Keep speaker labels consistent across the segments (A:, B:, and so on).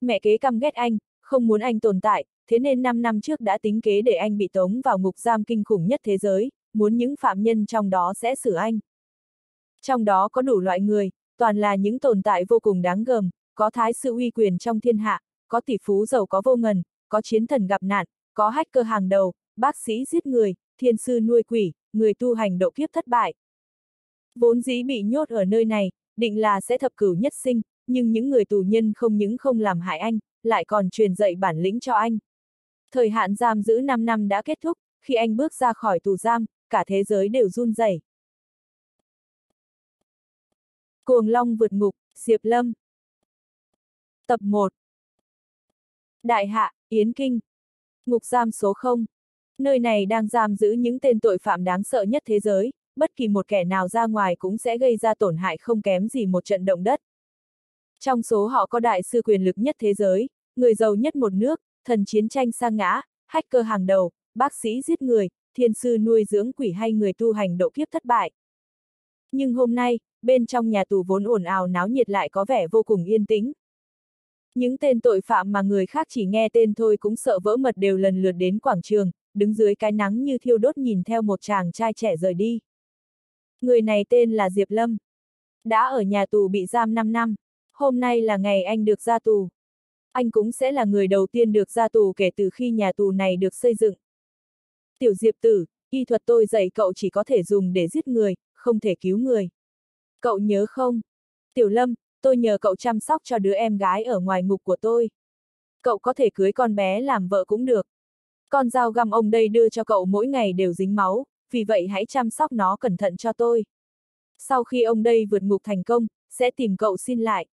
A: Mẹ kế căm ghét anh, không muốn anh tồn tại, thế nên 5 năm trước đã tính kế để anh bị tống vào ngục giam kinh khủng nhất thế giới, muốn những phạm nhân trong đó sẽ xử anh. Trong đó có đủ loại người, toàn là những tồn tại vô cùng đáng gờm, có thái sự uy quyền trong thiên hạ, có tỷ phú giàu có vô ngần, có chiến thần gặp nạn, có hacker hàng đầu, bác sĩ giết người, thiên sư nuôi quỷ, người tu hành độ kiếp thất bại. Vốn dĩ bị nhốt ở nơi này, định là sẽ thập cửu nhất sinh, nhưng những người tù nhân không những không làm hại anh, lại còn truyền dạy bản lĩnh cho anh. Thời hạn giam giữ 5 năm đã kết thúc, khi anh bước ra khỏi tù giam, cả thế giới đều run rẩy. Cuồng Long vượt ngục, Diệp Lâm Tập 1 Đại Hạ, Yến Kinh Ngục giam số 0 Nơi này đang giam giữ những tên tội phạm đáng sợ nhất thế giới, bất kỳ một kẻ nào ra ngoài cũng sẽ gây ra tổn hại không kém gì một trận động đất. Trong số họ có đại sư quyền lực nhất thế giới, người giàu nhất một nước, thần chiến tranh sang ngã, hacker hàng đầu, bác sĩ giết người, thiên sư nuôi dưỡng quỷ hay người tu hành độ kiếp thất bại. Nhưng hôm nay, bên trong nhà tù vốn ồn ào náo nhiệt lại có vẻ vô cùng yên tĩnh. Những tên tội phạm mà người khác chỉ nghe tên thôi cũng sợ vỡ mật đều lần lượt đến quảng trường, đứng dưới cái nắng như thiêu đốt nhìn theo một chàng trai trẻ rời đi. Người này tên là Diệp Lâm. Đã ở nhà tù bị giam 5 năm, hôm nay là ngày anh được ra tù. Anh cũng sẽ là người đầu tiên được ra tù kể từ khi nhà tù này được xây dựng. Tiểu Diệp tử, y thuật tôi dạy cậu chỉ có thể dùng để giết người, không thể cứu người. Cậu nhớ không? Tiểu Lâm, tôi nhờ cậu chăm sóc cho đứa em gái ở ngoài ngục của tôi. Cậu có thể cưới con bé làm vợ cũng được. Con dao găm ông đây đưa cho cậu mỗi ngày đều dính máu, vì vậy hãy chăm sóc nó cẩn thận cho tôi. Sau khi ông đây vượt ngục thành công, sẽ tìm cậu xin lại.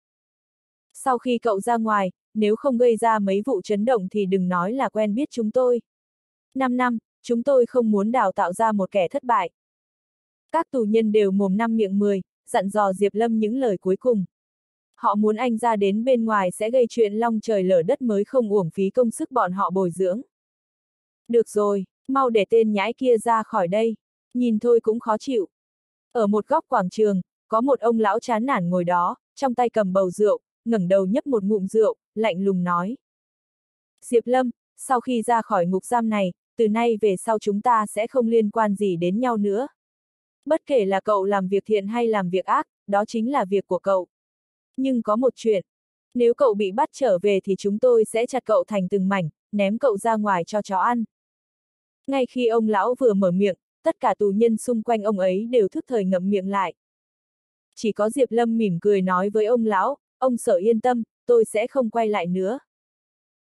A: Sau khi cậu ra ngoài, nếu không gây ra mấy vụ chấn động thì đừng nói là quen biết chúng tôi. 5 năm, chúng tôi không muốn đào tạo ra một kẻ thất bại. Các tù nhân đều mồm năm miệng mười, dặn dò Diệp Lâm những lời cuối cùng. Họ muốn anh ra đến bên ngoài sẽ gây chuyện long trời lở đất mới không uổng phí công sức bọn họ bồi dưỡng. Được rồi, mau để tên nhãi kia ra khỏi đây, nhìn thôi cũng khó chịu. Ở một góc quảng trường, có một ông lão chán nản ngồi đó, trong tay cầm bầu rượu, ngẩng đầu nhấp một ngụm rượu, lạnh lùng nói. Diệp Lâm, sau khi ra khỏi ngục giam này, từ nay về sau chúng ta sẽ không liên quan gì đến nhau nữa. Bất kể là cậu làm việc thiện hay làm việc ác, đó chính là việc của cậu. Nhưng có một chuyện, nếu cậu bị bắt trở về thì chúng tôi sẽ chặt cậu thành từng mảnh, ném cậu ra ngoài cho chó ăn. Ngay khi ông lão vừa mở miệng, tất cả tù nhân xung quanh ông ấy đều thức thời ngậm miệng lại. Chỉ có Diệp Lâm mỉm cười nói với ông lão, ông sợ yên tâm, tôi sẽ không quay lại nữa.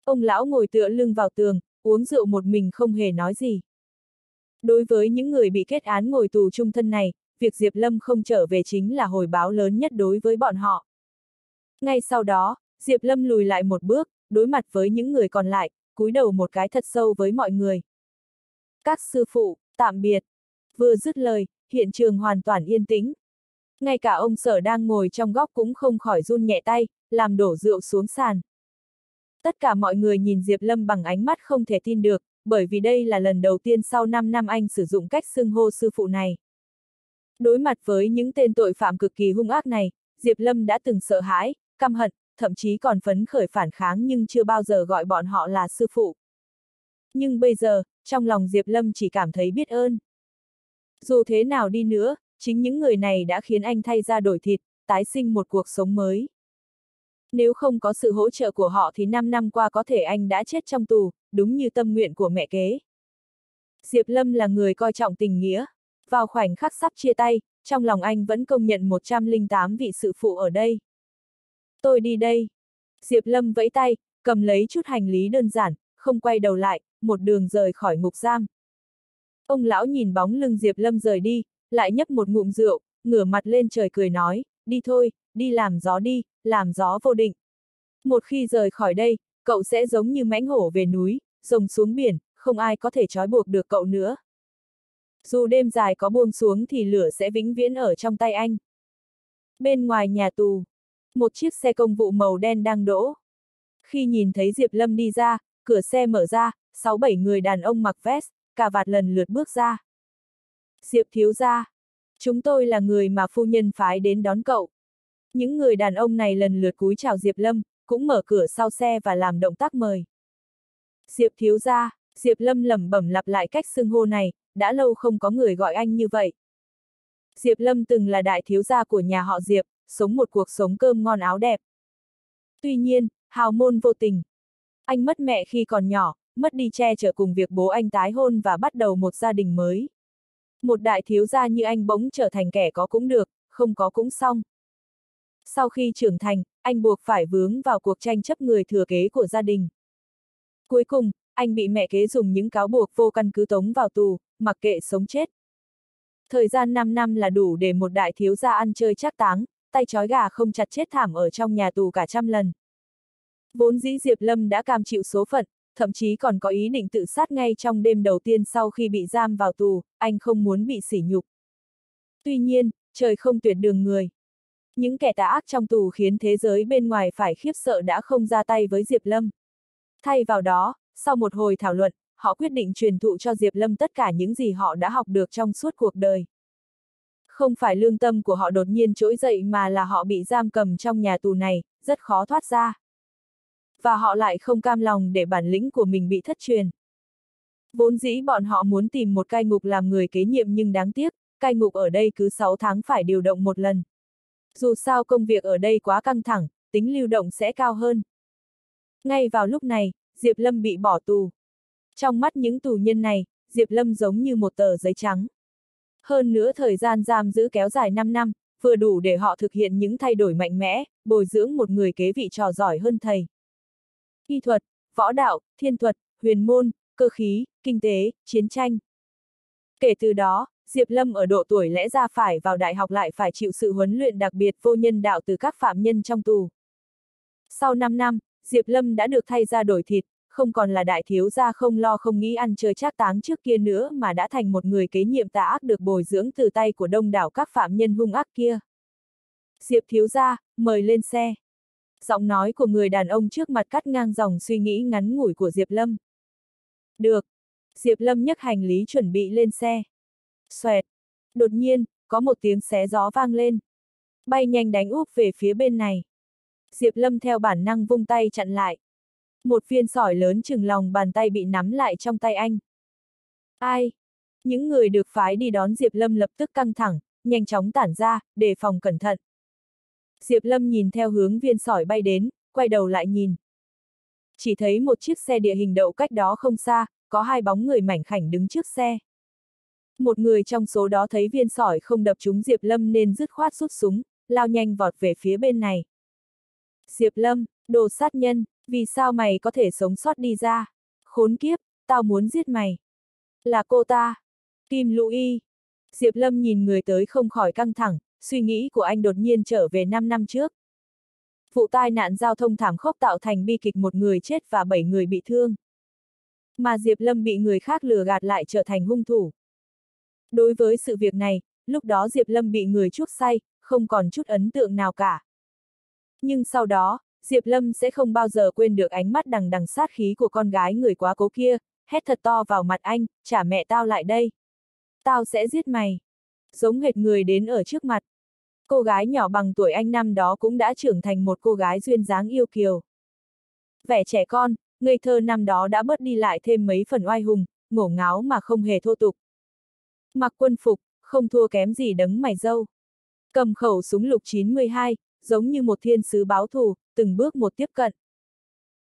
A: Ông lão ngồi tựa lưng vào tường, uống rượu một mình không hề nói gì. Đối với những người bị kết án ngồi tù trung thân này, việc Diệp Lâm không trở về chính là hồi báo lớn nhất đối với bọn họ. Ngay sau đó, Diệp Lâm lùi lại một bước, đối mặt với những người còn lại, cúi đầu một cái thật sâu với mọi người. Các sư phụ, tạm biệt. Vừa dứt lời, hiện trường hoàn toàn yên tĩnh. Ngay cả ông sở đang ngồi trong góc cũng không khỏi run nhẹ tay, làm đổ rượu xuống sàn. Tất cả mọi người nhìn Diệp Lâm bằng ánh mắt không thể tin được, bởi vì đây là lần đầu tiên sau 5 năm anh sử dụng cách xưng hô sư phụ này. Đối mặt với những tên tội phạm cực kỳ hung ác này, Diệp Lâm đã từng sợ hãi, căm hận, thậm chí còn phấn khởi phản kháng nhưng chưa bao giờ gọi bọn họ là sư phụ. Nhưng bây giờ, trong lòng Diệp Lâm chỉ cảm thấy biết ơn. Dù thế nào đi nữa, chính những người này đã khiến anh thay ra đổi thịt, tái sinh một cuộc sống mới. Nếu không có sự hỗ trợ của họ thì 5 năm qua có thể anh đã chết trong tù, đúng như tâm nguyện của mẹ kế. Diệp Lâm là người coi trọng tình nghĩa. Vào khoảnh khắc sắp chia tay, trong lòng anh vẫn công nhận 108 vị sự phụ ở đây. Tôi đi đây. Diệp Lâm vẫy tay, cầm lấy chút hành lý đơn giản, không quay đầu lại, một đường rời khỏi ngục giam. Ông lão nhìn bóng lưng Diệp Lâm rời đi, lại nhấp một ngụm rượu, ngửa mặt lên trời cười nói, đi thôi, đi làm gió đi, làm gió vô định. Một khi rời khỏi đây, cậu sẽ giống như mãnh hổ về núi, rồng xuống biển, không ai có thể trói buộc được cậu nữa. Dù đêm dài có buông xuống thì lửa sẽ vĩnh viễn ở trong tay anh. Bên ngoài nhà tù, một chiếc xe công vụ màu đen đang đỗ. Khi nhìn thấy Diệp Lâm đi ra, cửa xe mở ra, sáu bảy người đàn ông mặc vest, cà vạt lần lượt bước ra. Diệp thiếu gia, chúng tôi là người mà phu nhân phái đến đón cậu. Những người đàn ông này lần lượt cúi chào Diệp Lâm, cũng mở cửa sau xe và làm động tác mời. Diệp thiếu gia, Diệp Lâm lẩm bẩm lặp lại cách xưng hô này, đã lâu không có người gọi anh như vậy. Diệp Lâm từng là đại thiếu gia của nhà họ Diệp, sống một cuộc sống cơm ngon áo đẹp. Tuy nhiên, hào môn vô tình. Anh mất mẹ khi còn nhỏ, mất đi che chở cùng việc bố anh tái hôn và bắt đầu một gia đình mới. Một đại thiếu gia như anh bỗng trở thành kẻ có cũng được, không có cũng xong. Sau khi trưởng thành, anh buộc phải vướng vào cuộc tranh chấp người thừa kế của gia đình. Cuối cùng, anh bị mẹ kế dùng những cáo buộc vô căn cứ tống vào tù, mặc kệ sống chết. Thời gian 5 năm là đủ để một đại thiếu gia ăn chơi chắc táng, tay chói gà không chặt chết thảm ở trong nhà tù cả trăm lần. Vốn dĩ Diệp Lâm đã cam chịu số phận, thậm chí còn có ý định tự sát ngay trong đêm đầu tiên sau khi bị giam vào tù, anh không muốn bị sỉ nhục. Tuy nhiên, trời không tuyệt đường người. Những kẻ tà ác trong tù khiến thế giới bên ngoài phải khiếp sợ đã không ra tay với Diệp Lâm. Thay vào đó, sau một hồi thảo luận, họ quyết định truyền thụ cho Diệp Lâm tất cả những gì họ đã học được trong suốt cuộc đời. Không phải lương tâm của họ đột nhiên trỗi dậy mà là họ bị giam cầm trong nhà tù này, rất khó thoát ra. Và họ lại không cam lòng để bản lĩnh của mình bị thất truyền. Vốn dĩ bọn họ muốn tìm một cai ngục làm người kế nhiệm nhưng đáng tiếc, cai ngục ở đây cứ 6 tháng phải điều động một lần. Dù sao công việc ở đây quá căng thẳng, tính lưu động sẽ cao hơn. Ngay vào lúc này, Diệp Lâm bị bỏ tù. Trong mắt những tù nhân này, Diệp Lâm giống như một tờ giấy trắng. Hơn nữa thời gian giam giữ kéo dài 5 năm, vừa đủ để họ thực hiện những thay đổi mạnh mẽ, bồi dưỡng một người kế vị trò giỏi hơn thầy. Y thuật, võ đạo, thiên thuật, huyền môn, cơ khí, kinh tế, chiến tranh. Kể từ đó, Diệp Lâm ở độ tuổi lẽ ra phải vào đại học lại phải chịu sự huấn luyện đặc biệt vô nhân đạo từ các phạm nhân trong tù. Sau 5 năm, Diệp Lâm đã được thay ra đổi thịt, không còn là đại thiếu gia không lo không nghĩ ăn chơi trác táng trước kia nữa mà đã thành một người kế nhiệm tà ác được bồi dưỡng từ tay của đông đảo các phạm nhân hung ác kia. Diệp thiếu gia, mời lên xe. Giọng nói của người đàn ông trước mặt cắt ngang dòng suy nghĩ ngắn ngủi của Diệp Lâm. Được. Diệp Lâm nhấc hành lý chuẩn bị lên xe. Xoẹt. Đột nhiên, có một tiếng xé gió vang lên. Bay nhanh đánh úp về phía bên này. Diệp Lâm theo bản năng vung tay chặn lại. Một viên sỏi lớn chừng lòng bàn tay bị nắm lại trong tay anh. Ai? Những người được phái đi đón Diệp Lâm lập tức căng thẳng, nhanh chóng tản ra, đề phòng cẩn thận. Diệp Lâm nhìn theo hướng viên sỏi bay đến, quay đầu lại nhìn. Chỉ thấy một chiếc xe địa hình đậu cách đó không xa, có hai bóng người mảnh khảnh đứng trước xe. Một người trong số đó thấy viên sỏi không đập trúng Diệp Lâm nên dứt khoát rút súng, lao nhanh vọt về phía bên này. Diệp Lâm, đồ sát nhân, vì sao mày có thể sống sót đi ra? Khốn kiếp, tao muốn giết mày. Là cô ta. Kim Lũ Y. Diệp Lâm nhìn người tới không khỏi căng thẳng, suy nghĩ của anh đột nhiên trở về 5 năm trước. Vụ tai nạn giao thông thảm khốc tạo thành bi kịch một người chết và 7 người bị thương. Mà Diệp Lâm bị người khác lừa gạt lại trở thành hung thủ. Đối với sự việc này, lúc đó Diệp Lâm bị người chuốc say, không còn chút ấn tượng nào cả. Nhưng sau đó, Diệp Lâm sẽ không bao giờ quên được ánh mắt đằng đằng sát khí của con gái người quá cố kia, hét thật to vào mặt anh, trả mẹ tao lại đây. Tao sẽ giết mày. Giống hệt người đến ở trước mặt. Cô gái nhỏ bằng tuổi anh năm đó cũng đã trưởng thành một cô gái duyên dáng yêu kiều. Vẻ trẻ con, ngây thơ năm đó đã bớt đi lại thêm mấy phần oai hùng, ngổ ngáo mà không hề thô tục. Mặc quân phục, không thua kém gì đấng mày dâu. Cầm khẩu súng lục 92, giống như một thiên sứ báo thù, từng bước một tiếp cận.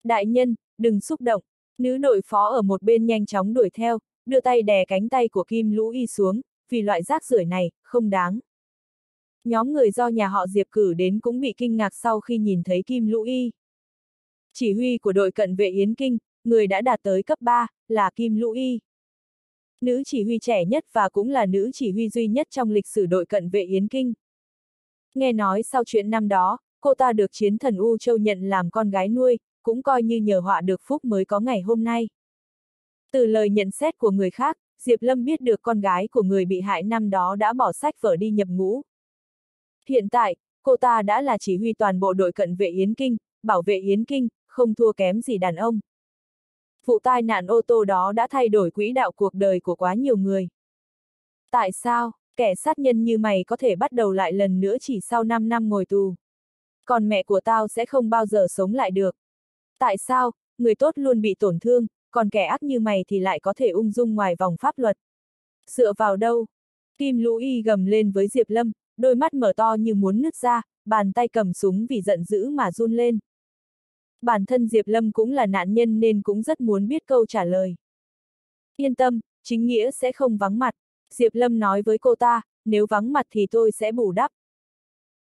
A: Đại nhân, đừng xúc động, nữ nội phó ở một bên nhanh chóng đuổi theo, đưa tay đè cánh tay của Kim Lũ Y xuống, vì loại rác rưởi này, không đáng. Nhóm người do nhà họ Diệp cử đến cũng bị kinh ngạc sau khi nhìn thấy Kim Lũ Y. Chỉ huy của đội cận vệ Yến Kinh, người đã đạt tới cấp 3, là Kim Lũ Y. Nữ chỉ huy trẻ nhất và cũng là nữ chỉ huy duy nhất trong lịch sử đội cận vệ Yến Kinh. Nghe nói sau chuyện năm đó, cô ta được chiến thần U Châu nhận làm con gái nuôi, cũng coi như nhờ họa được phúc mới có ngày hôm nay. Từ lời nhận xét của người khác, Diệp Lâm biết được con gái của người bị hại năm đó đã bỏ sách vở đi nhập ngũ. Hiện tại, cô ta đã là chỉ huy toàn bộ đội cận vệ Yến Kinh, bảo vệ Yến Kinh, không thua kém gì đàn ông. Vụ tai nạn ô tô đó đã thay đổi quỹ đạo cuộc đời của quá nhiều người. Tại sao, kẻ sát nhân như mày có thể bắt đầu lại lần nữa chỉ sau 5 năm ngồi tù? còn mẹ của tao sẽ không bao giờ sống lại được. Tại sao, người tốt luôn bị tổn thương, còn kẻ ác như mày thì lại có thể ung dung ngoài vòng pháp luật? Dựa vào đâu? Kim Lũ Y gầm lên với Diệp Lâm, đôi mắt mở to như muốn nứt ra, bàn tay cầm súng vì giận dữ mà run lên. Bản thân Diệp Lâm cũng là nạn nhân nên cũng rất muốn biết câu trả lời. Yên tâm, chính nghĩa sẽ không vắng mặt. Diệp Lâm nói với cô ta, nếu vắng mặt thì tôi sẽ bù đắp.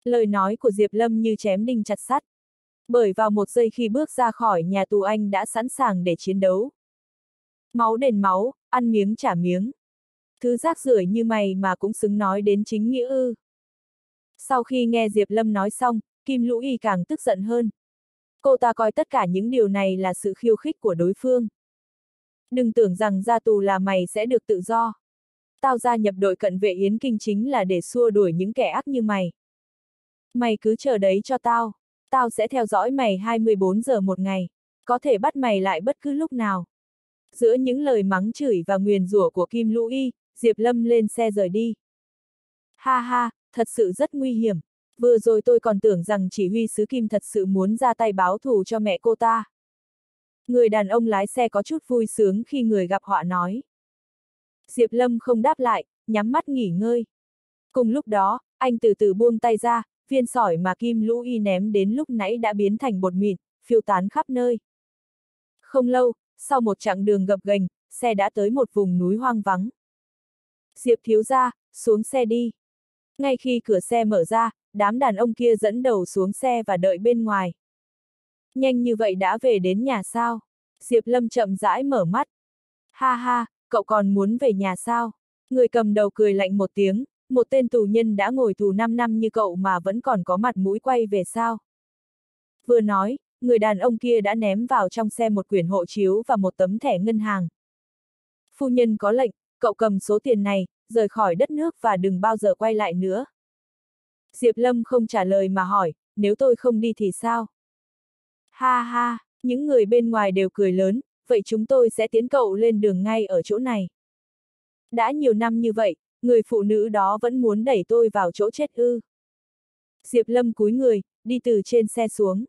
A: Lời nói của Diệp Lâm như chém đinh chặt sắt. Bởi vào một giây khi bước ra khỏi nhà tù anh đã sẵn sàng để chiến đấu. Máu đền máu, ăn miếng trả miếng. Thứ rác rưởi như mày mà cũng xứng nói đến chính nghĩa ư. Sau khi nghe Diệp Lâm nói xong, Kim Lũ Y càng tức giận hơn. Cô ta coi tất cả những điều này là sự khiêu khích của đối phương. Đừng tưởng rằng ra tù là mày sẽ được tự do. Tao gia nhập đội cận vệ Yến Kinh chính là để xua đuổi những kẻ ác như mày. Mày cứ chờ đấy cho tao. Tao sẽ theo dõi mày 24 giờ một ngày. Có thể bắt mày lại bất cứ lúc nào. Giữa những lời mắng chửi và nguyền rủa của Kim Lũ Y, Diệp Lâm lên xe rời đi. Ha ha, thật sự rất nguy hiểm. Vừa rồi tôi còn tưởng rằng chỉ huy sứ Kim thật sự muốn ra tay báo thù cho mẹ cô ta. Người đàn ông lái xe có chút vui sướng khi người gặp họ nói. Diệp Lâm không đáp lại, nhắm mắt nghỉ ngơi. Cùng lúc đó, anh từ từ buông tay ra, viên sỏi mà Kim Lũ Y ném đến lúc nãy đã biến thành bột mịn, phiêu tán khắp nơi. Không lâu, sau một chặng đường gập ghềnh, xe đã tới một vùng núi hoang vắng. Diệp thiếu ra, xuống xe đi. Ngay khi cửa xe mở ra, đám đàn ông kia dẫn đầu xuống xe và đợi bên ngoài. Nhanh như vậy đã về đến nhà sao? Diệp Lâm chậm rãi mở mắt. Ha ha, cậu còn muốn về nhà sao? Người cầm đầu cười lạnh một tiếng, một tên tù nhân đã ngồi tù 5 năm như cậu mà vẫn còn có mặt mũi quay về sao? Vừa nói, người đàn ông kia đã ném vào trong xe một quyển hộ chiếu và một tấm thẻ ngân hàng. Phu nhân có lệnh, cậu cầm số tiền này, rời khỏi đất nước và đừng bao giờ quay lại nữa. Diệp Lâm không trả lời mà hỏi, nếu tôi không đi thì sao? Ha ha, những người bên ngoài đều cười lớn, vậy chúng tôi sẽ tiến cậu lên đường ngay ở chỗ này. Đã nhiều năm như vậy, người phụ nữ đó vẫn muốn đẩy tôi vào chỗ chết ư. Diệp Lâm cúi người, đi từ trên xe xuống.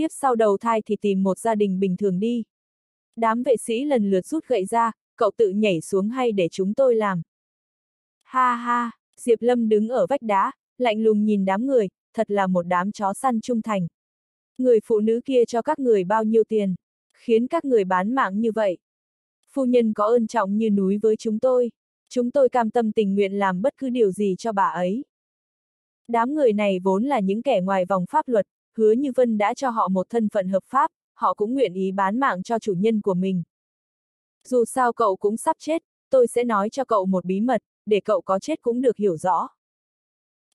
A: Tiếp sau đầu thai thì tìm một gia đình bình thường đi. Đám vệ sĩ lần lượt rút gậy ra, cậu tự nhảy xuống hay để chúng tôi làm. Ha ha, Diệp Lâm đứng ở vách đá, lạnh lùng nhìn đám người, thật là một đám chó săn trung thành. Người phụ nữ kia cho các người bao nhiêu tiền, khiến các người bán mạng như vậy. Phu nhân có ơn trọng như núi với chúng tôi, chúng tôi cam tâm tình nguyện làm bất cứ điều gì cho bà ấy. Đám người này vốn là những kẻ ngoài vòng pháp luật, hứa như Vân đã cho họ một thân phận hợp pháp, họ cũng nguyện ý bán mạng cho chủ nhân của mình. Dù sao cậu cũng sắp chết, tôi sẽ nói cho cậu một bí mật, để cậu có chết cũng được hiểu rõ.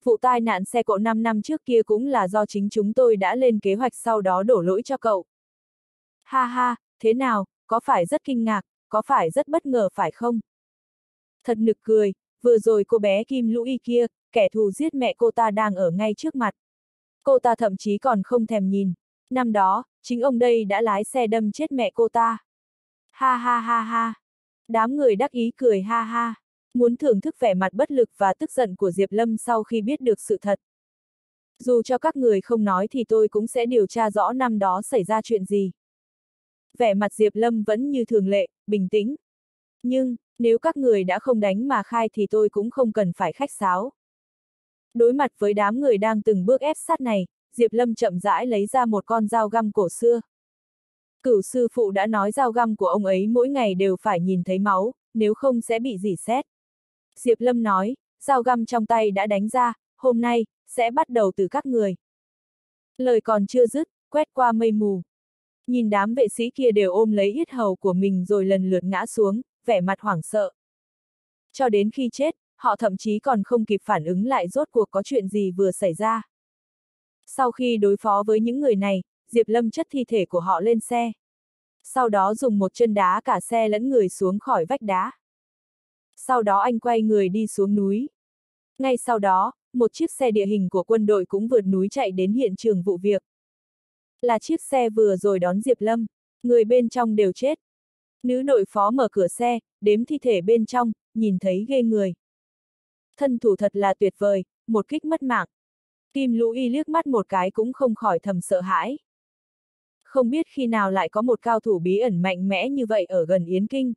A: Vụ tai nạn xe cộ 5 năm trước kia cũng là do chính chúng tôi đã lên kế hoạch sau đó đổ lỗi cho cậu. Ha ha, thế nào, có phải rất kinh ngạc, có phải rất bất ngờ phải không? Thật nực cười, vừa rồi cô bé Kim lũy kia, kẻ thù giết mẹ cô ta đang ở ngay trước mặt. Cô ta thậm chí còn không thèm nhìn. Năm đó, chính ông đây đã lái xe đâm chết mẹ cô ta. Ha ha ha ha. Đám người đắc ý cười ha ha muốn thưởng thức vẻ mặt bất lực và tức giận của Diệp Lâm sau khi biết được sự thật. Dù cho các người không nói thì tôi cũng sẽ điều tra rõ năm đó xảy ra chuyện gì. Vẻ mặt Diệp Lâm vẫn như thường lệ, bình tĩnh. Nhưng, nếu các người đã không đánh mà khai thì tôi cũng không cần phải khách sáo. Đối mặt với đám người đang từng bước ép sát này, Diệp Lâm chậm rãi lấy ra một con dao găm cổ xưa. Cửu sư phụ đã nói dao găm của ông ấy mỗi ngày đều phải nhìn thấy máu, nếu không sẽ bị dỉ xét. Diệp Lâm nói, dao găm trong tay đã đánh ra, hôm nay, sẽ bắt đầu từ các người. Lời còn chưa dứt, quét qua mây mù. Nhìn đám vệ sĩ kia đều ôm lấy yết hầu của mình rồi lần lượt ngã xuống, vẻ mặt hoảng sợ. Cho đến khi chết, họ thậm chí còn không kịp phản ứng lại rốt cuộc có chuyện gì vừa xảy ra. Sau khi đối phó với những người này, Diệp Lâm chất thi thể của họ lên xe. Sau đó dùng một chân đá cả xe lẫn người xuống khỏi vách đá sau đó anh quay người đi xuống núi. Ngay sau đó, một chiếc xe địa hình của quân đội cũng vượt núi chạy đến hiện trường vụ việc. Là chiếc xe vừa rồi đón Diệp Lâm, người bên trong đều chết. Nữ đội phó mở cửa xe, đếm thi thể bên trong, nhìn thấy ghê người. Thân thủ thật là tuyệt vời, một kích mất mạng. Kim Lũ Y liếc mắt một cái cũng không khỏi thầm sợ hãi. Không biết khi nào lại có một cao thủ bí ẩn mạnh mẽ như vậy ở gần Yến Kinh.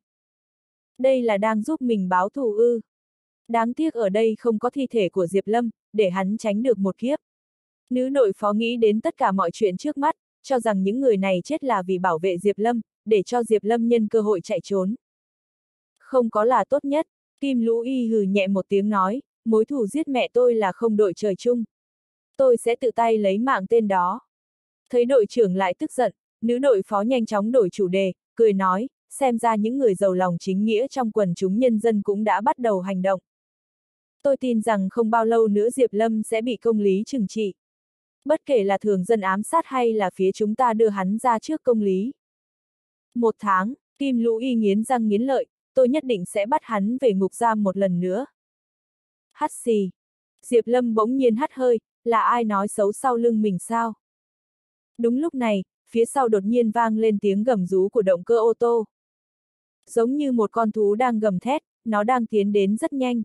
A: Đây là đang giúp mình báo thù ư. Đáng tiếc ở đây không có thi thể của Diệp Lâm, để hắn tránh được một kiếp. Nữ nội phó nghĩ đến tất cả mọi chuyện trước mắt, cho rằng những người này chết là vì bảo vệ Diệp Lâm, để cho Diệp Lâm nhân cơ hội chạy trốn. Không có là tốt nhất, Kim Lũ Y hừ nhẹ một tiếng nói, mối thù giết mẹ tôi là không đội trời chung. Tôi sẽ tự tay lấy mạng tên đó. Thấy đội trưởng lại tức giận, nữ đội phó nhanh chóng đổi chủ đề, cười nói, xem ra những người giàu lòng chính nghĩa trong quần chúng nhân dân cũng đã bắt đầu hành động. Tôi tin rằng không bao lâu nữa Diệp Lâm sẽ bị công lý trừng trị. Bất kể là thường dân ám sát hay là phía chúng ta đưa hắn ra trước công lý. Một tháng, Kim Lũ Y nghiến răng nghiến lợi, tôi nhất định sẽ bắt hắn về ngục giam một lần nữa. Hắt xì. Diệp Lâm bỗng nhiên hắt hơi, là ai nói xấu sau lưng mình sao? Đúng lúc này, phía sau đột nhiên vang lên tiếng gầm rú của động cơ ô tô. Giống như một con thú đang gầm thét, nó đang tiến đến rất nhanh.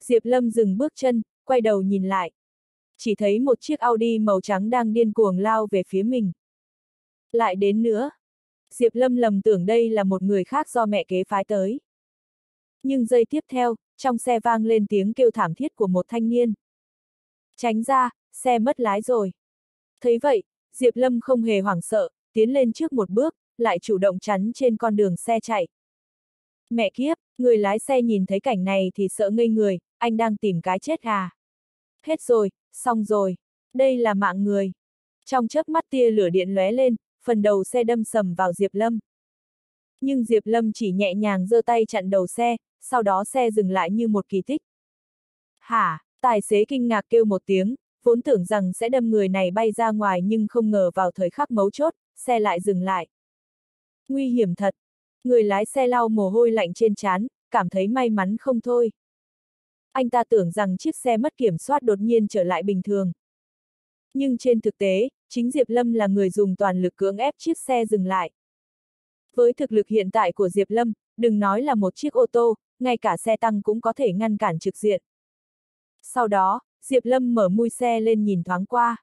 A: Diệp Lâm dừng bước chân, quay đầu nhìn lại. Chỉ thấy một chiếc Audi màu trắng đang điên cuồng lao về phía mình. Lại đến nữa. Diệp Lâm lầm tưởng đây là một người khác do mẹ kế phái tới. Nhưng giây tiếp theo, trong xe vang lên tiếng kêu thảm thiết của một thanh niên. Tránh ra, xe mất lái rồi. Thấy vậy, Diệp Lâm không hề hoảng sợ, tiến lên trước một bước, lại chủ động chắn trên con đường xe chạy. Mẹ kiếp, người lái xe nhìn thấy cảnh này thì sợ ngây người, anh đang tìm cái chết à. Hết rồi, xong rồi, đây là mạng người. Trong chớp mắt tia lửa điện lóe lên, phần đầu xe đâm sầm vào Diệp Lâm. Nhưng Diệp Lâm chỉ nhẹ nhàng giơ tay chặn đầu xe, sau đó xe dừng lại như một kỳ tích. Hả, tài xế kinh ngạc kêu một tiếng, vốn tưởng rằng sẽ đâm người này bay ra ngoài nhưng không ngờ vào thời khắc mấu chốt, xe lại dừng lại. Nguy hiểm thật. Người lái xe lau mồ hôi lạnh trên trán, cảm thấy may mắn không thôi. Anh ta tưởng rằng chiếc xe mất kiểm soát đột nhiên trở lại bình thường. Nhưng trên thực tế, chính Diệp Lâm là người dùng toàn lực cưỡng ép chiếc xe dừng lại. Với thực lực hiện tại của Diệp Lâm, đừng nói là một chiếc ô tô, ngay cả xe tăng cũng có thể ngăn cản trực diện. Sau đó, Diệp Lâm mở mui xe lên nhìn thoáng qua.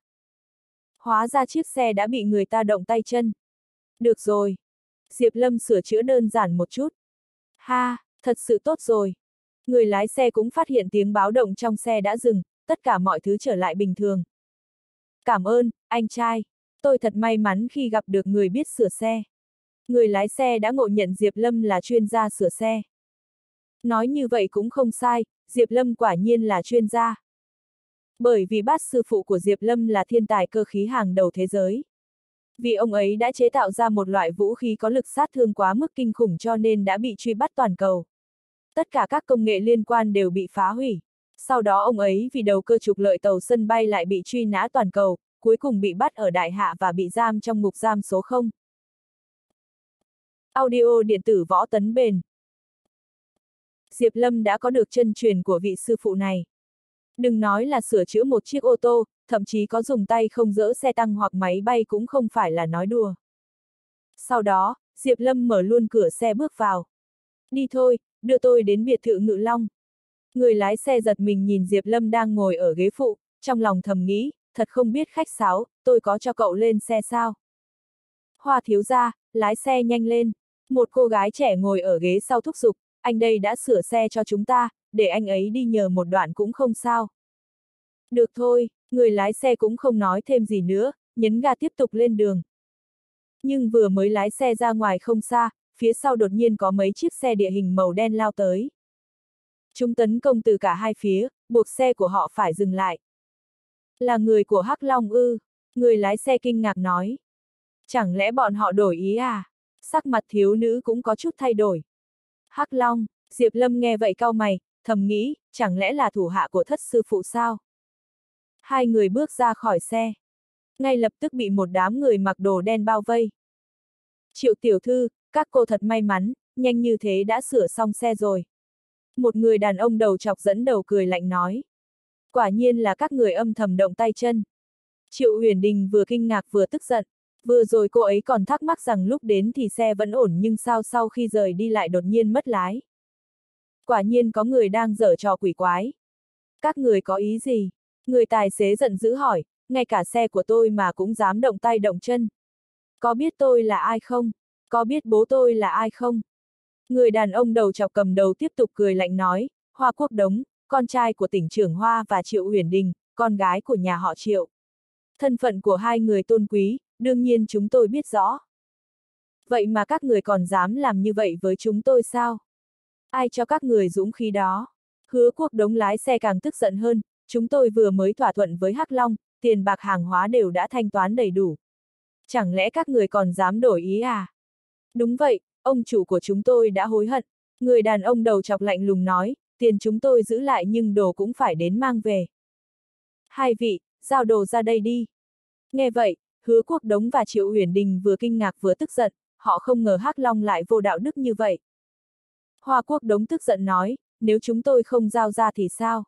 A: Hóa ra chiếc xe đã bị người ta động tay chân. Được rồi. Diệp Lâm sửa chữa đơn giản một chút. Ha, thật sự tốt rồi. Người lái xe cũng phát hiện tiếng báo động trong xe đã dừng, tất cả mọi thứ trở lại bình thường. Cảm ơn, anh trai. Tôi thật may mắn khi gặp được người biết sửa xe. Người lái xe đã ngộ nhận Diệp Lâm là chuyên gia sửa xe. Nói như vậy cũng không sai, Diệp Lâm quả nhiên là chuyên gia. Bởi vì bát sư phụ của Diệp Lâm là thiên tài cơ khí hàng đầu thế giới. Vì ông ấy đã chế tạo ra một loại vũ khí có lực sát thương quá mức kinh khủng cho nên đã bị truy bắt toàn cầu. Tất cả các công nghệ liên quan đều bị phá hủy. Sau đó ông ấy vì đầu cơ trục lợi tàu sân bay lại bị truy nã toàn cầu, cuối cùng bị bắt ở đại hạ và bị giam trong ngục giam số 0. Audio điện tử võ tấn bền Diệp Lâm đã có được chân truyền của vị sư phụ này. Đừng nói là sửa chữa một chiếc ô tô, thậm chí có dùng tay không dỡ xe tăng hoặc máy bay cũng không phải là nói đùa. Sau đó, Diệp Lâm mở luôn cửa xe bước vào. Đi thôi, đưa tôi đến biệt thự Ngự Long. Người lái xe giật mình nhìn Diệp Lâm đang ngồi ở ghế phụ, trong lòng thầm nghĩ, thật không biết khách sáo, tôi có cho cậu lên xe sao? Hoa thiếu gia, lái xe nhanh lên. Một cô gái trẻ ngồi ở ghế sau thúc giục, anh đây đã sửa xe cho chúng ta, để anh ấy đi nhờ một đoạn cũng không sao. Được thôi, người lái xe cũng không nói thêm gì nữa, nhấn ga tiếp tục lên đường. Nhưng vừa mới lái xe ra ngoài không xa, phía sau đột nhiên có mấy chiếc xe địa hình màu đen lao tới. Chúng tấn công từ cả hai phía, buộc xe của họ phải dừng lại. Là người của Hắc Long ư, người lái xe kinh ngạc nói. Chẳng lẽ bọn họ đổi ý à? Sắc mặt thiếu nữ cũng có chút thay đổi. Hắc Long, Diệp Lâm nghe vậy cau mày, thầm nghĩ, chẳng lẽ là thủ hạ của thất sư phụ sao? Hai người bước ra khỏi xe. Ngay lập tức bị một đám người mặc đồ đen bao vây. Triệu tiểu thư, các cô thật may mắn, nhanh như thế đã sửa xong xe rồi. Một người đàn ông đầu chọc dẫn đầu cười lạnh nói. Quả nhiên là các người âm thầm động tay chân. Triệu huyền đình vừa kinh ngạc vừa tức giận. Vừa rồi cô ấy còn thắc mắc rằng lúc đến thì xe vẫn ổn nhưng sao sau khi rời đi lại đột nhiên mất lái. Quả nhiên có người đang dở trò quỷ quái. Các người có ý gì? Người tài xế giận dữ hỏi, ngay cả xe của tôi mà cũng dám động tay động chân. Có biết tôi là ai không? Có biết bố tôi là ai không? Người đàn ông đầu chọc cầm đầu tiếp tục cười lạnh nói, Hoa Quốc Đống, con trai của tỉnh trưởng Hoa và Triệu Huyền Đình, con gái của nhà họ Triệu. Thân phận của hai người tôn quý, đương nhiên chúng tôi biết rõ. Vậy mà các người còn dám làm như vậy với chúng tôi sao? Ai cho các người dũng khí đó? Hứa quốc đống lái xe càng tức giận hơn, chúng tôi vừa mới thỏa thuận với Hắc Long, tiền bạc hàng hóa đều đã thanh toán đầy đủ. Chẳng lẽ các người còn dám đổi ý à? Đúng vậy, ông chủ của chúng tôi đã hối hận. Người đàn ông đầu chọc lạnh lùng nói, tiền chúng tôi giữ lại nhưng đồ cũng phải đến mang về. Hai vị, giao đồ ra đây đi. Nghe vậy, hứa quốc đống và triệu huyền đình vừa kinh ngạc vừa tức giận, họ không ngờ Hắc Long lại vô đạo đức như vậy. Hoa quốc đống tức giận nói, nếu chúng tôi không giao ra thì sao?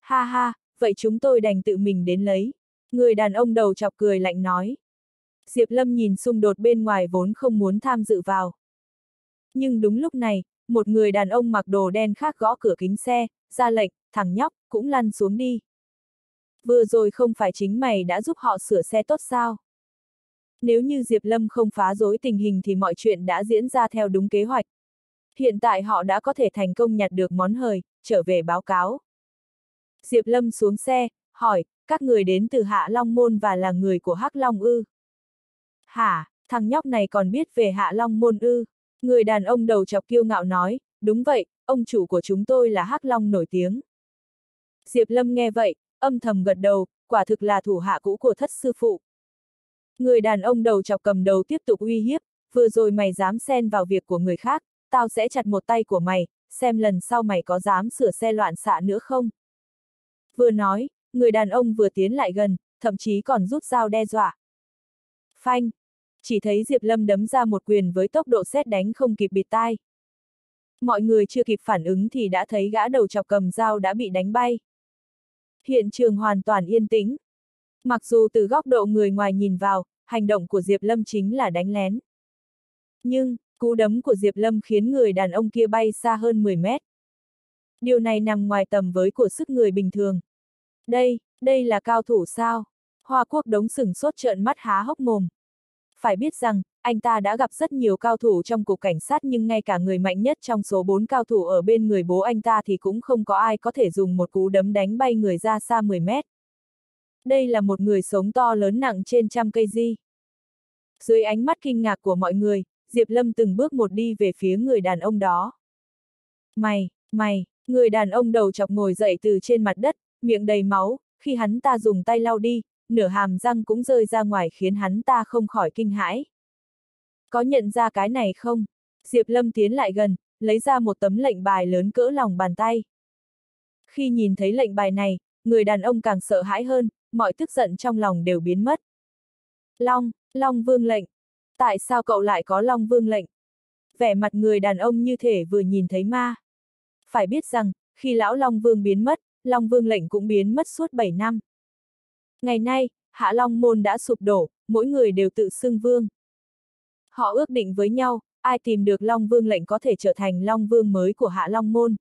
A: Ha ha, vậy chúng tôi đành tự mình đến lấy. Người đàn ông đầu chọc cười lạnh nói. Diệp Lâm nhìn xung đột bên ngoài vốn không muốn tham dự vào. Nhưng đúng lúc này, một người đàn ông mặc đồ đen khác gõ cửa kính xe, ra lệnh, thằng nhóc, cũng lăn xuống đi. Vừa rồi không phải chính mày đã giúp họ sửa xe tốt sao? Nếu như Diệp Lâm không phá rối tình hình thì mọi chuyện đã diễn ra theo đúng kế hoạch. Hiện tại họ đã có thể thành công nhặt được món hời, trở về báo cáo. Diệp Lâm xuống xe, hỏi, các người đến từ Hạ Long Môn và là người của Hắc Long ư? Hả, thằng nhóc này còn biết về Hạ Long Môn ư? Người đàn ông đầu chọc kiêu ngạo nói, đúng vậy, ông chủ của chúng tôi là Hắc Long nổi tiếng. Diệp Lâm nghe vậy, âm thầm gật đầu, quả thực là thủ hạ cũ của thất sư phụ. Người đàn ông đầu chọc cầm đầu tiếp tục uy hiếp, vừa rồi mày dám xen vào việc của người khác, tao sẽ chặt một tay của mày, xem lần sau mày có dám sửa xe loạn xạ nữa không. Vừa nói, người đàn ông vừa tiến lại gần, thậm chí còn rút dao đe dọa. Phanh! Chỉ thấy Diệp Lâm đấm ra một quyền với tốc độ xét đánh không kịp bịt tai. Mọi người chưa kịp phản ứng thì đã thấy gã đầu chọc cầm dao đã bị đánh bay. Hiện trường hoàn toàn yên tĩnh. Mặc dù từ góc độ người ngoài nhìn vào, hành động của Diệp Lâm chính là đánh lén. Nhưng, cú đấm của Diệp Lâm khiến người đàn ông kia bay xa hơn 10 mét. Điều này nằm ngoài tầm với của sức người bình thường. Đây, đây là cao thủ sao? Hoa quốc đống sừng sốt trợn mắt há hốc mồm. Phải biết rằng, anh ta đã gặp rất nhiều cao thủ trong cục cảnh sát nhưng ngay cả người mạnh nhất trong số 4 cao thủ ở bên người bố anh ta thì cũng không có ai có thể dùng một cú đấm đánh bay người ra xa 10 mét. Đây là một người sống to lớn nặng trên trăm cây di. Dưới ánh mắt kinh ngạc của mọi người, Diệp Lâm từng bước một đi về phía người đàn ông đó. Mày, mày, người đàn ông đầu chọc ngồi dậy từ trên mặt đất, miệng đầy máu, khi hắn ta dùng tay lau đi, nửa hàm răng cũng rơi ra ngoài khiến hắn ta không khỏi kinh hãi. Có nhận ra cái này không? Diệp Lâm tiến lại gần, lấy ra một tấm lệnh bài lớn cỡ lòng bàn tay. Khi nhìn thấy lệnh bài này, người đàn ông càng sợ hãi hơn, mọi tức giận trong lòng đều biến mất. Long, Long Vương lệnh. Tại sao cậu lại có Long Vương lệnh? Vẻ mặt người đàn ông như thể vừa nhìn thấy ma. Phải biết rằng, khi lão Long Vương biến mất, Long Vương lệnh cũng biến mất suốt 7 năm. Ngày nay, Hạ Long Môn đã sụp đổ, mỗi người đều tự xưng vương. Họ ước định với nhau, ai tìm được Long Vương lệnh có thể trở thành Long Vương mới của Hạ Long Môn.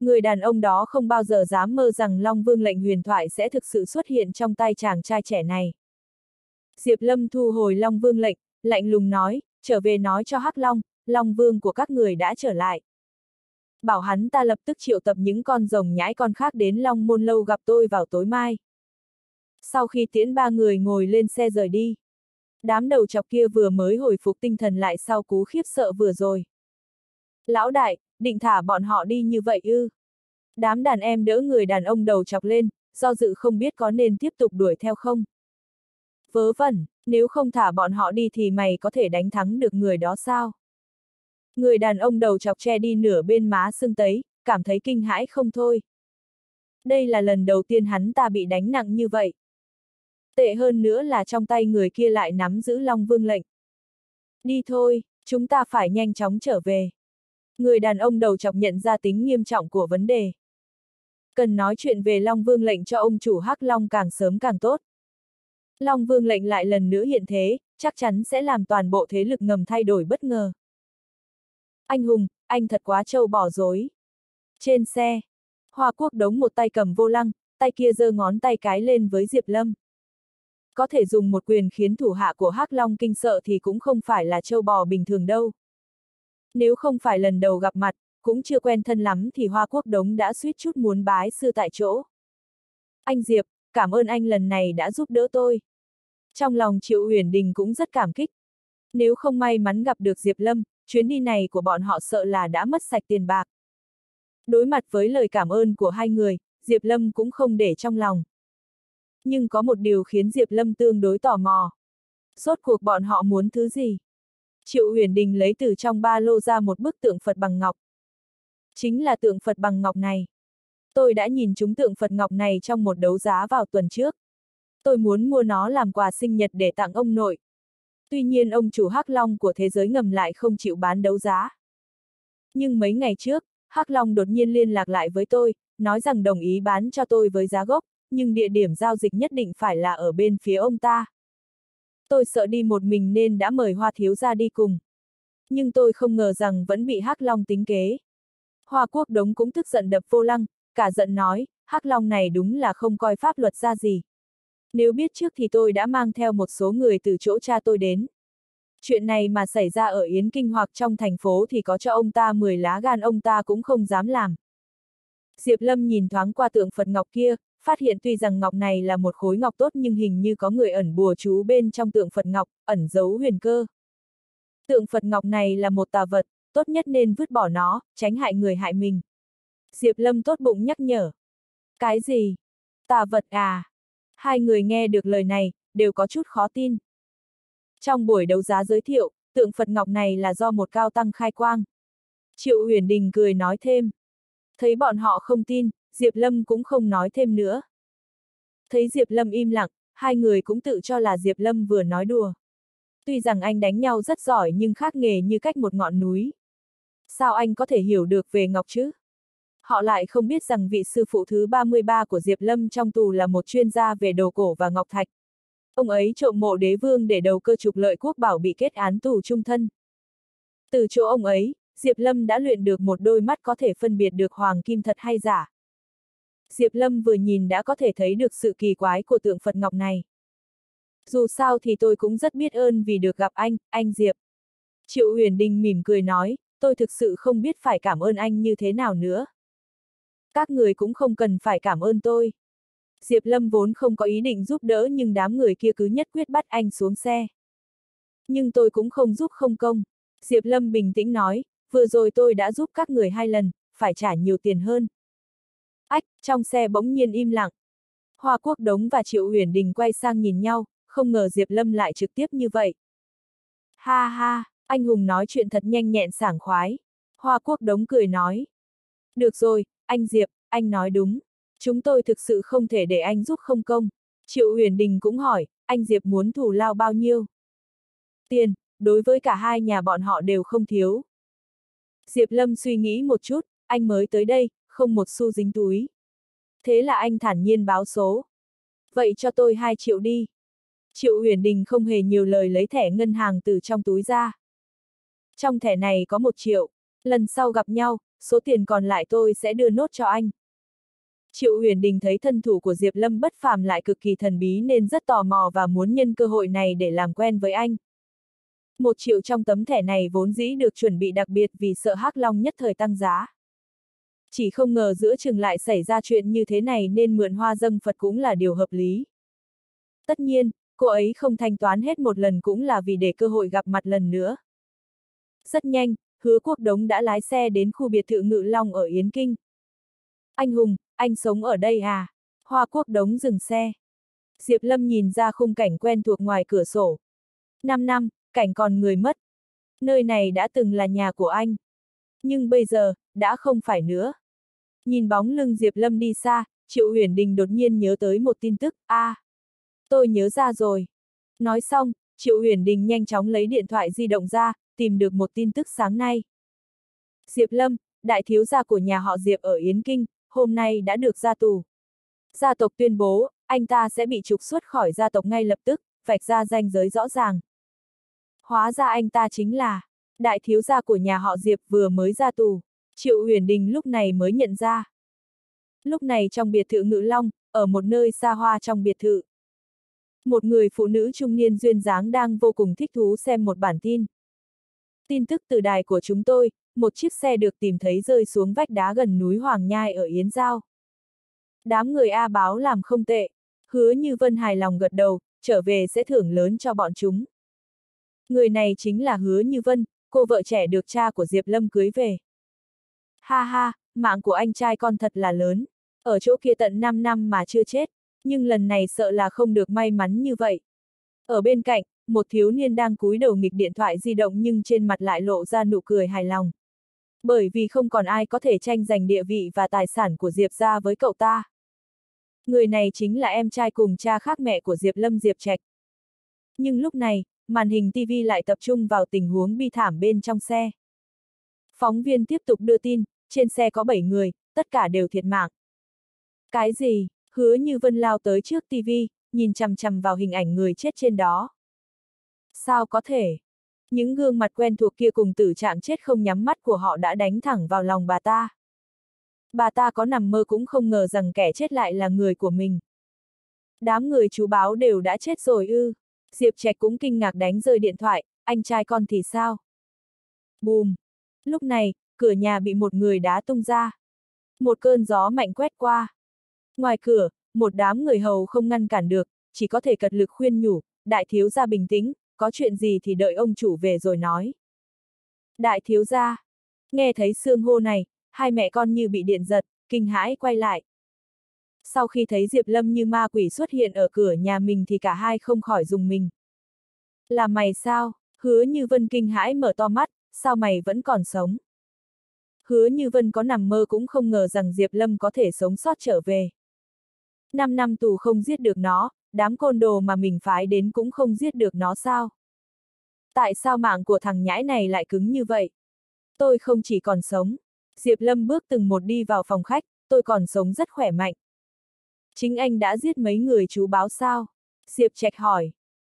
A: Người đàn ông đó không bao giờ dám mơ rằng Long Vương lệnh huyền thoại sẽ thực sự xuất hiện trong tay chàng trai trẻ này. Diệp Lâm thu hồi Long Vương lệnh, lạnh lùng nói, trở về nói cho Hắc Long, Long Vương của các người đã trở lại. Bảo hắn ta lập tức triệu tập những con rồng nhãi con khác đến Long Môn Lâu gặp tôi vào tối mai. Sau khi tiễn ba người ngồi lên xe rời đi. Đám đầu chọc kia vừa mới hồi phục tinh thần lại sau cú khiếp sợ vừa rồi. Lão đại, định thả bọn họ đi như vậy ư. Đám đàn em đỡ người đàn ông đầu chọc lên, do dự không biết có nên tiếp tục đuổi theo không. Vớ vẩn, nếu không thả bọn họ đi thì mày có thể đánh thắng được người đó sao? Người đàn ông đầu chọc che đi nửa bên má sưng tấy, cảm thấy kinh hãi không thôi. Đây là lần đầu tiên hắn ta bị đánh nặng như vậy. Tệ hơn nữa là trong tay người kia lại nắm giữ Long Vương lệnh. Đi thôi, chúng ta phải nhanh chóng trở về. Người đàn ông đầu chọc nhận ra tính nghiêm trọng của vấn đề. Cần nói chuyện về Long Vương lệnh cho ông chủ Hắc Long càng sớm càng tốt. Long Vương lệnh lại lần nữa hiện thế, chắc chắn sẽ làm toàn bộ thế lực ngầm thay đổi bất ngờ. Anh hùng, anh thật quá trâu bỏ dối. Trên xe, Hoa Quốc đống một tay cầm vô lăng, tay kia giơ ngón tay cái lên với Diệp Lâm. Có thể dùng một quyền khiến thủ hạ của Hắc Long kinh sợ thì cũng không phải là châu bò bình thường đâu. Nếu không phải lần đầu gặp mặt, cũng chưa quen thân lắm thì Hoa Quốc Đống đã suýt chút muốn bái sư tại chỗ. Anh Diệp, cảm ơn anh lần này đã giúp đỡ tôi. Trong lòng Triệu Huyền Đình cũng rất cảm kích. Nếu không may mắn gặp được Diệp Lâm, chuyến đi này của bọn họ sợ là đã mất sạch tiền bạc. Đối mặt với lời cảm ơn của hai người, Diệp Lâm cũng không để trong lòng. Nhưng có một điều khiến Diệp Lâm tương đối tò mò. Rốt cuộc bọn họ muốn thứ gì? Triệu Huyền Đình lấy từ trong ba lô ra một bức tượng Phật bằng ngọc. Chính là tượng Phật bằng ngọc này. Tôi đã nhìn chúng tượng Phật ngọc này trong một đấu giá vào tuần trước. Tôi muốn mua nó làm quà sinh nhật để tặng ông nội. Tuy nhiên ông chủ Hắc Long của thế giới ngầm lại không chịu bán đấu giá. Nhưng mấy ngày trước, Hắc Long đột nhiên liên lạc lại với tôi, nói rằng đồng ý bán cho tôi với giá gốc, nhưng địa điểm giao dịch nhất định phải là ở bên phía ông ta. Tôi sợ đi một mình nên đã mời Hoa Thiếu ra đi cùng. Nhưng tôi không ngờ rằng vẫn bị Hắc Long tính kế. Hoa Quốc Đống cũng tức giận đập vô lăng, cả giận nói, Hắc Long này đúng là không coi pháp luật ra gì. Nếu biết trước thì tôi đã mang theo một số người từ chỗ cha tôi đến. Chuyện này mà xảy ra ở Yến Kinh hoặc trong thành phố thì có cho ông ta 10 lá gan ông ta cũng không dám làm. Diệp Lâm nhìn thoáng qua tượng Phật Ngọc kia, phát hiện tuy rằng Ngọc này là một khối Ngọc tốt nhưng hình như có người ẩn bùa chú bên trong tượng Phật Ngọc, ẩn giấu huyền cơ. Tượng Phật Ngọc này là một tà vật, tốt nhất nên vứt bỏ nó, tránh hại người hại mình. Diệp Lâm tốt bụng nhắc nhở. Cái gì? Tà vật à? Hai người nghe được lời này, đều có chút khó tin. Trong buổi đấu giá giới thiệu, tượng Phật Ngọc này là do một cao tăng khai quang. Triệu Huyền Đình cười nói thêm. Thấy bọn họ không tin, Diệp Lâm cũng không nói thêm nữa. Thấy Diệp Lâm im lặng, hai người cũng tự cho là Diệp Lâm vừa nói đùa. Tuy rằng anh đánh nhau rất giỏi nhưng khác nghề như cách một ngọn núi. Sao anh có thể hiểu được về Ngọc chứ? Họ lại không biết rằng vị sư phụ thứ 33 của Diệp Lâm trong tù là một chuyên gia về đồ cổ và ngọc thạch. Ông ấy trộm mộ đế vương để đầu cơ trục lợi quốc bảo bị kết án tù trung thân. Từ chỗ ông ấy, Diệp Lâm đã luyện được một đôi mắt có thể phân biệt được hoàng kim thật hay giả. Diệp Lâm vừa nhìn đã có thể thấy được sự kỳ quái của tượng Phật Ngọc này. Dù sao thì tôi cũng rất biết ơn vì được gặp anh, anh Diệp. Triệu Huyền Đình mỉm cười nói, tôi thực sự không biết phải cảm ơn anh như thế nào nữa. Các người cũng không cần phải cảm ơn tôi. Diệp Lâm vốn không có ý định giúp đỡ nhưng đám người kia cứ nhất quyết bắt anh xuống xe. Nhưng tôi cũng không giúp không công. Diệp Lâm bình tĩnh nói, vừa rồi tôi đã giúp các người hai lần, phải trả nhiều tiền hơn. Ách, trong xe bỗng nhiên im lặng. Hoa Quốc Đống và Triệu Huyền Đình quay sang nhìn nhau, không ngờ Diệp Lâm lại trực tiếp như vậy. Ha ha, anh Hùng nói chuyện thật nhanh nhẹn sảng khoái. Hoa Quốc Đống cười nói. Được rồi, anh Diệp, anh nói đúng. Chúng tôi thực sự không thể để anh giúp không công. Triệu Huyền Đình cũng hỏi, anh Diệp muốn thủ lao bao nhiêu? Tiền, đối với cả hai nhà bọn họ đều không thiếu. Diệp Lâm suy nghĩ một chút, anh mới tới đây, không một xu dính túi. Thế là anh thản nhiên báo số. Vậy cho tôi 2 triệu đi. Triệu Huyền Đình không hề nhiều lời lấy thẻ ngân hàng từ trong túi ra. Trong thẻ này có một triệu, lần sau gặp nhau, số tiền còn lại tôi sẽ đưa nốt cho anh. Triệu Huyền Đình thấy thân thủ của Diệp Lâm bất phàm lại cực kỳ thần bí nên rất tò mò và muốn nhân cơ hội này để làm quen với anh. Một triệu trong tấm thẻ này vốn dĩ được chuẩn bị đặc biệt vì sợ Hắc Long nhất thời tăng giá. Chỉ không ngờ giữa chừng lại xảy ra chuyện như thế này nên mượn hoa dâng Phật cũng là điều hợp lý. Tất nhiên, cô ấy không thanh toán hết một lần cũng là vì để cơ hội gặp mặt lần nữa. Rất nhanh, hứa quốc đống đã lái xe đến khu biệt thự Ngự Long ở Yến Kinh. Anh Hùng, anh sống ở đây à? Hoa quốc đống dừng xe. Diệp Lâm nhìn ra khung cảnh quen thuộc ngoài cửa sổ. Năm năm, cảnh còn người mất. Nơi này đã từng là nhà của anh. Nhưng bây giờ, đã không phải nữa. Nhìn bóng lưng Diệp Lâm đi xa, Triệu Huyền Đình đột nhiên nhớ tới một tin tức, a, à, tôi nhớ ra rồi. Nói xong, Triệu Huyền Đình nhanh chóng lấy điện thoại di động ra, tìm được một tin tức sáng nay. Diệp Lâm, đại thiếu gia của nhà họ Diệp ở Yến Kinh, hôm nay đã được ra tù. Gia tộc tuyên bố, anh ta sẽ bị trục xuất khỏi gia tộc ngay lập tức, vạch ra danh giới rõ ràng. Hóa ra anh ta chính là, đại thiếu gia của nhà họ Diệp vừa mới ra tù. Triệu Huyền Đình lúc này mới nhận ra. Lúc này trong biệt thự Ngự Long, ở một nơi xa hoa trong biệt thự. Một người phụ nữ trung niên duyên dáng đang vô cùng thích thú xem một bản tin. Tin tức từ đài của chúng tôi, một chiếc xe được tìm thấy rơi xuống vách đá gần núi Hoàng Nhai ở Yến Giao. Đám người A báo làm không tệ, hứa như Vân hài lòng gật đầu, trở về sẽ thưởng lớn cho bọn chúng. Người này chính là hứa như Vân, cô vợ trẻ được cha của Diệp Lâm cưới về. Ha ha, mạng của anh trai con thật là lớn, ở chỗ kia tận 5 năm mà chưa chết, nhưng lần này sợ là không được may mắn như vậy. Ở bên cạnh, một thiếu niên đang cúi đầu nghịch điện thoại di động nhưng trên mặt lại lộ ra nụ cười hài lòng. Bởi vì không còn ai có thể tranh giành địa vị và tài sản của Diệp ra với cậu ta. Người này chính là em trai cùng cha khác mẹ của Diệp Lâm Diệp Trạch. Nhưng lúc này, màn hình TV lại tập trung vào tình huống bi thảm bên trong xe. Phóng viên tiếp tục đưa tin, trên xe có 7 người, tất cả đều thiệt mạng. Cái gì? Hứa như Vân lao tới trước TV, nhìn chằm chằm vào hình ảnh người chết trên đó. Sao có thể? Những gương mặt quen thuộc kia cùng tử trạng chết không nhắm mắt của họ đã đánh thẳng vào lòng bà ta. Bà ta có nằm mơ cũng không ngờ rằng kẻ chết lại là người của mình. Đám người chú báo đều đã chết rồi ư. Diệp Trạch cũng kinh ngạc đánh rơi điện thoại, anh trai con thì sao? Bùm! Lúc này, cửa nhà bị một người đá tung ra. Một cơn gió mạnh quét qua. Ngoài cửa, một đám người hầu không ngăn cản được, chỉ có thể cật lực khuyên nhủ, đại thiếu gia bình tĩnh, có chuyện gì thì đợi ông chủ về rồi nói. Đại thiếu gia, nghe thấy xương hô này, hai mẹ con như bị điện giật, kinh hãi quay lại. Sau khi thấy Diệp Lâm như ma quỷ xuất hiện ở cửa nhà mình thì cả hai không khỏi dùng mình. Là mày sao? Hứa như Vân kinh hãi mở to mắt, sao mày vẫn còn sống? Hứa như Vân có nằm mơ cũng không ngờ rằng Diệp Lâm có thể sống sót trở về. Năm năm tù không giết được nó, đám côn đồ mà mình phái đến cũng không giết được nó sao? Tại sao mạng của thằng nhãi này lại cứng như vậy? Tôi không chỉ còn sống. Diệp Lâm bước từng một đi vào phòng khách, tôi còn sống rất khỏe mạnh. Chính anh đã giết mấy người chú báo sao? Diệp Trạch hỏi.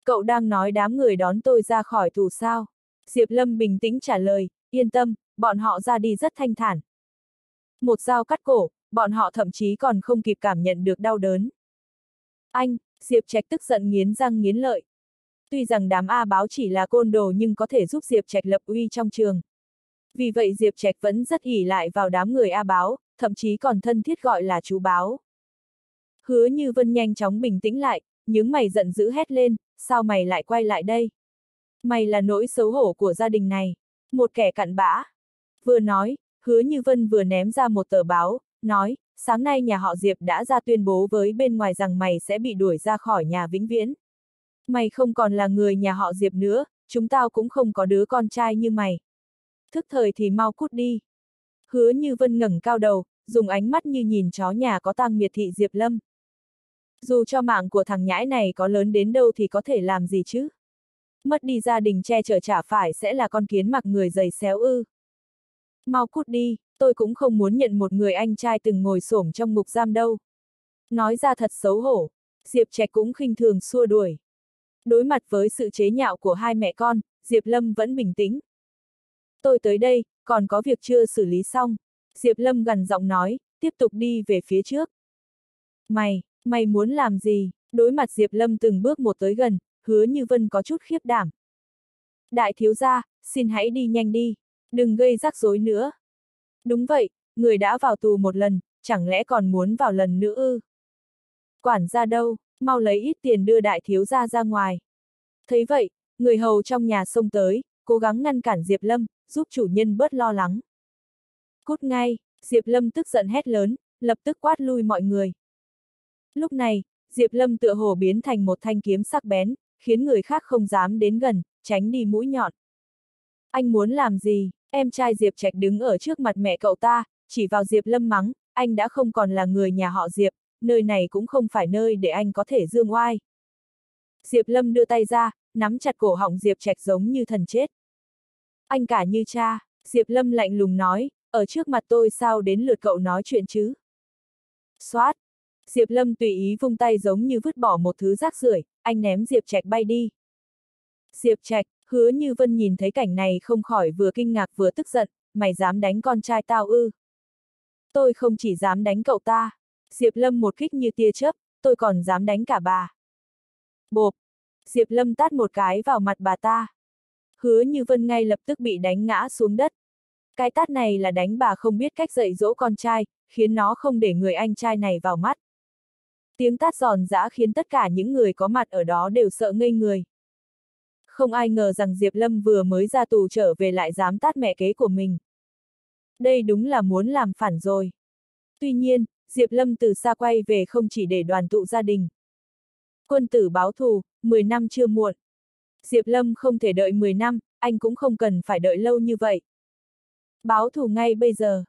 A: Cậu đang nói đám người đón tôi ra khỏi tù sao? Diệp Lâm bình tĩnh trả lời, yên tâm, bọn họ ra đi rất thanh thản. Một dao cắt cổ, bọn họ thậm chí còn không kịp cảm nhận được đau đớn. Anh, Diệp Trạch tức giận nghiến răng nghiến lợi. Tuy rằng đám A báo chỉ là côn đồ nhưng có thể giúp Diệp Trạch lập uy trong trường. Vì vậy Diệp Trạch vẫn rất ỉ lại vào đám người A báo, thậm chí còn thân thiết gọi là chú báo. Hứa như Vân nhanh chóng bình tĩnh lại, những mày giận dữ hét lên, sao mày lại quay lại đây? Mày là nỗi xấu hổ của gia đình này. Một kẻ cặn bã. Vừa nói, hứa như Vân vừa ném ra một tờ báo, nói, sáng nay nhà họ Diệp đã ra tuyên bố với bên ngoài rằng mày sẽ bị đuổi ra khỏi nhà vĩnh viễn. Mày không còn là người nhà họ Diệp nữa, chúng tao cũng không có đứa con trai như mày. Thức thời thì mau cút đi. Hứa như Vân ngẩng cao đầu, dùng ánh mắt như nhìn chó nhà có tang miệt thị Diệp Lâm. Dù cho mạng của thằng nhãi này có lớn đến đâu thì có thể làm gì chứ? Mất đi gia đình che chở trả phải sẽ là con kiến mặc người dày xéo ư. Mau cút đi, tôi cũng không muốn nhận một người anh trai từng ngồi xổm trong ngục giam đâu. Nói ra thật xấu hổ, Diệp Trạch cũng khinh thường xua đuổi. Đối mặt với sự chế nhạo của hai mẹ con, Diệp Lâm vẫn bình tĩnh. Tôi tới đây, còn có việc chưa xử lý xong. Diệp Lâm gần giọng nói, tiếp tục đi về phía trước. Mày, mày muốn làm gì? Đối mặt Diệp Lâm từng bước một tới gần, hứa như Vân có chút khiếp đảm. Đại thiếu gia, xin hãy đi nhanh đi, đừng gây rắc rối nữa. Đúng vậy, người đã vào tù một lần, chẳng lẽ còn muốn vào lần nữa ư? Quản gia đâu, mau lấy ít tiền đưa đại thiếu gia ra ngoài. Thấy vậy, người hầu trong nhà xông tới, cố gắng ngăn cản Diệp Lâm, giúp chủ nhân bớt lo lắng. Cút ngay, Diệp Lâm tức giận hét lớn, lập tức quát lui mọi người. Lúc này, Diệp Lâm tựa hồ biến thành một thanh kiếm sắc bén, khiến người khác không dám đến gần, tránh đi mũi nhọn. Anh muốn làm gì? Em trai Diệp Trạch đứng ở trước mặt mẹ cậu ta, chỉ vào Diệp Lâm mắng, anh đã không còn là người nhà họ Diệp, nơi này cũng không phải nơi để anh có thể dương oai. Diệp Lâm đưa tay ra, nắm chặt cổ họng Diệp Trạch giống như thần chết. Anh cả như cha, Diệp Lâm lạnh lùng nói, ở trước mặt tôi sao đến lượt cậu nói chuyện chứ? Xoát! Diệp Lâm tùy ý vung tay giống như vứt bỏ một thứ rác rưởi, anh ném Diệp Trạch bay đi. Diệp Trạch, hứa như Vân nhìn thấy cảnh này không khỏi vừa kinh ngạc vừa tức giận, mày dám đánh con trai tao ư? Tôi không chỉ dám đánh cậu ta, Diệp Lâm một kích như tia chớp, tôi còn dám đánh cả bà. Bộp! Diệp Lâm tát một cái vào mặt bà ta. Hứa như vân ngay lập tức bị đánh ngã xuống đất. Cái tát này là đánh bà không biết cách dạy dỗ con trai, khiến nó không để người anh trai này vào mắt. Tiếng tát giòn giã khiến tất cả những người có mặt ở đó đều sợ ngây người. Không ai ngờ rằng Diệp Lâm vừa mới ra tù trở về lại dám tát mẹ kế của mình. Đây đúng là muốn làm phản rồi. Tuy nhiên, Diệp Lâm từ xa quay về không chỉ để đoàn tụ gia đình. Quân tử báo thù, 10 năm chưa muộn. Diệp Lâm không thể đợi 10 năm, anh cũng không cần phải đợi lâu như vậy. Báo thù ngay bây giờ.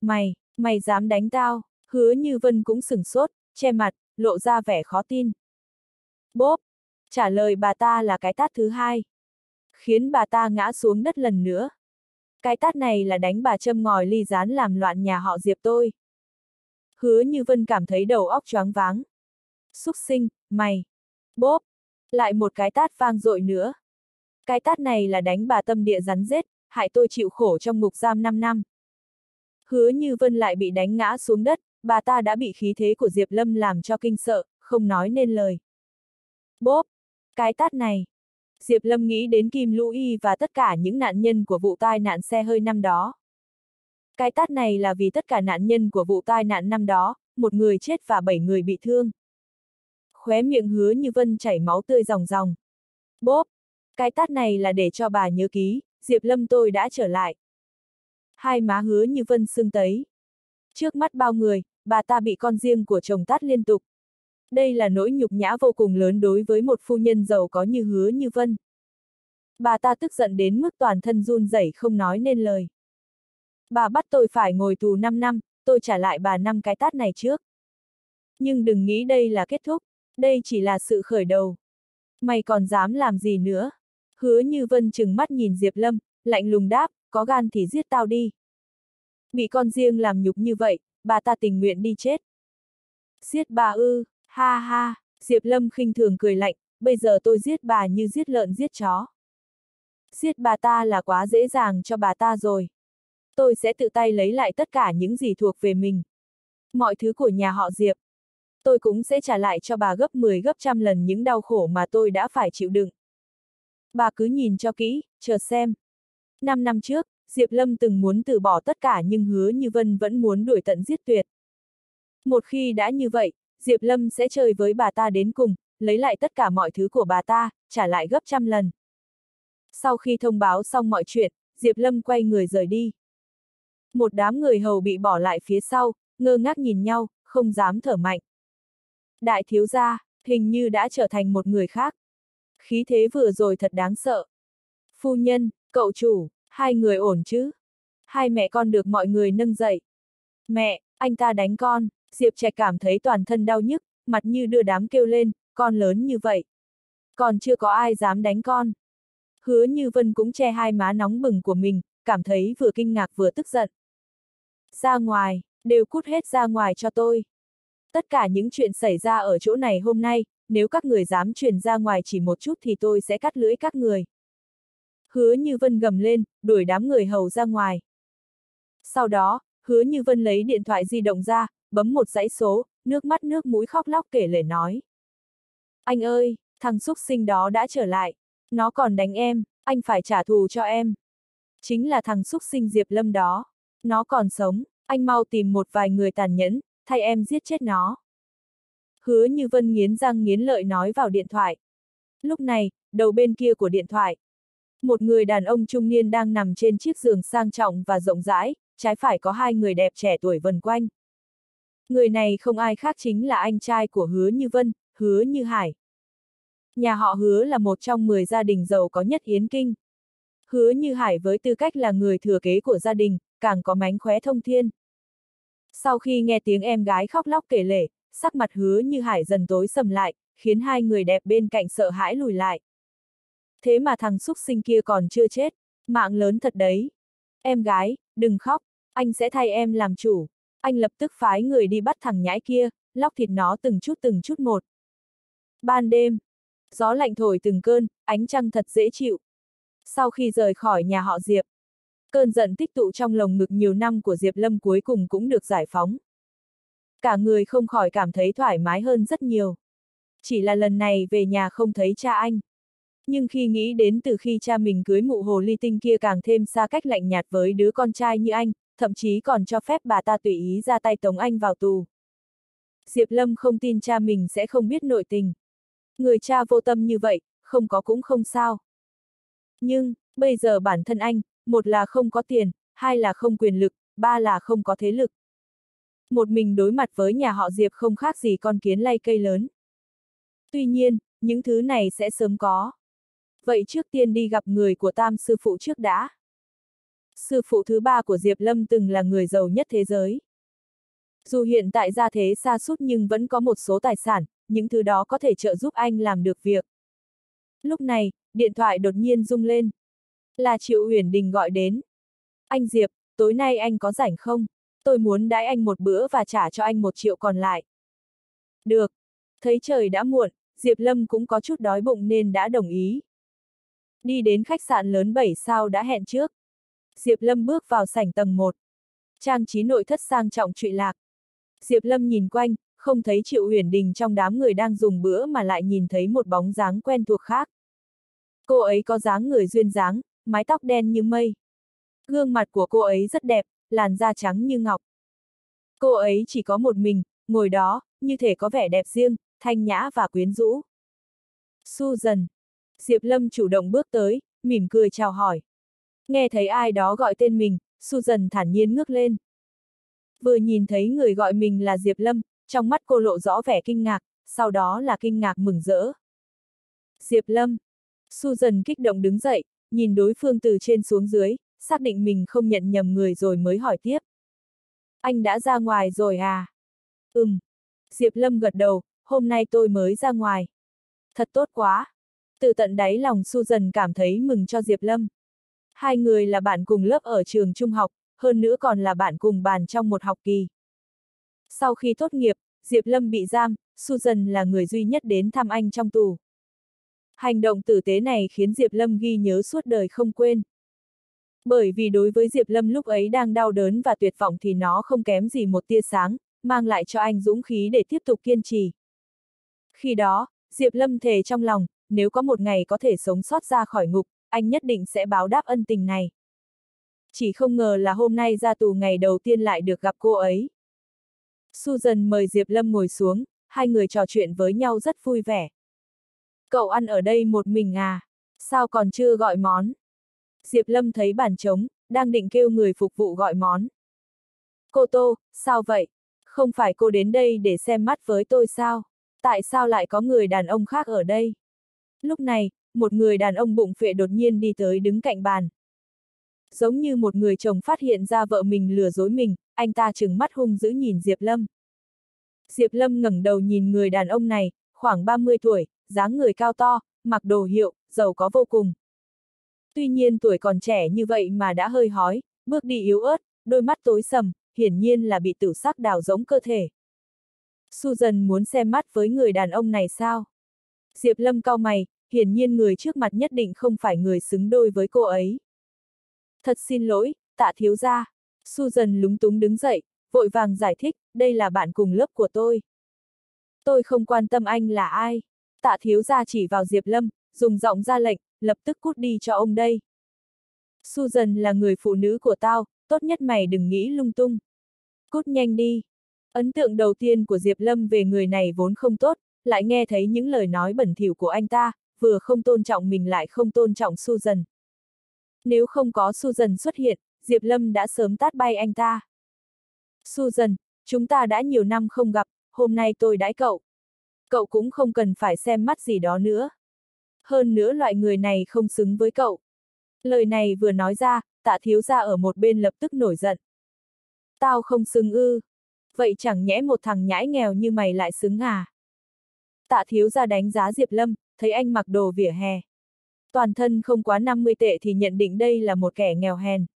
A: Mày, mày dám đánh tao, hứa như Vân cũng sửng sốt, che mặt, lộ ra vẻ khó tin. Bốp, trả lời bà ta là cái tát thứ hai. Khiến bà ta ngã xuống đất lần nữa. Cái tát này là đánh bà châm ngòi ly rán làm loạn nhà họ Diệp tôi. Hứa như Vân cảm thấy đầu óc choáng váng. Xúc sinh, mày. Bốp. Lại một cái tát vang dội nữa. Cái tát này là đánh bà tâm địa rắn rết, hại tôi chịu khổ trong ngục giam 5 năm. Hứa như Vân lại bị đánh ngã xuống đất, bà ta đã bị khí thế của Diệp Lâm làm cho kinh sợ, không nói nên lời. Bốp! Cái tát này! Diệp Lâm nghĩ đến Kim Lũ Y và tất cả những nạn nhân của vụ tai nạn xe hơi năm đó. Cái tát này là vì tất cả nạn nhân của vụ tai nạn năm đó, một người chết và bảy người bị thương. Khóe miệng hứa như vân chảy máu tươi ròng ròng. Bốp! Cái tát này là để cho bà nhớ ký, Diệp Lâm tôi đã trở lại. Hai má hứa như vân sưng tấy. Trước mắt bao người, bà ta bị con riêng của chồng tát liên tục. Đây là nỗi nhục nhã vô cùng lớn đối với một phu nhân giàu có như hứa như vân. Bà ta tức giận đến mức toàn thân run rẩy không nói nên lời. Bà bắt tôi phải ngồi tù 5 năm, tôi trả lại bà năm cái tát này trước. Nhưng đừng nghĩ đây là kết thúc, đây chỉ là sự khởi đầu. Mày còn dám làm gì nữa? Hứa như vân chừng mắt nhìn Diệp Lâm, lạnh lùng đáp, có gan thì giết tao đi. Bị con riêng làm nhục như vậy, bà ta tình nguyện đi chết. Giết bà ư, ha ha, Diệp Lâm khinh thường cười lạnh, bây giờ tôi giết bà như giết lợn giết chó. Giết bà ta là quá dễ dàng cho bà ta rồi. Tôi sẽ tự tay lấy lại tất cả những gì thuộc về mình. Mọi thứ của nhà họ Diệp. Tôi cũng sẽ trả lại cho bà gấp 10 gấp trăm lần những đau khổ mà tôi đã phải chịu đựng. Bà cứ nhìn cho kỹ, chờ xem. Năm năm trước, Diệp Lâm từng muốn từ bỏ tất cả nhưng hứa như Vân vẫn muốn đuổi tận giết tuyệt. Một khi đã như vậy, Diệp Lâm sẽ chơi với bà ta đến cùng, lấy lại tất cả mọi thứ của bà ta, trả lại gấp trăm lần. Sau khi thông báo xong mọi chuyện, Diệp Lâm quay người rời đi. Một đám người hầu bị bỏ lại phía sau, ngơ ngác nhìn nhau, không dám thở mạnh. Đại thiếu gia, hình như đã trở thành một người khác. Khí thế vừa rồi thật đáng sợ. Phu nhân, cậu chủ, hai người ổn chứ? Hai mẹ con được mọi người nâng dậy. Mẹ, anh ta đánh con, Diệp Trạch cảm thấy toàn thân đau nhức, mặt như đưa đám kêu lên, con lớn như vậy. Còn chưa có ai dám đánh con. Hứa như Vân cũng che hai má nóng bừng của mình, cảm thấy vừa kinh ngạc vừa tức giận. Ra ngoài, đều cút hết ra ngoài cho tôi. Tất cả những chuyện xảy ra ở chỗ này hôm nay, nếu các người dám truyền ra ngoài chỉ một chút thì tôi sẽ cắt lưỡi các người. Hứa Như Vân gầm lên, đuổi đám người hầu ra ngoài. Sau đó, Hứa Như Vân lấy điện thoại di động ra, bấm một dãy số, nước mắt nước mũi khóc lóc kể lể nói. Anh ơi, thằng xúc sinh đó đã trở lại. Nó còn đánh em, anh phải trả thù cho em. Chính là thằng xúc sinh Diệp Lâm đó. Nó còn sống, anh mau tìm một vài người tàn nhẫn, thay em giết chết nó. Hứa như Vân nghiến răng nghiến lợi nói vào điện thoại. Lúc này, đầu bên kia của điện thoại. Một người đàn ông trung niên đang nằm trên chiếc giường sang trọng và rộng rãi, trái phải có hai người đẹp trẻ tuổi vần quanh. Người này không ai khác chính là anh trai của Hứa Như Vân, Hứa Như Hải. Nhà họ Hứa là một trong 10 gia đình giàu có nhất Yến Kinh. Hứa Như Hải với tư cách là người thừa kế của gia đình, càng có mánh khóe thông thiên. Sau khi nghe tiếng em gái khóc lóc kể lể, sắc mặt hứa như hải dần tối sầm lại, khiến hai người đẹp bên cạnh sợ hãi lùi lại. Thế mà thằng xúc sinh kia còn chưa chết, mạng lớn thật đấy. Em gái, đừng khóc, anh sẽ thay em làm chủ. Anh lập tức phái người đi bắt thằng nhãi kia, lóc thịt nó từng chút từng chút một. Ban đêm, gió lạnh thổi từng cơn, ánh trăng thật dễ chịu. Sau khi rời khỏi nhà họ Diệp, cơn giận tích tụ trong lồng ngực nhiều năm của Diệp Lâm cuối cùng cũng được giải phóng. cả người không khỏi cảm thấy thoải mái hơn rất nhiều. Chỉ là lần này về nhà không thấy cha anh. Nhưng khi nghĩ đến từ khi cha mình cưới mụ hồ ly tinh kia càng thêm xa cách lạnh nhạt với đứa con trai như anh, thậm chí còn cho phép bà ta tùy ý ra tay tống anh vào tù. Diệp Lâm không tin cha mình sẽ không biết nội tình. Người cha vô tâm như vậy, không có cũng không sao. Nhưng, bây giờ bản thân anh, một là không có tiền, hai là không quyền lực, ba là không có thế lực. Một mình đối mặt với nhà họ Diệp không khác gì con kiến lay cây lớn. Tuy nhiên, những thứ này sẽ sớm có. Vậy trước tiên đi gặp người của tam sư phụ trước đã. Sư phụ thứ ba của Diệp Lâm từng là người giàu nhất thế giới. Dù hiện tại gia thế xa sút nhưng vẫn có một số tài sản, những thứ đó có thể trợ giúp anh làm được việc. Lúc này, điện thoại đột nhiên rung lên. Là Triệu Uyển Đình gọi đến. Anh Diệp, tối nay anh có rảnh không? Tôi muốn đãi anh một bữa và trả cho anh một triệu còn lại. Được. Thấy trời đã muộn, Diệp Lâm cũng có chút đói bụng nên đã đồng ý. Đi đến khách sạn lớn 7 sao đã hẹn trước. Diệp Lâm bước vào sảnh tầng 1. Trang trí nội thất sang trọng trụy lạc. Diệp Lâm nhìn quanh, không thấy Triệu Huyền Đình trong đám người đang dùng bữa mà lại nhìn thấy một bóng dáng quen thuộc khác. Cô ấy có dáng người duyên dáng, mái tóc đen như mây. Gương mặt của cô ấy rất đẹp, làn da trắng như ngọc. Cô ấy chỉ có một mình, ngồi đó, như thể có vẻ đẹp riêng, thanh nhã và quyến rũ. Susan. Diệp Lâm chủ động bước tới, mỉm cười chào hỏi. Nghe thấy ai đó gọi tên mình, Susan thản nhiên ngước lên. Vừa nhìn thấy người gọi mình là Diệp Lâm, trong mắt cô lộ rõ vẻ kinh ngạc, sau đó là kinh ngạc mừng rỡ. Diệp Lâm. Susan kích động đứng dậy, nhìn đối phương từ trên xuống dưới, xác định mình không nhận nhầm người rồi mới hỏi tiếp. Anh đã ra ngoài rồi à? Ừm. Diệp Lâm gật đầu, hôm nay tôi mới ra ngoài. Thật tốt quá. Từ tận đáy lòng Susan cảm thấy mừng cho Diệp Lâm. Hai người là bạn cùng lớp ở trường trung học, hơn nữa còn là bạn cùng bàn trong một học kỳ. Sau khi tốt nghiệp, Diệp Lâm bị giam, Susan là người duy nhất đến thăm anh trong tù. Hành động tử tế này khiến Diệp Lâm ghi nhớ suốt đời không quên. Bởi vì đối với Diệp Lâm lúc ấy đang đau đớn và tuyệt vọng thì nó không kém gì một tia sáng, mang lại cho anh dũng khí để tiếp tục kiên trì. Khi đó, Diệp Lâm thề trong lòng, nếu có một ngày có thể sống sót ra khỏi ngục, anh nhất định sẽ báo đáp ân tình này. Chỉ không ngờ là hôm nay ra tù ngày đầu tiên lại được gặp cô ấy. Susan mời Diệp Lâm ngồi xuống, hai người trò chuyện với nhau rất vui vẻ. Cậu ăn ở đây một mình à? Sao còn chưa gọi món? Diệp Lâm thấy bàn trống, đang định kêu người phục vụ gọi món. Cô Tô, sao vậy? Không phải cô đến đây để xem mắt với tôi sao? Tại sao lại có người đàn ông khác ở đây? Lúc này, một người đàn ông bụng phệ đột nhiên đi tới đứng cạnh bàn. Giống như một người chồng phát hiện ra vợ mình lừa dối mình, anh ta trừng mắt hung dữ nhìn Diệp Lâm. Diệp Lâm ngẩng đầu nhìn người đàn ông này, khoảng 30 tuổi, dáng người cao to, mặc đồ hiệu, giàu có vô cùng. Tuy nhiên tuổi còn trẻ như vậy mà đã hơi hói, bước đi yếu ớt, đôi mắt tối sầm, hiển nhiên là bị tử sắc đào giống cơ thể. Susan muốn xem mắt với người đàn ông này sao? Diệp Lâm cao mày, hiển nhiên người trước mặt nhất định không phải người xứng đôi với cô ấy. Thật xin lỗi, tạ thiếu gia. Susan lúng túng đứng dậy, vội vàng giải thích, đây là bạn cùng lớp của tôi. Tôi không quan tâm anh là ai. Tạ thiếu gia chỉ vào Diệp Lâm, dùng giọng ra lệnh, lập tức cút đi cho ông đây. Susan là người phụ nữ của tao, tốt nhất mày đừng nghĩ lung tung. Cút nhanh đi. Ấn tượng đầu tiên của Diệp Lâm về người này vốn không tốt, lại nghe thấy những lời nói bẩn thỉu của anh ta, vừa không tôn trọng mình lại không tôn trọng Susan. Nếu không có Susan xuất hiện, Diệp Lâm đã sớm tát bay anh ta. Susan, chúng ta đã nhiều năm không gặp, hôm nay tôi đãi cậu. Cậu cũng không cần phải xem mắt gì đó nữa. Hơn nữa loại người này không xứng với cậu. Lời này vừa nói ra, tạ thiếu ra ở một bên lập tức nổi giận. Tao không xứng ư. Vậy chẳng nhẽ một thằng nhãi nghèo như mày lại xứng à? Tạ thiếu ra đánh giá Diệp Lâm, thấy anh mặc đồ vỉa hè. Toàn thân không quá 50 tệ thì nhận định đây là một kẻ nghèo hèn.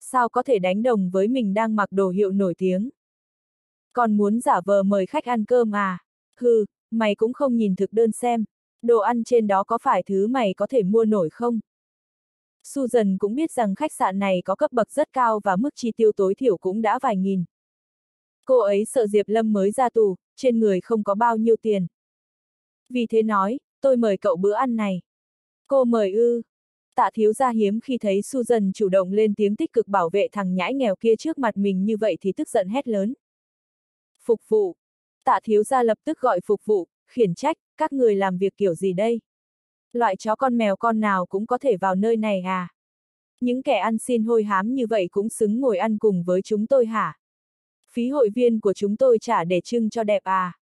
A: Sao có thể đánh đồng với mình đang mặc đồ hiệu nổi tiếng? Còn muốn giả vờ mời khách ăn cơm à? Hừ, mày cũng không nhìn thực đơn xem. Đồ ăn trên đó có phải thứ mày có thể mua nổi không? Susan cũng biết rằng khách sạn này có cấp bậc rất cao và mức chi tiêu tối thiểu cũng đã vài nghìn. Cô ấy sợ Diệp Lâm mới ra tù, trên người không có bao nhiêu tiền. Vì thế nói, tôi mời cậu bữa ăn này. Cô mời ư. Tạ thiếu gia hiếm khi thấy Susan chủ động lên tiếng tích cực bảo vệ thằng nhãi nghèo kia trước mặt mình như vậy thì tức giận hét lớn. Phục vụ. Tạ thiếu gia lập tức gọi phục vụ, khiển trách, các người làm việc kiểu gì đây? Loại chó con mèo con nào cũng có thể vào nơi này à? Những kẻ ăn xin hôi hám như vậy cũng xứng ngồi ăn cùng với chúng tôi hả? Phí hội viên của chúng tôi trả để trưng cho đẹp à?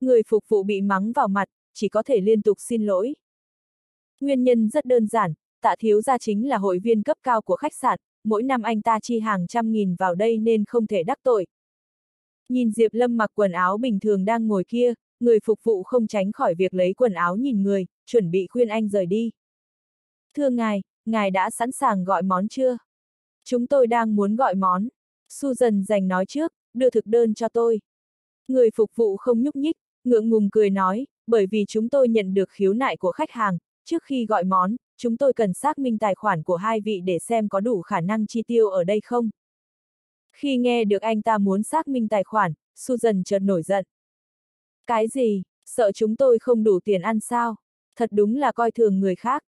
A: Người phục vụ bị mắng vào mặt, chỉ có thể liên tục xin lỗi. Nguyên nhân rất đơn giản, tạ thiếu gia chính là hội viên cấp cao của khách sạn, mỗi năm anh ta chi hàng trăm nghìn vào đây nên không thể đắc tội. Nhìn Diệp Lâm mặc quần áo bình thường đang ngồi kia, người phục vụ không tránh khỏi việc lấy quần áo nhìn người, chuẩn bị khuyên anh rời đi. Thưa ngài, ngài đã sẵn sàng gọi món chưa? Chúng tôi đang muốn gọi món. Susan dành nói trước, đưa thực đơn cho tôi. Người phục vụ không nhúc nhích, ngượng ngùng cười nói, bởi vì chúng tôi nhận được khiếu nại của khách hàng, trước khi gọi món, chúng tôi cần xác minh tài khoản của hai vị để xem có đủ khả năng chi tiêu ở đây không. Khi nghe được anh ta muốn xác minh tài khoản, Susan chợt nổi giận. Cái gì, sợ chúng tôi không đủ tiền ăn sao? Thật đúng là coi thường người khác.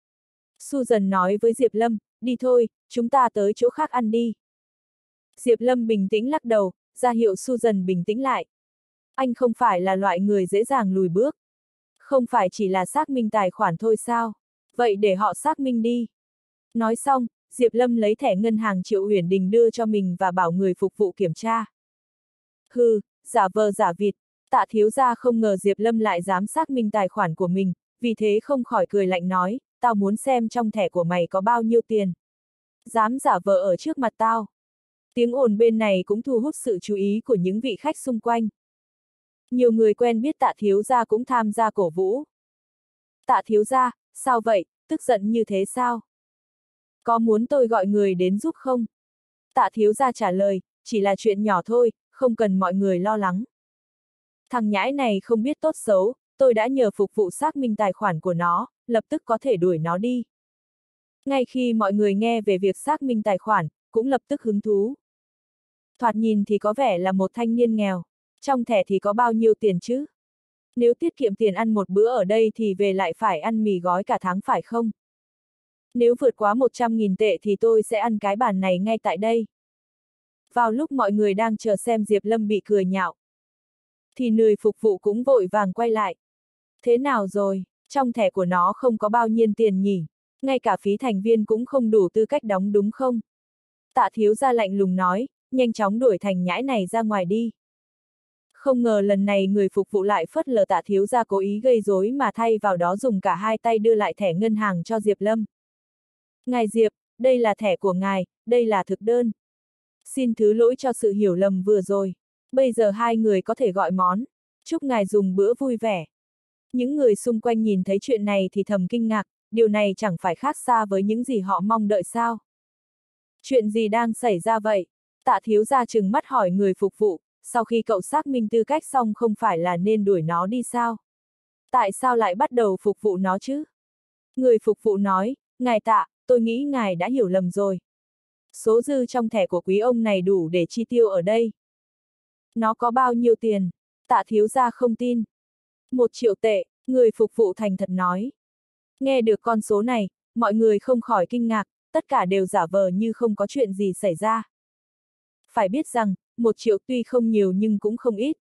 A: Susan nói với Diệp Lâm, đi thôi, chúng ta tới chỗ khác ăn đi. Diệp Lâm bình tĩnh lắc đầu, ra hiệu Susan bình tĩnh lại. Anh không phải là loại người dễ dàng lùi bước. Không phải chỉ là xác minh tài khoản thôi sao? Vậy để họ xác minh đi. Nói xong, Diệp Lâm lấy thẻ ngân hàng Triệu Uyển Đình đưa cho mình và bảo người phục vụ kiểm tra. Hừ, giả vờ giả vịt, tạ thiếu gia không ngờ Diệp Lâm lại dám xác minh tài khoản của mình, vì thế không khỏi cười lạnh nói, tao muốn xem trong thẻ của mày có bao nhiêu tiền. Dám giả vờ ở trước mặt tao. Tiếng ồn bên này cũng thu hút sự chú ý của những vị khách xung quanh. Nhiều người quen biết tạ thiếu gia cũng tham gia cổ vũ. Tạ thiếu gia, sao vậy, tức giận như thế sao? Có muốn tôi gọi người đến giúp không? Tạ thiếu gia trả lời, chỉ là chuyện nhỏ thôi, không cần mọi người lo lắng. Thằng nhãi này không biết tốt xấu, tôi đã nhờ phục vụ xác minh tài khoản của nó, lập tức có thể đuổi nó đi. Ngay khi mọi người nghe về việc xác minh tài khoản, cũng lập tức hứng thú. Thoạt nhìn thì có vẻ là một thanh niên nghèo, trong thẻ thì có bao nhiêu tiền chứ? Nếu tiết kiệm tiền ăn một bữa ở đây thì về lại phải ăn mì gói cả tháng phải không? Nếu vượt quá 100.000 tệ thì tôi sẽ ăn cái bàn này ngay tại đây. Vào lúc mọi người đang chờ xem Diệp Lâm bị cười nhạo. Thì người phục vụ cũng vội vàng quay lại. Thế nào rồi, trong thẻ của nó không có bao nhiêu tiền nhỉ? Ngay cả phí thành viên cũng không đủ tư cách đóng đúng không? Tạ thiếu ra lạnh lùng nói, nhanh chóng đuổi thành nhãi này ra ngoài đi. Không ngờ lần này người phục vụ lại phất lờ tạ thiếu ra cố ý gây rối mà thay vào đó dùng cả hai tay đưa lại thẻ ngân hàng cho Diệp Lâm. Ngài Diệp, đây là thẻ của ngài, đây là thực đơn. Xin thứ lỗi cho sự hiểu lầm vừa rồi. Bây giờ hai người có thể gọi món. Chúc ngài dùng bữa vui vẻ. Những người xung quanh nhìn thấy chuyện này thì thầm kinh ngạc, điều này chẳng phải khác xa với những gì họ mong đợi sao. Chuyện gì đang xảy ra vậy? Tạ thiếu gia chừng mắt hỏi người phục vụ, sau khi cậu xác minh tư cách xong không phải là nên đuổi nó đi sao? Tại sao lại bắt đầu phục vụ nó chứ? Người phục vụ nói, ngài tạ, tôi nghĩ ngài đã hiểu lầm rồi. Số dư trong thẻ của quý ông này đủ để chi tiêu ở đây. Nó có bao nhiêu tiền? Tạ thiếu gia không tin. Một triệu tệ, người phục vụ thành thật nói. Nghe được con số này, mọi người không khỏi kinh ngạc, tất cả đều giả vờ như không có chuyện gì xảy ra. Phải biết rằng, một triệu tuy không nhiều nhưng cũng không ít.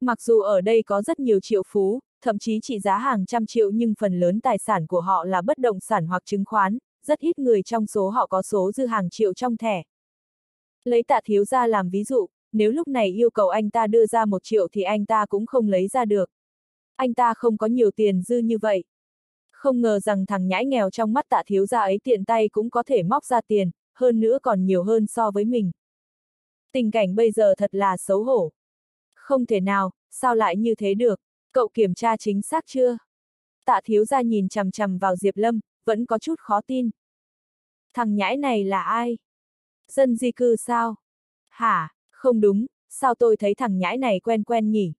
A: Mặc dù ở đây có rất nhiều triệu phú, thậm chí trị giá hàng trăm triệu nhưng phần lớn tài sản của họ là bất động sản hoặc chứng khoán, rất ít người trong số họ có số dư hàng triệu trong thẻ. Lấy tạ thiếu ra làm ví dụ, nếu lúc này yêu cầu anh ta đưa ra một triệu thì anh ta cũng không lấy ra được. Anh ta không có nhiều tiền dư như vậy. Không ngờ rằng thằng nhãi nghèo trong mắt tạ thiếu gia ấy tiện tay cũng có thể móc ra tiền, hơn nữa còn nhiều hơn so với mình. Tình cảnh bây giờ thật là xấu hổ. Không thể nào, sao lại như thế được, cậu kiểm tra chính xác chưa? Tạ thiếu gia nhìn chằm chằm vào Diệp Lâm, vẫn có chút khó tin. Thằng nhãi này là ai? Dân di cư sao? Hả, không đúng, sao tôi thấy thằng nhãi này quen quen nhỉ?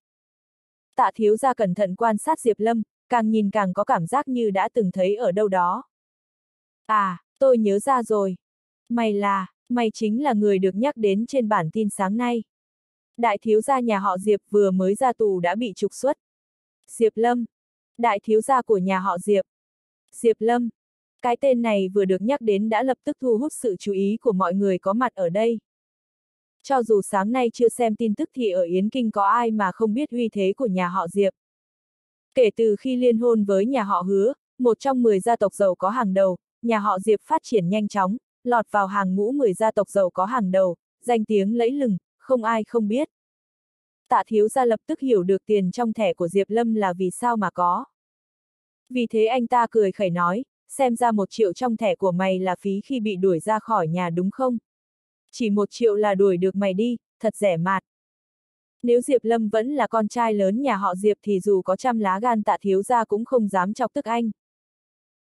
A: Tạ thiếu gia cẩn thận quan sát Diệp Lâm, càng nhìn càng có cảm giác như đã từng thấy ở đâu đó. À, tôi nhớ ra rồi. Mày là, mày chính là người được nhắc đến trên bản tin sáng nay. Đại thiếu gia nhà họ Diệp vừa mới ra tù đã bị trục xuất. Diệp Lâm. Đại thiếu gia của nhà họ Diệp. Diệp Lâm. Cái tên này vừa được nhắc đến đã lập tức thu hút sự chú ý của mọi người có mặt ở đây. Cho dù sáng nay chưa xem tin tức thì ở Yến Kinh có ai mà không biết uy thế của nhà họ Diệp. Kể từ khi liên hôn với nhà họ hứa, một trong 10 gia tộc giàu có hàng đầu, nhà họ Diệp phát triển nhanh chóng, lọt vào hàng ngũ 10 gia tộc giàu có hàng đầu, danh tiếng lẫy lừng, không ai không biết. Tạ thiếu gia lập tức hiểu được tiền trong thẻ của Diệp Lâm là vì sao mà có. Vì thế anh ta cười khẩy nói, xem ra một triệu trong thẻ của mày là phí khi bị đuổi ra khỏi nhà đúng không? Chỉ một triệu là đuổi được mày đi, thật rẻ mạt. Nếu Diệp Lâm vẫn là con trai lớn nhà họ Diệp thì dù có trăm lá gan tạ thiếu gia cũng không dám chọc tức anh.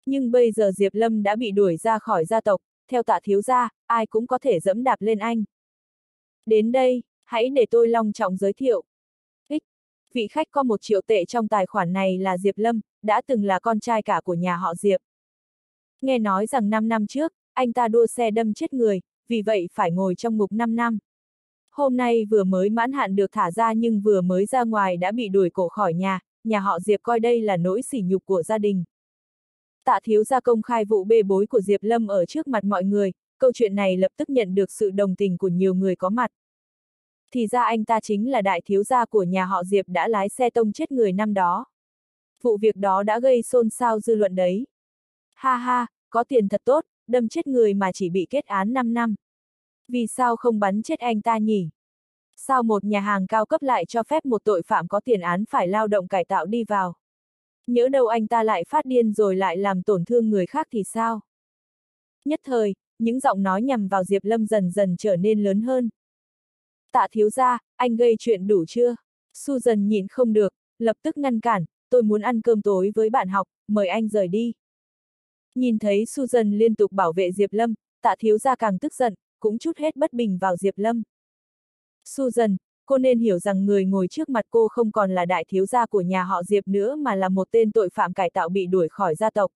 A: Nhưng bây giờ Diệp Lâm đã bị đuổi ra khỏi gia tộc, theo tạ thiếu gia, ai cũng có thể dẫm đạp lên anh. Đến đây, hãy để tôi long trọng giới thiệu. Ích, vị khách có một triệu tệ trong tài khoản này là Diệp Lâm, đã từng là con trai cả của nhà họ Diệp. Nghe nói rằng 5 năm trước, anh ta đua xe đâm chết người, vì vậy phải ngồi trong ngục 5 năm. Hôm nay vừa mới mãn hạn được thả ra nhưng vừa mới ra ngoài đã bị đuổi cổ khỏi nhà, nhà họ Diệp coi đây là nỗi sỉ nhục của gia đình. Tạ thiếu gia công khai vụ bê bối của Diệp Lâm ở trước mặt mọi người, câu chuyện này lập tức nhận được sự đồng tình của nhiều người có mặt. Thì ra anh ta chính là đại thiếu gia của nhà họ Diệp đã lái xe tông chết người năm đó. Vụ việc đó đã gây xôn xao dư luận đấy. Ha ha, có tiền thật tốt, đâm chết người mà chỉ bị kết án 5 năm. Vì sao không bắn chết anh ta nhỉ? Sao một nhà hàng cao cấp lại cho phép một tội phạm có tiền án phải lao động cải tạo đi vào? Nhớ đâu anh ta lại phát điên rồi lại làm tổn thương người khác thì sao? Nhất thời, những giọng nói nhằm vào Diệp Lâm dần dần trở nên lớn hơn. Tạ thiếu gia, anh gây chuyện đủ chưa? Su dần nhịn không được, lập tức ngăn cản, tôi muốn ăn cơm tối với bạn học, mời anh rời đi. Nhìn thấy Susan liên tục bảo vệ Diệp Lâm, tạ thiếu gia càng tức giận, cũng chút hết bất bình vào Diệp Lâm. Susan, cô nên hiểu rằng người ngồi trước mặt cô không còn là đại thiếu gia của nhà họ Diệp nữa mà là một tên tội phạm cải tạo bị đuổi khỏi gia tộc.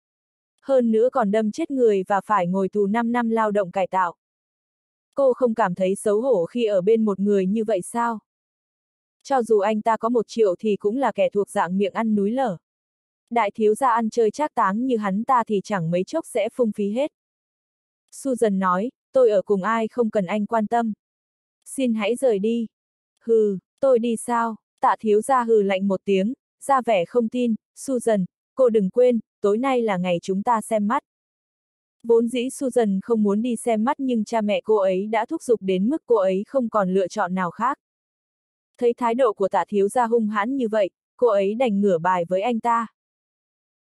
A: Hơn nữa còn đâm chết người và phải ngồi tù 5 năm lao động cải tạo. Cô không cảm thấy xấu hổ khi ở bên một người như vậy sao? Cho dù anh ta có một triệu thì cũng là kẻ thuộc dạng miệng ăn núi lở. Đại thiếu gia ăn chơi trác táng như hắn ta thì chẳng mấy chốc sẽ phung phí hết. Susan nói, tôi ở cùng ai không cần anh quan tâm. Xin hãy rời đi. Hừ, tôi đi sao? Tạ thiếu gia hừ lạnh một tiếng, ra vẻ không tin, Susan, cô đừng quên, tối nay là ngày chúng ta xem mắt. Vốn dĩ Susan không muốn đi xem mắt nhưng cha mẹ cô ấy đã thúc giục đến mức cô ấy không còn lựa chọn nào khác. Thấy thái độ của tạ thiếu gia hung hãn như vậy, cô ấy đành ngửa bài với anh ta.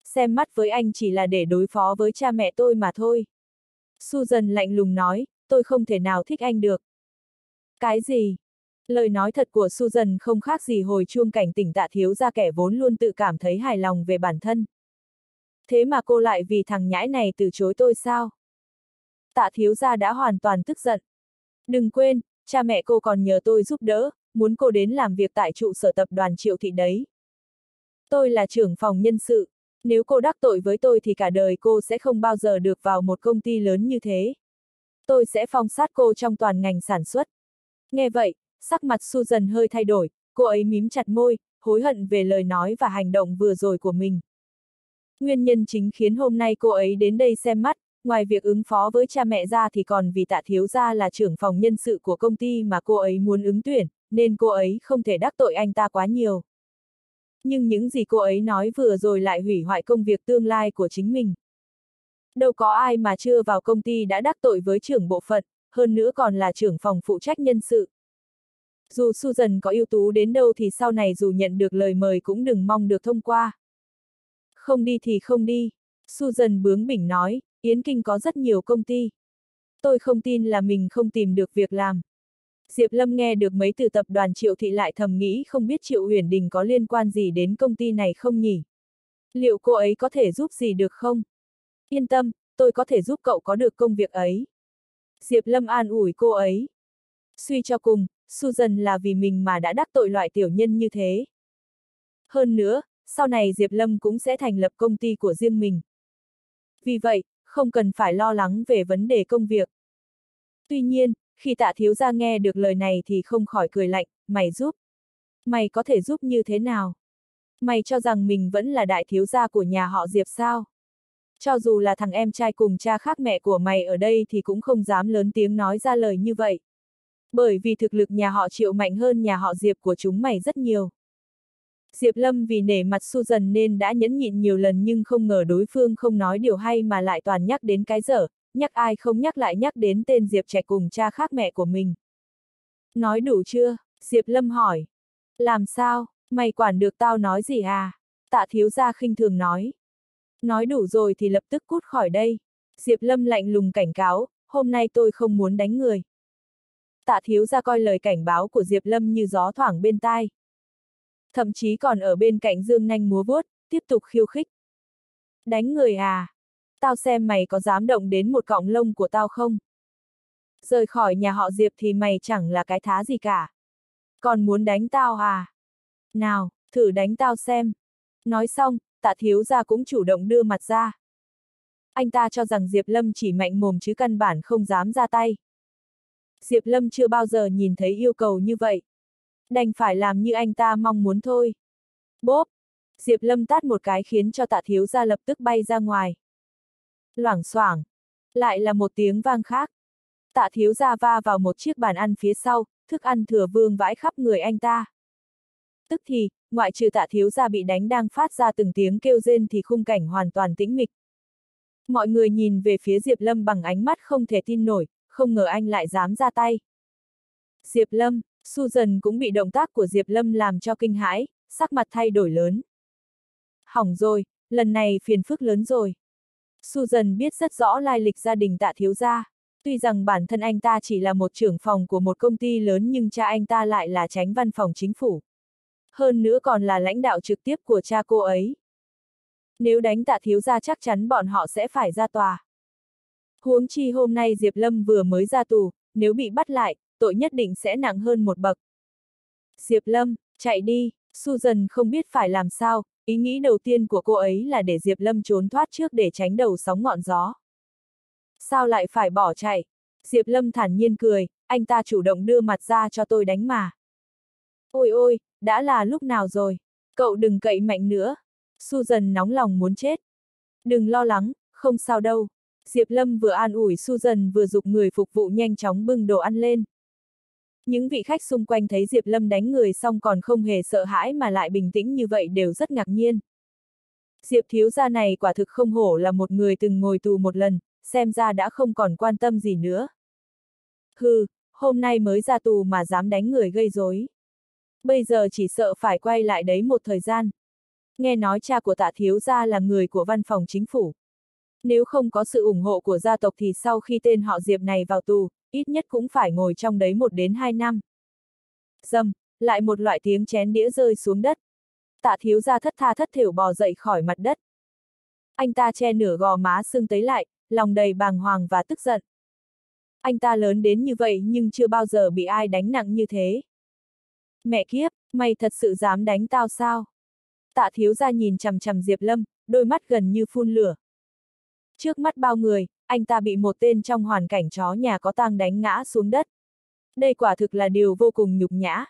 A: Xem mắt với anh chỉ là để đối phó với cha mẹ tôi mà thôi. Susan lạnh lùng nói, tôi không thể nào thích anh được. Cái gì? Lời nói thật của Susan không khác gì hồi chuông cảnh tỉnh tạ thiếu ra kẻ vốn luôn tự cảm thấy hài lòng về bản thân. Thế mà cô lại vì thằng nhãi này từ chối tôi sao? Tạ thiếu gia đã hoàn toàn tức giận. Đừng quên, cha mẹ cô còn nhờ tôi giúp đỡ, muốn cô đến làm việc tại trụ sở tập đoàn triệu thị đấy. Tôi là trưởng phòng nhân sự, nếu cô đắc tội với tôi thì cả đời cô sẽ không bao giờ được vào một công ty lớn như thế. Tôi sẽ phong sát cô trong toàn ngành sản xuất. Nghe vậy, sắc mặt Susan hơi thay đổi, cô ấy mím chặt môi, hối hận về lời nói và hành động vừa rồi của mình. Nguyên nhân chính khiến hôm nay cô ấy đến đây xem mắt, ngoài việc ứng phó với cha mẹ ra thì còn vì tạ thiếu gia là trưởng phòng nhân sự của công ty mà cô ấy muốn ứng tuyển, nên cô ấy không thể đắc tội anh ta quá nhiều. Nhưng những gì cô ấy nói vừa rồi lại hủy hoại công việc tương lai của chính mình. Đâu có ai mà chưa vào công ty đã đắc tội với trưởng bộ phận, hơn nữa còn là trưởng phòng phụ trách nhân sự. Dù Susan có ưu tú đến đâu thì sau này dù nhận được lời mời cũng đừng mong được thông qua. Không đi thì không đi. Susan bướng bỉnh nói, Yến Kinh có rất nhiều công ty. Tôi không tin là mình không tìm được việc làm. Diệp Lâm nghe được mấy từ tập đoàn Triệu Thị lại thầm nghĩ không biết Triệu Huyền Đình có liên quan gì đến công ty này không nhỉ? Liệu cô ấy có thể giúp gì được không? Yên tâm, tôi có thể giúp cậu có được công việc ấy. Diệp Lâm an ủi cô ấy. Suy cho cùng, Susan là vì mình mà đã đắc tội loại tiểu nhân như thế. Hơn nữa, sau này Diệp Lâm cũng sẽ thành lập công ty của riêng mình. Vì vậy, không cần phải lo lắng về vấn đề công việc. Tuy nhiên, khi tạ thiếu gia nghe được lời này thì không khỏi cười lạnh, mày giúp. Mày có thể giúp như thế nào? Mày cho rằng mình vẫn là đại thiếu gia của nhà họ Diệp sao? Cho dù là thằng em trai cùng cha khác mẹ của mày ở đây thì cũng không dám lớn tiếng nói ra lời như vậy. Bởi vì thực lực nhà họ Triệu mạnh hơn nhà họ Diệp của chúng mày rất nhiều. Diệp Lâm vì nể mặt Susan nên đã nhẫn nhịn nhiều lần nhưng không ngờ đối phương không nói điều hay mà lại toàn nhắc đến cái dở, nhắc ai không nhắc lại nhắc đến tên Diệp trẻ cùng cha khác mẹ của mình. Nói đủ chưa? Diệp Lâm hỏi. Làm sao, mày quản được tao nói gì à? Tạ thiếu gia khinh thường nói. Nói đủ rồi thì lập tức cút khỏi đây. Diệp Lâm lạnh lùng cảnh cáo, hôm nay tôi không muốn đánh người. Tạ thiếu gia coi lời cảnh báo của Diệp Lâm như gió thoảng bên tai. Thậm chí còn ở bên cạnh dương nanh múa vuốt, tiếp tục khiêu khích. Đánh người à? Tao xem mày có dám động đến một cọng lông của tao không? Rời khỏi nhà họ Diệp thì mày chẳng là cái thá gì cả. Còn muốn đánh tao à? Nào, thử đánh tao xem. Nói xong, tạ thiếu gia cũng chủ động đưa mặt ra. Anh ta cho rằng Diệp Lâm chỉ mạnh mồm chứ căn bản không dám ra tay. Diệp Lâm chưa bao giờ nhìn thấy yêu cầu như vậy. Đành phải làm như anh ta mong muốn thôi. Bốp! Diệp Lâm tát một cái khiến cho tạ thiếu gia lập tức bay ra ngoài. Loảng xoảng! Lại là một tiếng vang khác. Tạ thiếu gia va vào một chiếc bàn ăn phía sau, thức ăn thừa vương vãi khắp người anh ta. Tức thì, ngoại trừ tạ thiếu gia bị đánh đang phát ra từng tiếng kêu rên thì khung cảnh hoàn toàn tĩnh mịch. Mọi người nhìn về phía Diệp Lâm bằng ánh mắt không thể tin nổi, không ngờ anh lại dám ra tay. Diệp Lâm, Susan cũng bị động tác của Diệp Lâm làm cho kinh hãi, sắc mặt thay đổi lớn. Hỏng rồi, lần này phiền phức lớn rồi. Susan biết rất rõ lai lịch gia đình tạ thiếu gia. Tuy rằng bản thân anh ta chỉ là một trưởng phòng của một công ty lớn nhưng cha anh ta lại là tránh văn phòng chính phủ. Hơn nữa còn là lãnh đạo trực tiếp của cha cô ấy. Nếu đánh tạ thiếu gia chắc chắn bọn họ sẽ phải ra tòa. Huống chi hôm nay Diệp Lâm vừa mới ra tù, nếu bị bắt lại, tội nhất định sẽ nặng hơn một bậc. Diệp Lâm, chạy đi, Susan không biết phải làm sao, ý nghĩ đầu tiên của cô ấy là để Diệp Lâm trốn thoát trước để tránh đầu sóng ngọn gió. Sao lại phải bỏ chạy? Diệp Lâm thản nhiên cười, anh ta chủ động đưa mặt ra cho tôi đánh mà. Ôi ôi, đã là lúc nào rồi? Cậu đừng cậy mạnh nữa. Susan nóng lòng muốn chết. Đừng lo lắng, không sao đâu. Diệp Lâm vừa an ủi Susan vừa dục người phục vụ nhanh chóng bưng đồ ăn lên. Những vị khách xung quanh thấy Diệp Lâm đánh người xong còn không hề sợ hãi mà lại bình tĩnh như vậy đều rất ngạc nhiên. Diệp thiếu gia này quả thực không hổ là một người từng ngồi tù một lần, xem ra đã không còn quan tâm gì nữa. Hừ, hôm nay mới ra tù mà dám đánh người gây rối. Bây giờ chỉ sợ phải quay lại đấy một thời gian. Nghe nói cha của tạ thiếu gia là người của văn phòng chính phủ. Nếu không có sự ủng hộ của gia tộc thì sau khi tên họ Diệp này vào tù, ít nhất cũng phải ngồi trong đấy một đến hai năm. Dầm, lại một loại tiếng chén đĩa rơi xuống đất. Tạ thiếu gia thất tha thất thiểu bò dậy khỏi mặt đất. Anh ta che nửa gò má sưng tấy lại, lòng đầy bàng hoàng và tức giận. Anh ta lớn đến như vậy nhưng chưa bao giờ bị ai đánh nặng như thế. Mẹ kiếp, mày thật sự dám đánh tao sao? Tạ thiếu gia nhìn chằm chằm Diệp Lâm, đôi mắt gần như phun lửa. Trước mắt bao người, anh ta bị một tên trong hoàn cảnh chó nhà có tang đánh ngã xuống đất. Đây quả thực là điều vô cùng nhục nhã.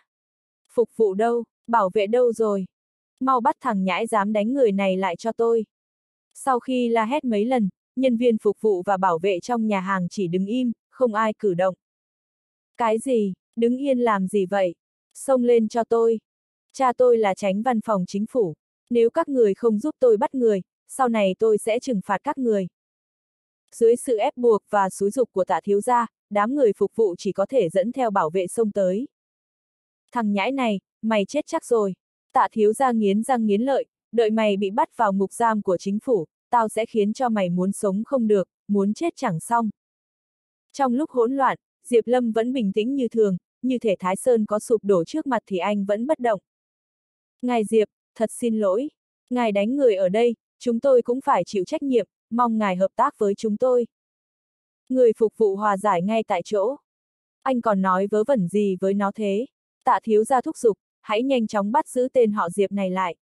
A: Phục vụ đâu, bảo vệ đâu rồi? Mau bắt thằng nhãi dám đánh người này lại cho tôi. Sau khi la hét mấy lần, nhân viên phục vụ và bảo vệ trong nhà hàng chỉ đứng im, không ai cử động. Cái gì, đứng yên làm gì vậy? Xông lên cho tôi. Cha tôi là tránh văn phòng chính phủ. Nếu các người không giúp tôi bắt người, sau này tôi sẽ trừng phạt các người. Dưới sự ép buộc và xúi dục của tạ thiếu gia, đám người phục vụ chỉ có thể dẫn theo bảo vệ xông tới. Thằng nhãi này, mày chết chắc rồi. Tạ thiếu gia nghiến răng nghiến lợi, đợi mày bị bắt vào ngục giam của chính phủ, tao sẽ khiến cho mày muốn sống không được, muốn chết chẳng xong. Trong lúc hỗn loạn, Diệp Lâm vẫn bình tĩnh như thường, như thể Thái Sơn có sụp đổ trước mặt thì anh vẫn bất động. Ngài Diệp, thật xin lỗi. Ngài đánh người ở đây, chúng tôi cũng phải chịu trách nhiệm, mong ngài hợp tác với chúng tôi. Người phục vụ hòa giải ngay tại chỗ. Anh còn nói vớ vẩn gì với nó thế? Tạ thiếu gia thúc giục, hãy nhanh chóng bắt giữ tên họ Diệp này lại.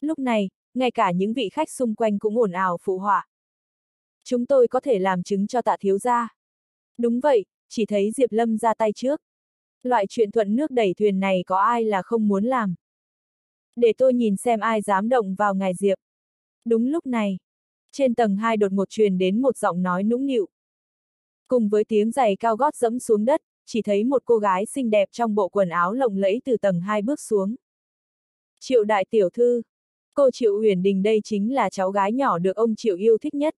A: Lúc này, ngay cả những vị khách xung quanh cũng ồn ào phụ họa. Chúng tôi có thể làm chứng cho tạ thiếu gia. Đúng vậy, chỉ thấy Diệp Lâm ra tay trước. Loại chuyện thuận nước đẩy thuyền này có ai là không muốn làm. Để tôi nhìn xem ai dám động vào ngài Diệp. Đúng lúc này, trên tầng 2 đột ngột truyền đến một giọng nói nũng nịu. Cùng với tiếng giày cao gót dẫm xuống đất, chỉ thấy một cô gái xinh đẹp trong bộ quần áo lộng lẫy từ tầng 2 bước xuống. Triệu đại tiểu thư. Cô Triệu Huyền Đình đây chính là cháu gái nhỏ được ông Triệu yêu thích nhất.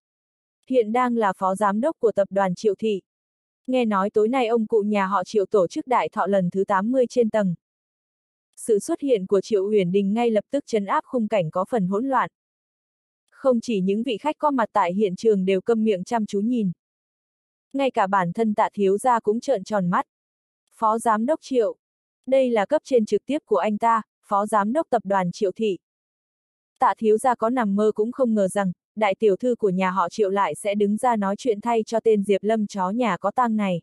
A: Hiện đang là phó giám đốc của tập đoàn Triệu Thị. Nghe nói tối nay ông cụ nhà họ Triệu tổ chức đại thọ lần thứ 80 trên tầng. Sự xuất hiện của Triệu Huyền Đình ngay lập tức chấn áp khung cảnh có phần hỗn loạn. Không chỉ những vị khách có mặt tại hiện trường đều câm miệng chăm chú nhìn. Ngay cả bản thân tạ thiếu gia cũng trợn tròn mắt. Phó Giám đốc Triệu. Đây là cấp trên trực tiếp của anh ta, Phó Giám đốc Tập đoàn Triệu Thị. Tạ thiếu gia có nằm mơ cũng không ngờ rằng, đại tiểu thư của nhà họ Triệu lại sẽ đứng ra nói chuyện thay cho tên Diệp Lâm chó nhà có tang này.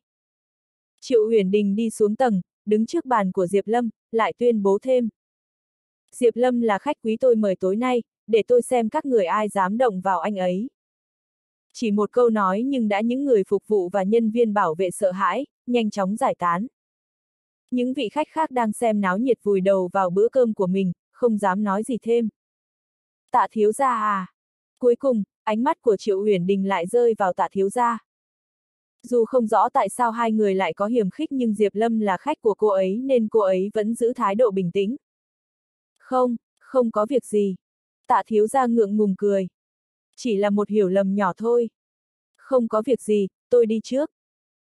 A: Triệu Huyền Đình đi xuống tầng, đứng trước bàn của Diệp Lâm, lại tuyên bố thêm. Diệp Lâm là khách quý tôi mời tối nay, để tôi xem các người ai dám động vào anh ấy. Chỉ một câu nói nhưng đã những người phục vụ và nhân viên bảo vệ sợ hãi, nhanh chóng giải tán. Những vị khách khác đang xem náo nhiệt vùi đầu vào bữa cơm của mình, không dám nói gì thêm. Tạ thiếu gia à? Cuối cùng, ánh mắt của Triệu Huyền Đình lại rơi vào tạ thiếu gia. Dù không rõ tại sao hai người lại có hiểm khích nhưng Diệp Lâm là khách của cô ấy nên cô ấy vẫn giữ thái độ bình tĩnh. Không, không có việc gì. Tạ thiếu gia ngượng ngùng cười. Chỉ là một hiểu lầm nhỏ thôi. Không có việc gì, tôi đi trước.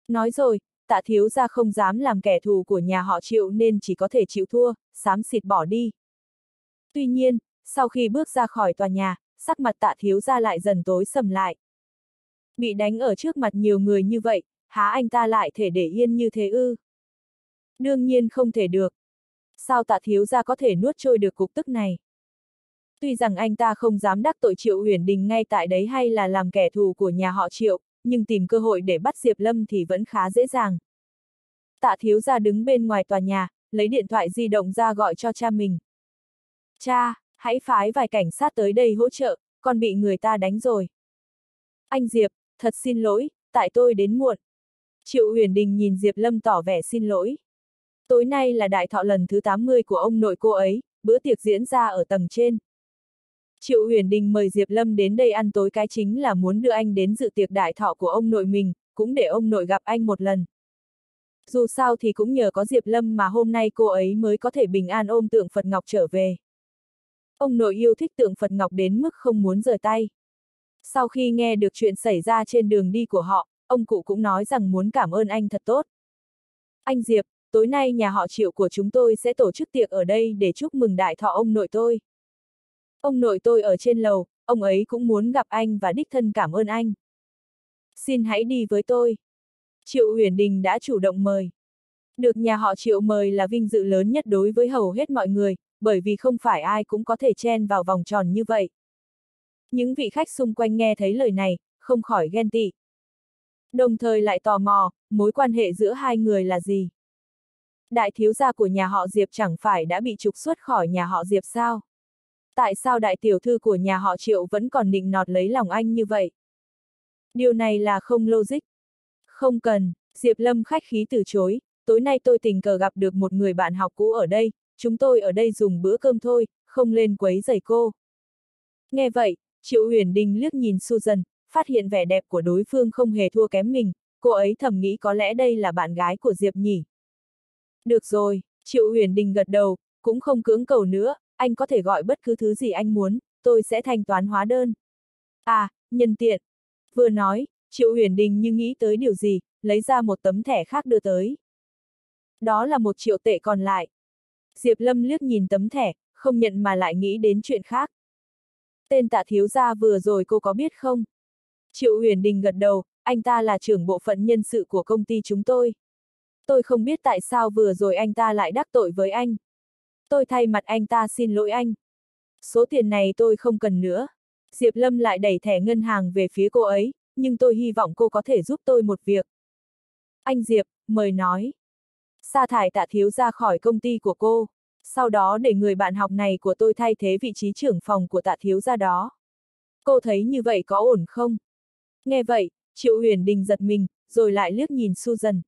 A: Nói rồi, tạ thiếu gia không dám làm kẻ thù của nhà họ chịu nên chỉ có thể chịu thua, xám xịt bỏ đi. Tuy nhiên, sau khi bước ra khỏi tòa nhà, sắc mặt tạ thiếu gia lại dần tối sầm lại. Bị đánh ở trước mặt nhiều người như vậy, há anh ta lại thể để yên như thế ư? Đương nhiên không thể được. Sao tạ thiếu gia có thể nuốt trôi được cục tức này? Tuy rằng anh ta không dám đắc tội Triệu Huyền Đình ngay tại đấy hay là làm kẻ thù của nhà họ Triệu, nhưng tìm cơ hội để bắt Diệp Lâm thì vẫn khá dễ dàng. Tạ thiếu gia đứng bên ngoài tòa nhà, lấy điện thoại di động ra gọi cho cha mình. Cha, hãy phái vài cảnh sát tới đây hỗ trợ, con bị người ta đánh rồi. Anh Diệp, thật xin lỗi, tại tôi đến muộn. Triệu Huyền Đình nhìn Diệp Lâm tỏ vẻ xin lỗi. Tối nay là đại thọ lần thứ 80 của ông nội cô ấy, bữa tiệc diễn ra ở tầng trên. Triệu Huyền Đình mời Diệp Lâm đến đây ăn tối cái chính là muốn đưa anh đến dự tiệc đại thọ của ông nội mình, cũng để ông nội gặp anh một lần. Dù sao thì cũng nhờ có Diệp Lâm mà hôm nay cô ấy mới có thể bình an ôm tượng Phật Ngọc trở về. Ông nội yêu thích tượng Phật Ngọc đến mức không muốn rời tay. Sau khi nghe được chuyện xảy ra trên đường đi của họ, ông cụ cũng nói rằng muốn cảm ơn anh thật tốt. Anh Diệp, tối nay nhà họ triệu của chúng tôi sẽ tổ chức tiệc ở đây để chúc mừng đại thọ ông nội tôi. Ông nội tôi ở trên lầu, ông ấy cũng muốn gặp anh và đích thân cảm ơn anh. Xin hãy đi với tôi. Triệu Huyền Đình đã chủ động mời. Được nhà họ Triệu mời là vinh dự lớn nhất đối với hầu hết mọi người, bởi vì không phải ai cũng có thể chen vào vòng tròn như vậy. Những vị khách xung quanh nghe thấy lời này, không khỏi ghen tị. Đồng thời lại tò mò, mối quan hệ giữa hai người là gì? Đại thiếu gia của nhà họ Diệp chẳng phải đã bị trục xuất khỏi nhà họ Diệp sao? Tại sao đại tiểu thư của nhà họ Triệu vẫn còn định nọt lấy lòng anh như vậy? Điều này là không logic. Không cần, Diệp Lâm khách khí từ chối, tối nay tôi tình cờ gặp được một người bạn học cũ ở đây, chúng tôi ở đây dùng bữa cơm thôi, không lên quấy giày cô. Nghe vậy, Triệu Huyền Đình liếc nhìn Susan, phát hiện vẻ đẹp của đối phương không hề thua kém mình, cô ấy thầm nghĩ có lẽ đây là bạn gái của Diệp nhỉ. Được rồi, Triệu Huyền Đình gật đầu, cũng không cưỡng cầu nữa, anh có thể gọi bất cứ thứ gì anh muốn, tôi sẽ thanh toán hóa đơn. À, nhân tiện. Vừa nói, Triệu Huyền Đình như nghĩ tới điều gì, lấy ra một tấm thẻ khác đưa tới. Đó là một triệu tệ còn lại. Diệp Lâm liếc nhìn tấm thẻ, không nhận mà lại nghĩ đến chuyện khác. Tên tạ thiếu gia vừa rồi cô có biết không? Triệu Huyền Đình gật đầu, anh ta là trưởng bộ phận nhân sự của công ty chúng tôi. Tôi không biết tại sao vừa rồi anh ta lại đắc tội với anh. Tôi thay mặt anh ta xin lỗi anh. Số tiền này tôi không cần nữa. Diệp Lâm lại đẩy thẻ ngân hàng về phía cô ấy, nhưng tôi hy vọng cô có thể giúp tôi một việc. Anh Diệp, mời nói. Sa thải tạ thiếu ra khỏi công ty của cô, sau đó để người bạn học này của tôi thay thế vị trí trưởng phòng của tạ thiếu ra đó. Cô thấy như vậy có ổn không? Nghe vậy, Triệu Huyền Đình giật mình, rồi lại liếc nhìn Susan.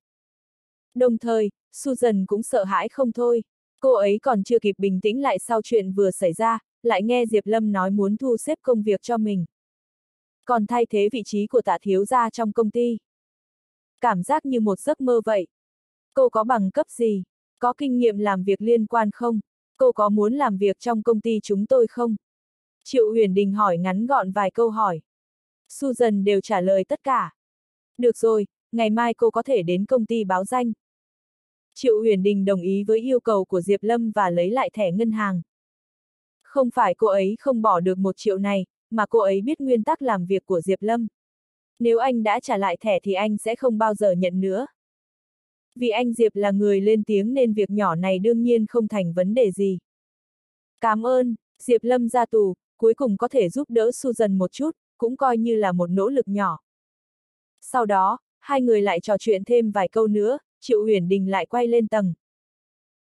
A: Đồng thời, Susan cũng sợ hãi không thôi. Cô ấy còn chưa kịp bình tĩnh lại sau chuyện vừa xảy ra, lại nghe Diệp Lâm nói muốn thu xếp công việc cho mình. Còn thay thế vị trí của tạ thiếu gia trong công ty. Cảm giác như một giấc mơ vậy. Cô có bằng cấp gì? Có kinh nghiệm làm việc liên quan không? Cô có muốn làm việc trong công ty chúng tôi không? Triệu Huyền Đình hỏi ngắn gọn vài câu hỏi. Susan đều trả lời tất cả. Được rồi, ngày mai cô có thể đến công ty báo danh. Triệu Huyền Đình đồng ý với yêu cầu của Diệp Lâm và lấy lại thẻ ngân hàng. Không phải cô ấy không bỏ được một triệu này, mà cô ấy biết nguyên tắc làm việc của Diệp Lâm. Nếu anh đã trả lại thẻ thì anh sẽ không bao giờ nhận nữa. Vì anh Diệp là người lên tiếng nên việc nhỏ này đương nhiên không thành vấn đề gì. Cảm ơn, Diệp Lâm ra tù, cuối cùng có thể giúp đỡ Susan một chút, cũng coi như là một nỗ lực nhỏ. Sau đó, hai người lại trò chuyện thêm vài câu nữa, Triệu Huyền Đình lại quay lên tầng.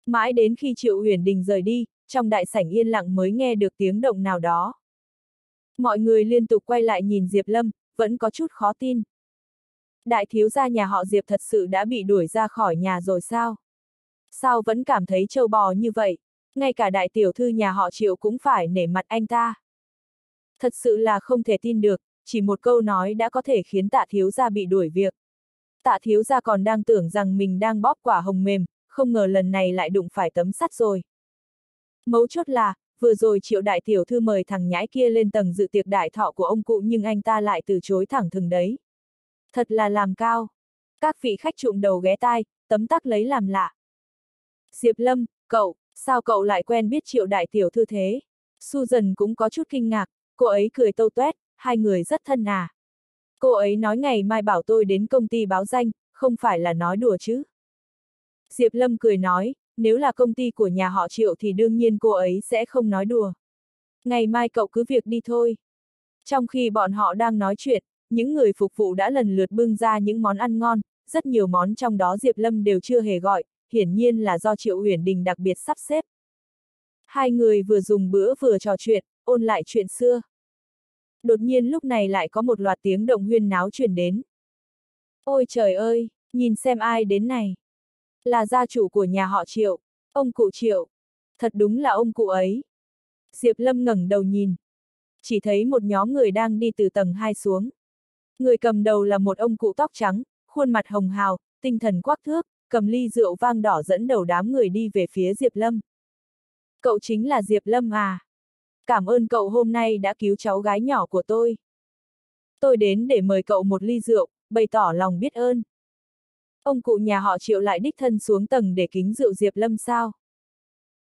A: Mãi đến khi Triệu Huyền Đình rời đi, trong đại sảnh yên lặng mới nghe được tiếng động nào đó. Mọi người liên tục quay lại nhìn Diệp Lâm, vẫn có chút khó tin. Đại thiếu gia nhà họ Diệp thật sự đã bị đuổi ra khỏi nhà rồi sao? Sao vẫn cảm thấy trâu bò như vậy? Ngay cả đại tiểu thư nhà họ Triệu cũng phải nể mặt anh ta. Thật sự là không thể tin được, chỉ một câu nói đã có thể khiến tạ thiếu gia bị đuổi việc. Tạ thiếu gia còn đang tưởng rằng mình đang bóp quả hồng mềm, không ngờ lần này lại đụng phải tấm sắt rồi. Mấu chốt là, vừa rồi triệu đại tiểu thư mời thằng nhãi kia lên tầng dự tiệc đại thọ của ông cụ nhưng anh ta lại từ chối thẳng thừng đấy. Thật là làm cao. Các vị khách trụng đầu ghé tai, tấm tắc lấy làm lạ. Diệp Lâm, cậu, sao cậu lại quen biết triệu đại tiểu thư thế? Susan cũng có chút kinh ngạc, cô ấy cười tâu tuét, hai người rất thân à. Cô ấy nói ngày mai bảo tôi đến công ty báo danh, không phải là nói đùa chứ. Diệp Lâm cười nói, nếu là công ty của nhà họ Triệu thì đương nhiên cô ấy sẽ không nói đùa. Ngày mai cậu cứ việc đi thôi. Trong khi bọn họ đang nói chuyện, những người phục vụ đã lần lượt bưng ra những món ăn ngon, rất nhiều món trong đó Diệp Lâm đều chưa hề gọi, hiển nhiên là do Triệu Uyển Đình đặc biệt sắp xếp. Hai người vừa dùng bữa vừa trò chuyện, ôn lại chuyện xưa. Đột nhiên lúc này lại có một loạt tiếng động huyên náo truyền đến. Ôi trời ơi, nhìn xem ai đến này. Là gia chủ của nhà họ Triệu, ông cụ Triệu. Thật đúng là ông cụ ấy. Diệp Lâm ngẩng đầu nhìn. Chỉ thấy một nhóm người đang đi từ tầng 2 xuống. Người cầm đầu là một ông cụ tóc trắng, khuôn mặt hồng hào, tinh thần quắc thước, cầm ly rượu vang đỏ dẫn đầu đám người đi về phía Diệp Lâm. Cậu chính là Diệp Lâm à? Cảm ơn cậu hôm nay đã cứu cháu gái nhỏ của tôi. Tôi đến để mời cậu một ly rượu, bày tỏ lòng biết ơn. Ông cụ nhà họ triệu lại đích thân xuống tầng để kính rượu Diệp Lâm sao.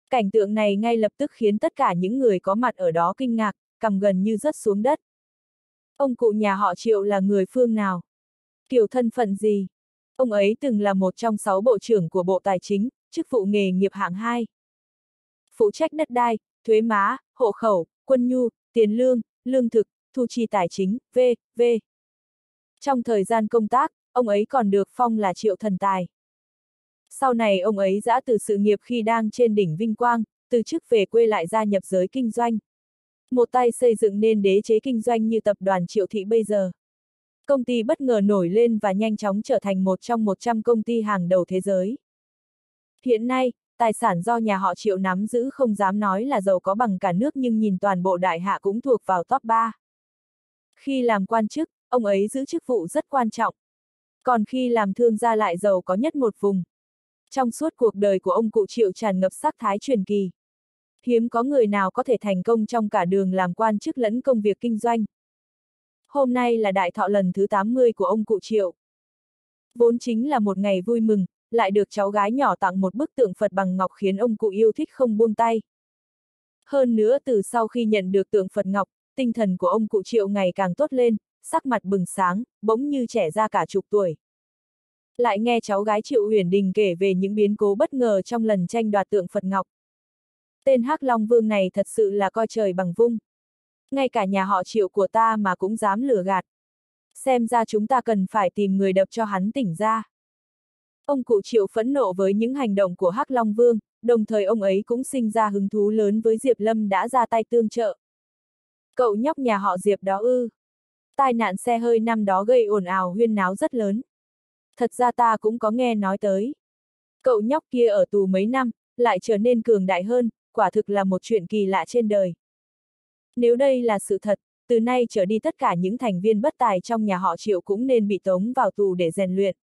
A: Cảnh tượng này ngay lập tức khiến tất cả những người có mặt ở đó kinh ngạc, cầm gần như rớt xuống đất. Ông cụ nhà họ triệu là người phương nào? Kiểu thân phận gì? Ông ấy từng là một trong sáu bộ trưởng của Bộ Tài chính, chức vụ nghề nghiệp hạng 2. Phụ trách đất đai, thuế má, hộ khẩu, quân nhu, tiền lương, lương thực, thu chi tài chính, v.v. Trong thời gian công tác, ông ấy còn được phong là triệu thần tài. Sau này ông ấy giã từ sự nghiệp khi đang trên đỉnh vinh quang, từ chức về quê lại gia nhập giới kinh doanh. Một tay xây dựng nên đế chế kinh doanh như tập đoàn triệu thị bây giờ. Công ty bất ngờ nổi lên và nhanh chóng trở thành một trong 100 công ty hàng đầu thế giới. Hiện nay, tài sản do nhà họ triệu nắm giữ không dám nói là giàu có bằng cả nước nhưng nhìn toàn bộ đại hạ cũng thuộc vào top 3. Khi làm quan chức, ông ấy giữ chức vụ rất quan trọng. Còn khi làm thương gia lại giàu có nhất một vùng. Trong suốt cuộc đời của ông cụ triệu tràn ngập sắc thái truyền kỳ. Hiếm có người nào có thể thành công trong cả đường làm quan chức lẫn công việc kinh doanh. Hôm nay là đại thọ lần thứ 80 của ông cụ triệu. Vốn chính là một ngày vui mừng, lại được cháu gái nhỏ tặng một bức tượng Phật bằng ngọc khiến ông cụ yêu thích không buông tay. Hơn nữa từ sau khi nhận được tượng Phật ngọc, tinh thần của ông cụ triệu ngày càng tốt lên, sắc mặt bừng sáng, bỗng như trẻ ra cả chục tuổi. Lại nghe cháu gái Triệu Huyền Đình kể về những biến cố bất ngờ trong lần tranh đoạt tượng Phật Ngọc. Tên Hắc Long Vương này thật sự là coi trời bằng vung. Ngay cả nhà họ Triệu của ta mà cũng dám lừa gạt. Xem ra chúng ta cần phải tìm người đập cho hắn tỉnh ra. Ông cụ Triệu phẫn nộ với những hành động của Hắc Long Vương, đồng thời ông ấy cũng sinh ra hứng thú lớn với Diệp Lâm đã ra tay tương trợ. Cậu nhóc nhà họ Diệp đó ư. Tai nạn xe hơi năm đó gây ồn ào huyên náo rất lớn. Thật ra ta cũng có nghe nói tới. Cậu nhóc kia ở tù mấy năm, lại trở nên cường đại hơn, quả thực là một chuyện kỳ lạ trên đời. Nếu đây là sự thật, từ nay trở đi tất cả những thành viên bất tài trong nhà họ Triệu cũng nên bị tống vào tù để rèn luyện.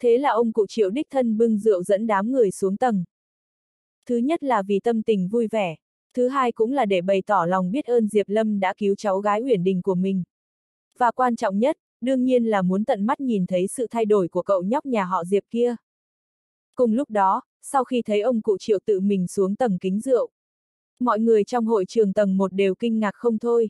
A: Thế là ông cụ Triệu đích thân bưng rượu dẫn đám người xuống tầng. Thứ nhất là vì tâm tình vui vẻ, thứ hai cũng là để bày tỏ lòng biết ơn Diệp Lâm đã cứu cháu gái Uyển Đình của mình. Và quan trọng nhất, đương nhiên là muốn tận mắt nhìn thấy sự thay đổi của cậu nhóc nhà họ Diệp kia. Cùng lúc đó, sau khi thấy ông cụ Triệu tự mình xuống tầng kính rượu, mọi người trong hội trường tầng 1 đều kinh ngạc không thôi.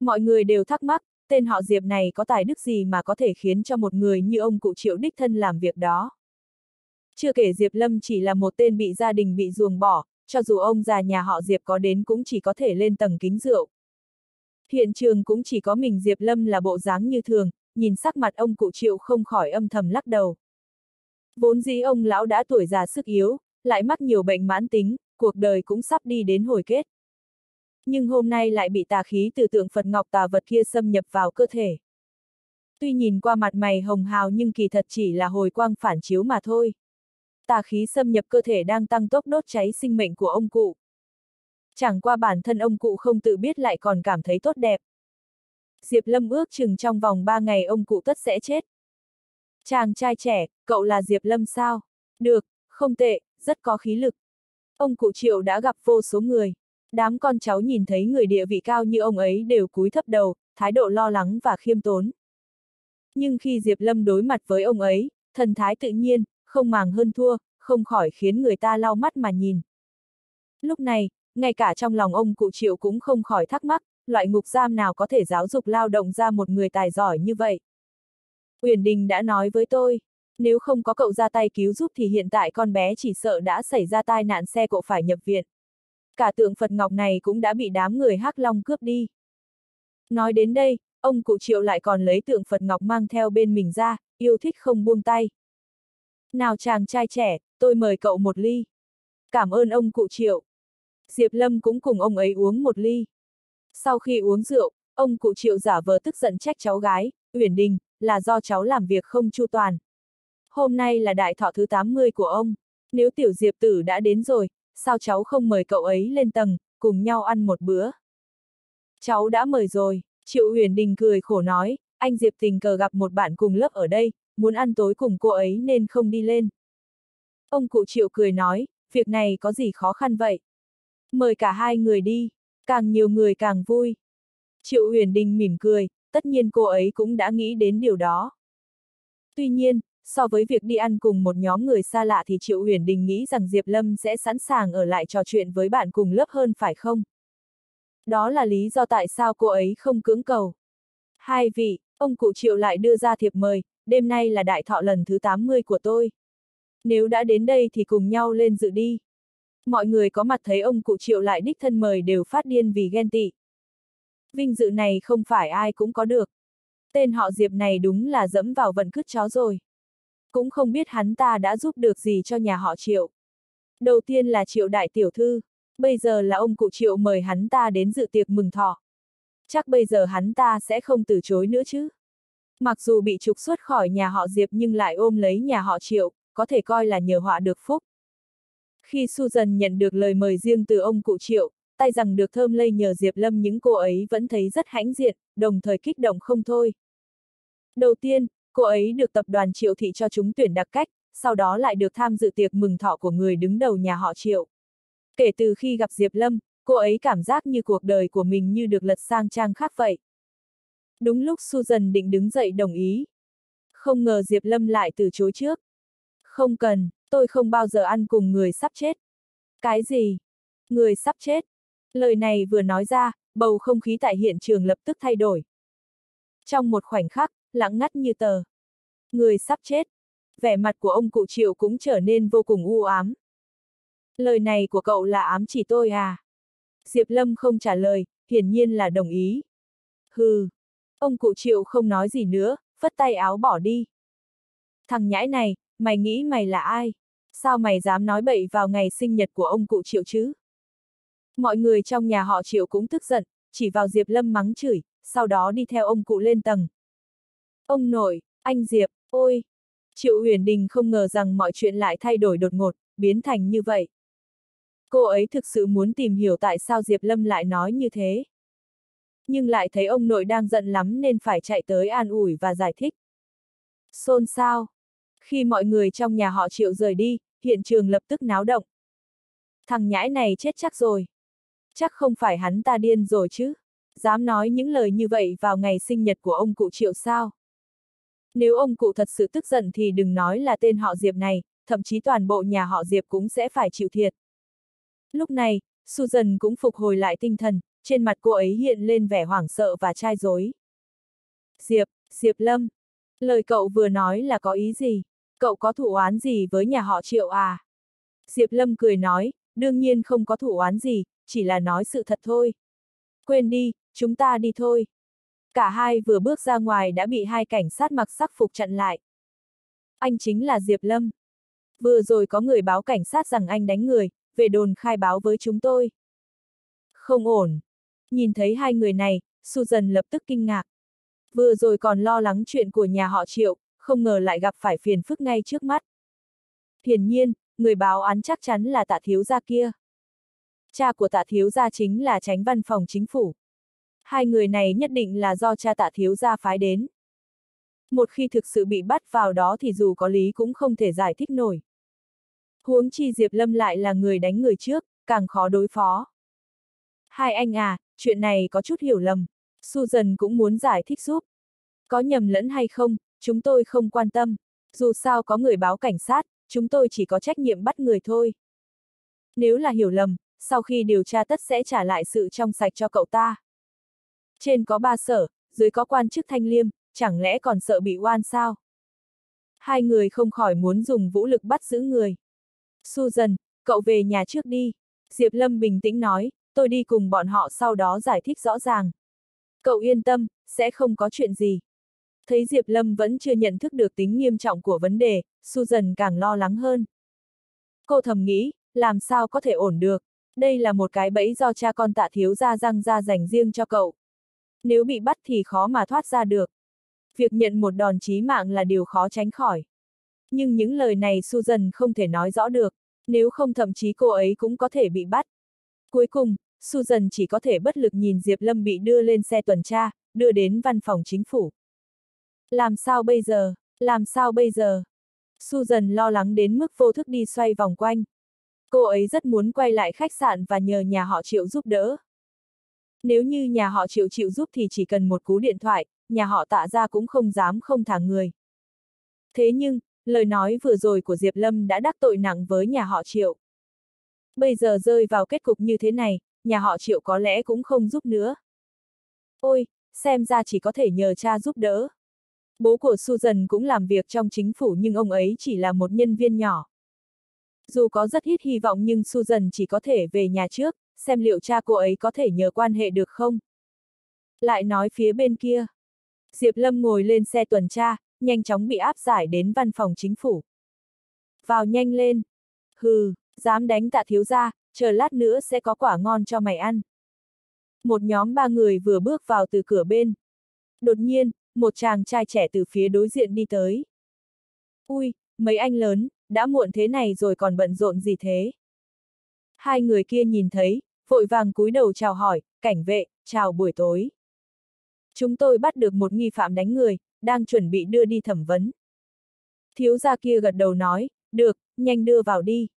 A: Mọi người đều thắc mắc, tên họ Diệp này có tài đức gì mà có thể khiến cho một người như ông cụ Triệu đích thân làm việc đó. Chưa kể Diệp Lâm chỉ là một tên bị gia đình bị ruồng bỏ, cho dù ông già nhà họ Diệp có đến cũng chỉ có thể lên tầng kính rượu. Hiện trường cũng chỉ có mình Diệp Lâm là bộ dáng như thường, nhìn sắc mặt ông cụ Triệu không khỏi âm thầm lắc đầu. Vốn dĩ ông lão đã tuổi già sức yếu, lại mắc nhiều bệnh mãn tính, cuộc đời cũng sắp đi đến hồi kết. Nhưng hôm nay lại bị tà khí từ tượng Phật Ngọc tà vật kia xâm nhập vào cơ thể. Tuy nhìn qua mặt mày hồng hào nhưng kỳ thật chỉ là hồi quang phản chiếu mà thôi. Tà khí xâm nhập cơ thể đang tăng tốc đốt cháy sinh mệnh của ông cụ. Chẳng qua bản thân ông cụ không tự biết lại còn cảm thấy tốt đẹp. Diệp Lâm ước chừng trong vòng 3 ngày ông cụ tất sẽ chết. Chàng trai trẻ, cậu là Diệp Lâm sao? Được, không tệ, rất có khí lực. Ông cụ Triệu đã gặp vô số người. Đám con cháu nhìn thấy người địa vị cao như ông ấy đều cúi thấp đầu, thái độ lo lắng và khiêm tốn. Nhưng khi Diệp Lâm đối mặt với ông ấy, thần thái tự nhiên, không màng hơn thua, không khỏi khiến người ta lau mắt mà nhìn. Lúc này, ngay cả trong lòng ông cụ Triệu cũng không khỏi thắc mắc, loại ngục giam nào có thể giáo dục lao động ra một người tài giỏi như vậy. Uyển Đình đã nói với tôi, nếu không có cậu ra tay cứu giúp thì hiện tại con bé chỉ sợ đã xảy ra tai nạn xe cộ phải nhập viện. Cả tượng Phật Ngọc này cũng đã bị đám người hắc long cướp đi. Nói đến đây, ông cụ Triệu lại còn lấy tượng Phật Ngọc mang theo bên mình ra, yêu thích không buông tay. Nào chàng trai trẻ, tôi mời cậu một ly. Cảm ơn ông cụ Triệu. Diệp Lâm cũng cùng ông ấy uống một ly. Sau khi uống rượu, ông cụ Triệu giả vờ tức giận trách cháu gái, Uyển Đình, là do cháu làm việc không chu toàn. Hôm nay là đại thọ thứ 80 của ông. Nếu tiểu Diệp tử đã đến rồi, sao cháu không mời cậu ấy lên tầng, cùng nhau ăn một bữa? Cháu đã mời rồi, Triệu Huyền Đình cười khổ nói, anh Diệp tình cờ gặp một bạn cùng lớp ở đây, muốn ăn tối cùng cô ấy nên không đi lên. Ông cụ Triệu cười nói, việc này có gì khó khăn vậy? Mời cả hai người đi, càng nhiều người càng vui. Triệu Huyền Đình mỉm cười, tất nhiên cô ấy cũng đã nghĩ đến điều đó. Tuy nhiên, so với việc đi ăn cùng một nhóm người xa lạ thì Triệu Huyền Đình nghĩ rằng Diệp Lâm sẽ sẵn sàng ở lại trò chuyện với bạn cùng lớp hơn phải không? Đó là lý do tại sao cô ấy không cưỡng cầu. Hai vị, ông cụ Triệu lại đưa ra thiệp mời, đêm nay là đại thọ lần thứ 80 của tôi. Nếu đã đến đây thì cùng nhau lên dự đi. Mọi người có mặt thấy ông cụ Triệu lại đích thân mời đều phát điên vì ghen tị. Vinh dự này không phải ai cũng có được. Tên họ Diệp này đúng là dẫm vào vận cứt chó rồi. Cũng không biết hắn ta đã giúp được gì cho nhà họ Triệu. Đầu tiên là Triệu Đại Tiểu Thư, bây giờ là ông cụ Triệu mời hắn ta đến dự tiệc mừng thọ. Chắc bây giờ hắn ta sẽ không từ chối nữa chứ. Mặc dù bị trục xuất khỏi nhà họ Diệp nhưng lại ôm lấy nhà họ Triệu, có thể coi là nhờ họa được phúc. Khi Susan nhận được lời mời riêng từ ông cụ Triệu, tay rằng được thơm lây nhờ Diệp Lâm những cô ấy vẫn thấy rất hãnh diện, đồng thời kích động không thôi. Đầu tiên, cô ấy được tập đoàn Triệu Thị cho chúng tuyển đặc cách, sau đó lại được tham dự tiệc mừng thọ của người đứng đầu nhà họ Triệu. Kể từ khi gặp Diệp Lâm, cô ấy cảm giác như cuộc đời của mình như được lật sang trang khác vậy. Đúng lúc Susan định đứng dậy đồng ý. Không ngờ Diệp Lâm lại từ chối trước. Không cần, tôi không bao giờ ăn cùng người sắp chết. Cái gì? Người sắp chết. Lời này vừa nói ra, bầu không khí tại hiện trường lập tức thay đổi. Trong một khoảnh khắc, lặng ngắt như tờ. Người sắp chết. Vẻ mặt của ông cụ Triệu cũng trở nên vô cùng u ám. Lời này của cậu là ám chỉ tôi à? Diệp Lâm không trả lời, hiển nhiên là đồng ý. Hừ. Ông cụ Triệu không nói gì nữa, phất tay áo bỏ đi. Thằng nhãi này, mày nghĩ mày là ai? Sao mày dám nói bậy vào ngày sinh nhật của ông cụ Triệu chứ? Mọi người trong nhà họ Triệu cũng tức giận, chỉ vào Diệp Lâm mắng chửi, sau đó đi theo ông cụ lên tầng. Ông nội, anh Diệp, ôi! Triệu Huyền Đình không ngờ rằng mọi chuyện lại thay đổi đột ngột, biến thành như vậy. Cô ấy thực sự muốn tìm hiểu tại sao Diệp Lâm lại nói như thế. Nhưng lại thấy ông nội đang giận lắm nên phải chạy tới an ủi và giải thích. Xôn xao. Khi mọi người trong nhà họ Triệu rời đi, hiện trường lập tức náo động. Thằng nhãi này chết chắc rồi. Chắc không phải hắn ta điên rồi chứ. Dám nói những lời như vậy vào ngày sinh nhật của ông cụ Triệu sao. Nếu ông cụ thật sự tức giận thì đừng nói là tên họ Diệp này, thậm chí toàn bộ nhà họ Diệp cũng sẽ phải chịu thiệt. Lúc này, Susan cũng phục hồi lại tinh thần, trên mặt cô ấy hiện lên vẻ hoảng sợ và trai dối. Diệp, Diệp Lâm, lời cậu vừa nói là có ý gì? Cậu có thủ oán gì với nhà họ Triệu à? Diệp Lâm cười nói, đương nhiên không có thủ oán gì, chỉ là nói sự thật thôi. Quên đi, chúng ta đi thôi. Cả hai vừa bước ra ngoài đã bị hai cảnh sát mặc sắc phục chặn lại. Anh chính là Diệp Lâm. Vừa rồi có người báo cảnh sát rằng anh đánh người, về đồn khai báo với chúng tôi. Không ổn. Nhìn thấy hai người này, Susan lập tức kinh ngạc. Vừa rồi còn lo lắng chuyện của nhà họ Triệu, không ngờ lại gặp phải phiền phức ngay trước mắt. Hiển nhiên, người báo án chắc chắn là tạ thiếu gia kia. Cha của tạ thiếu gia chính là tránh văn phòng chính phủ. Hai người này nhất định là do cha tạ thiếu gia phái đến. Một khi thực sự bị bắt vào đó thì dù có lý cũng không thể giải thích nổi. Huống chi Diệp Lâm lại là người đánh người trước, càng khó đối phó. Hai anh à, chuyện này có chút hiểu lầm. Susan cũng muốn giải thích giúp. Có nhầm lẫn hay không, chúng tôi không quan tâm. Dù sao có người báo cảnh sát, chúng tôi chỉ có trách nhiệm bắt người thôi. Nếu là hiểu lầm, sau khi điều tra tất sẽ trả lại sự trong sạch cho cậu ta. Trên có ba sở, dưới có quan chức thanh liêm, chẳng lẽ còn sợ bị oan sao? Hai người không khỏi muốn dùng vũ lực bắt giữ người. Susan, cậu về nhà trước đi. Diệp Lâm bình tĩnh nói, tôi đi cùng bọn họ sau đó giải thích rõ ràng. Cậu yên tâm, sẽ không có chuyện gì. Thấy Diệp Lâm vẫn chưa nhận thức được tính nghiêm trọng của vấn đề, Susan càng lo lắng hơn. Cô thầm nghĩ, làm sao có thể ổn được, đây là một cái bẫy do cha con tạ thiếu ra răng ra dành riêng cho cậu. Nếu bị bắt thì khó mà thoát ra được. Việc nhận một đòn chí mạng là điều khó tránh khỏi. Nhưng những lời này Susan không thể nói rõ được, nếu không thậm chí cô ấy cũng có thể bị bắt. Cuối cùng, Susan chỉ có thể bất lực nhìn Diệp Lâm bị đưa lên xe tuần tra, đưa đến văn phòng chính phủ. Làm sao bây giờ, làm sao bây giờ? Susan lo lắng đến mức vô thức đi xoay vòng quanh. Cô ấy rất muốn quay lại khách sạn và nhờ nhà họ Triệu giúp đỡ. Nếu như nhà họ Triệu chịu giúp thì chỉ cần một cú điện thoại, nhà họ tạ ra cũng không dám không thả người. Thế nhưng, lời nói vừa rồi của Diệp Lâm đã đắc tội nặng với nhà họ Triệu. Bây giờ rơi vào kết cục như thế này, nhà họ Triệu có lẽ cũng không giúp nữa. Ôi, xem ra chỉ có thể nhờ cha giúp đỡ. Bố của Susan cũng làm việc trong chính phủ nhưng ông ấy chỉ là một nhân viên nhỏ. Dù có rất ít hy vọng nhưng Susan chỉ có thể về nhà trước, xem liệu cha cô ấy có thể nhờ quan hệ được không. Lại nói phía bên kia. Diệp Lâm ngồi lên xe tuần tra, nhanh chóng bị áp giải đến văn phòng chính phủ. Vào nhanh lên. Hừ, dám đánh tạ thiếu gia, chờ lát nữa sẽ có quả ngon cho mày ăn. Một nhóm ba người vừa bước vào từ cửa bên. Đột nhiên, một chàng trai trẻ từ phía đối diện đi tới. Ui, mấy anh lớn, đã muộn thế này rồi còn bận rộn gì thế? Hai người kia nhìn thấy, vội vàng cúi đầu chào hỏi, cảnh vệ, chào buổi tối. Chúng tôi bắt được một nghi phạm đánh người, đang chuẩn bị đưa đi thẩm vấn. Thiếu gia kia gật đầu nói, được, nhanh đưa vào đi.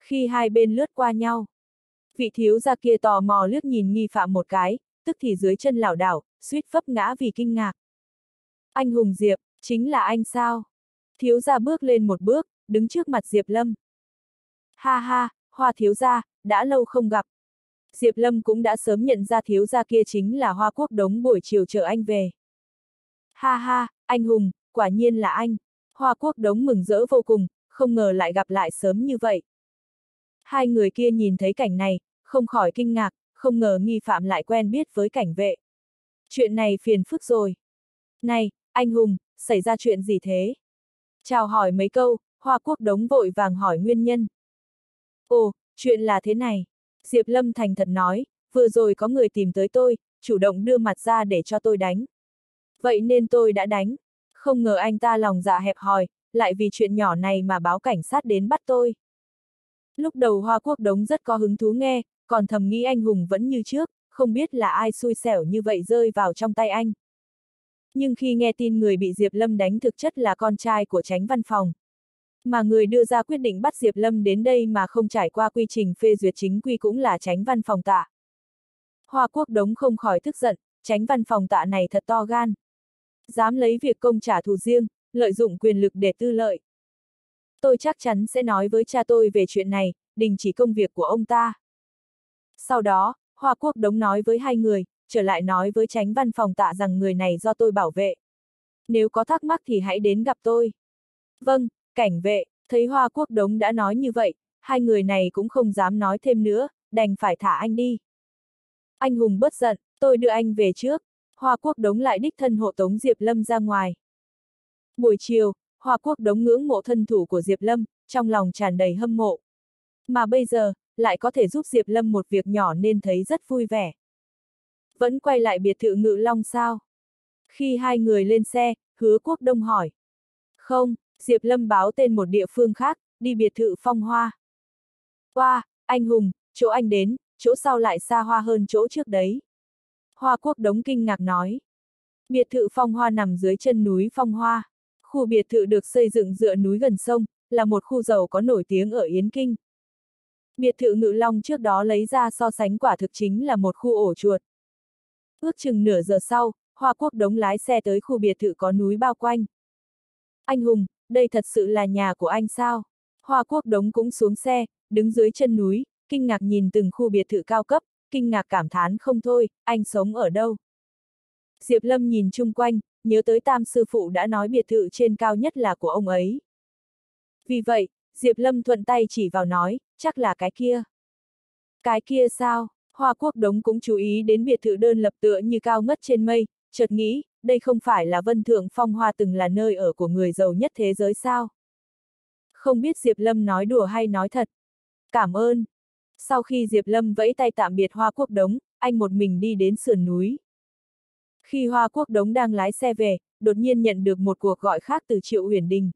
A: Khi hai bên lướt qua nhau, vị thiếu gia kia tò mò lướt nhìn nghi phạm một cái, tức thì dưới chân lảo đảo, suýt vấp ngã vì kinh ngạc. Anh Hùng Diệp, chính là anh sao? Thiếu gia bước lên một bước, đứng trước mặt Diệp Lâm. Ha ha, hoa thiếu gia, đã lâu không gặp. Diệp Lâm cũng đã sớm nhận ra thiếu gia kia chính là hoa quốc đống buổi chiều chờ anh về. Ha ha, anh Hùng, quả nhiên là anh. Hoa quốc đống mừng rỡ vô cùng, không ngờ lại gặp lại sớm như vậy. Hai người kia nhìn thấy cảnh này, không khỏi kinh ngạc, không ngờ nghi phạm lại quen biết với cảnh vệ. Chuyện này phiền phức rồi. Này, anh Hùng, xảy ra chuyện gì thế? Chào hỏi mấy câu, Hoa Quốc đống vội vàng hỏi nguyên nhân. Ồ, chuyện là thế này. Diệp Lâm thành thật nói, vừa rồi có người tìm tới tôi, chủ động đưa mặt ra để cho tôi đánh. Vậy nên tôi đã đánh. Không ngờ anh ta lòng dạ hẹp hòi, lại vì chuyện nhỏ này mà báo cảnh sát đến bắt tôi. Lúc đầu Hoa Quốc Đống rất có hứng thú nghe, còn thầm nghĩ anh hùng vẫn như trước, không biết là ai xui xẻo như vậy rơi vào trong tay anh. Nhưng khi nghe tin người bị Diệp Lâm đánh thực chất là con trai của tránh văn phòng. Mà người đưa ra quyết định bắt Diệp Lâm đến đây mà không trải qua quy trình phê duyệt chính quy cũng là tránh văn phòng tạ. Hoa Quốc Đống không khỏi tức giận, tránh văn phòng tạ này thật to gan. Dám lấy việc công trả thù riêng, lợi dụng quyền lực để tư lợi. Tôi chắc chắn sẽ nói với cha tôi về chuyện này, đình chỉ công việc của ông ta. Sau đó, Hoa Quốc Đống nói với hai người, trở lại nói với tránh văn phòng tạ rằng người này do tôi bảo vệ. Nếu có thắc mắc thì hãy đến gặp tôi. Vâng, cảnh vệ, thấy Hoa Quốc Đống đã nói như vậy, hai người này cũng không dám nói thêm nữa, đành phải thả anh đi. Anh Hùng bất giận, tôi đưa anh về trước. Hoa Quốc Đống lại đích thân hộ tống Diệp Lâm ra ngoài. Buổi chiều, Hoa Quốc Đống ngưỡng mộ thân thủ của Diệp Lâm, trong lòng tràn đầy hâm mộ. Mà bây giờ, lại có thể giúp Diệp Lâm một việc nhỏ nên thấy rất vui vẻ. Vẫn quay lại biệt thự ngự long sao? Khi hai người lên xe, hứa quốc đông hỏi. Không, Diệp Lâm báo tên một địa phương khác, đi biệt thự phong hoa. Hoa, anh Hùng, chỗ anh đến, chỗ sau lại xa hoa hơn chỗ trước đấy. Hoa quốc đống kinh ngạc nói. Biệt thự phong hoa nằm dưới chân núi phong hoa. Khu biệt thự được xây dựng dựa núi gần sông, là một khu giàu có nổi tiếng ở Yến Kinh. Biệt thự Ngự Long trước đó lấy ra so sánh quả thực chính là một khu ổ chuột. Ước chừng nửa giờ sau, Hoa Quốc đống lái xe tới khu biệt thự có núi bao quanh. Anh Hùng, đây thật sự là nhà của anh sao? Hoa Quốc đống cũng xuống xe, đứng dưới chân núi, kinh ngạc nhìn từng khu biệt thự cao cấp, kinh ngạc cảm thán không thôi, anh sống ở đâu? Diệp Lâm nhìn chung quanh, nhớ tới tam sư phụ đã nói biệt thự trên cao nhất là của ông ấy. Vì vậy, Diệp Lâm thuận tay chỉ vào nói, chắc là cái kia. Cái kia sao? Hoa Quốc Đống cũng chú ý đến biệt thự đơn lập tựa như cao ngất trên mây, chợt nghĩ, đây không phải là Vân Thượng Phong Hoa từng là nơi ở của người giàu nhất thế giới sao? Không biết Diệp Lâm nói đùa hay nói thật. Cảm ơn. Sau khi Diệp Lâm vẫy tay tạm biệt Hoa Quốc Đống, anh một mình đi đến sườn núi. Khi Hoa Quốc Đống đang lái xe về, đột nhiên nhận được một cuộc gọi khác từ Triệu Huyền Đình.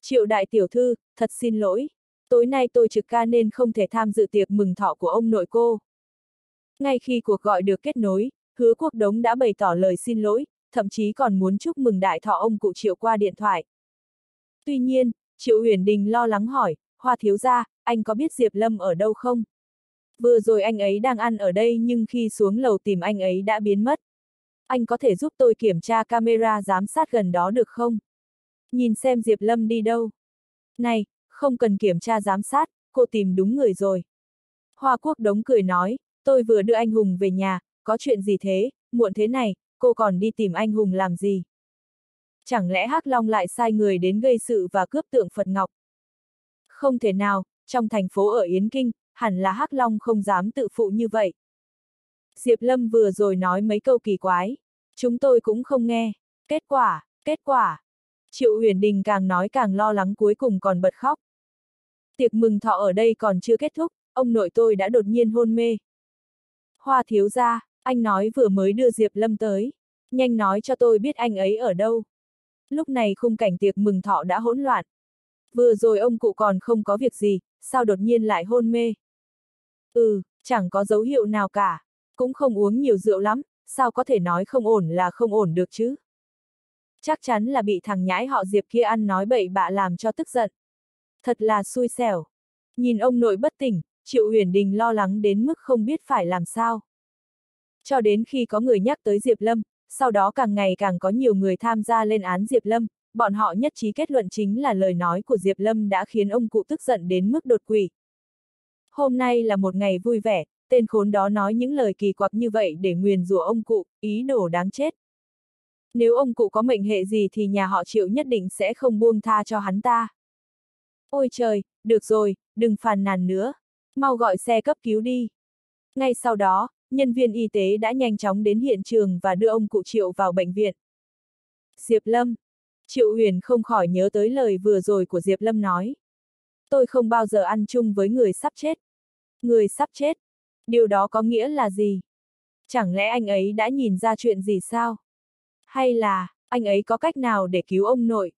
A: Triệu đại tiểu thư, thật xin lỗi. Tối nay tôi trực ca nên không thể tham dự tiệc mừng thọ của ông nội cô. Ngay khi cuộc gọi được kết nối, hứa quốc đống đã bày tỏ lời xin lỗi, thậm chí còn muốn chúc mừng đại thọ ông cụ Triệu qua điện thoại. Tuy nhiên, Triệu Huyền Đình lo lắng hỏi, Hoa thiếu gia, anh có biết Diệp Lâm ở đâu không? Vừa rồi anh ấy đang ăn ở đây nhưng khi xuống lầu tìm anh ấy đã biến mất. Anh có thể giúp tôi kiểm tra camera giám sát gần đó được không? Nhìn xem Diệp Lâm đi đâu. Này, không cần kiểm tra giám sát, cô tìm đúng người rồi. Hoa Quốc Đống cười nói, tôi vừa đưa anh Hùng về nhà, có chuyện gì thế, muộn thế này, cô còn đi tìm anh Hùng làm gì? Chẳng lẽ Hắc Long lại sai người đến gây sự và cướp tượng Phật Ngọc? Không thể nào, trong thành phố ở Yến Kinh, hẳn là Hắc Long không dám tự phụ như vậy. Diệp Lâm vừa rồi nói mấy câu kỳ quái. Chúng tôi cũng không nghe. Kết quả, kết quả. Triệu Huyền Đình càng nói càng lo lắng cuối cùng còn bật khóc. Tiệc mừng thọ ở đây còn chưa kết thúc, ông nội tôi đã đột nhiên hôn mê. Hoa thiếu gia, anh nói vừa mới đưa Diệp Lâm tới. Nhanh nói cho tôi biết anh ấy ở đâu. Lúc này khung cảnh tiệc mừng thọ đã hỗn loạn. Vừa rồi ông cụ còn không có việc gì, sao đột nhiên lại hôn mê? Ừ, chẳng có dấu hiệu nào cả. Cũng không uống nhiều rượu lắm, sao có thể nói không ổn là không ổn được chứ? Chắc chắn là bị thằng nhãi họ Diệp kia ăn nói bậy bạ làm cho tức giận. Thật là xui xẻo. Nhìn ông nội bất tỉnh, Triệu Huyền Đình lo lắng đến mức không biết phải làm sao. Cho đến khi có người nhắc tới Diệp Lâm, sau đó càng ngày càng có nhiều người tham gia lên án Diệp Lâm, bọn họ nhất trí kết luận chính là lời nói của Diệp Lâm đã khiến ông cụ tức giận đến mức đột quỷ. Hôm nay là một ngày vui vẻ, tên khốn đó nói những lời kỳ quặc như vậy để nguyền rủa ông cụ, ý đồ đáng chết. Nếu ông cụ có mệnh hệ gì thì nhà họ Triệu nhất định sẽ không buông tha cho hắn ta. Ôi trời, được rồi, đừng phàn nàn nữa. Mau gọi xe cấp cứu đi. Ngay sau đó, nhân viên y tế đã nhanh chóng đến hiện trường và đưa ông cụ Triệu vào bệnh viện. Diệp Lâm. Triệu Huyền không khỏi nhớ tới lời vừa rồi của Diệp Lâm nói. Tôi không bao giờ ăn chung với người sắp chết. Người sắp chết. Điều đó có nghĩa là gì? Chẳng lẽ anh ấy đã nhìn ra chuyện gì sao? Hay là, Anh ấy có cách nào để cứu ông nội?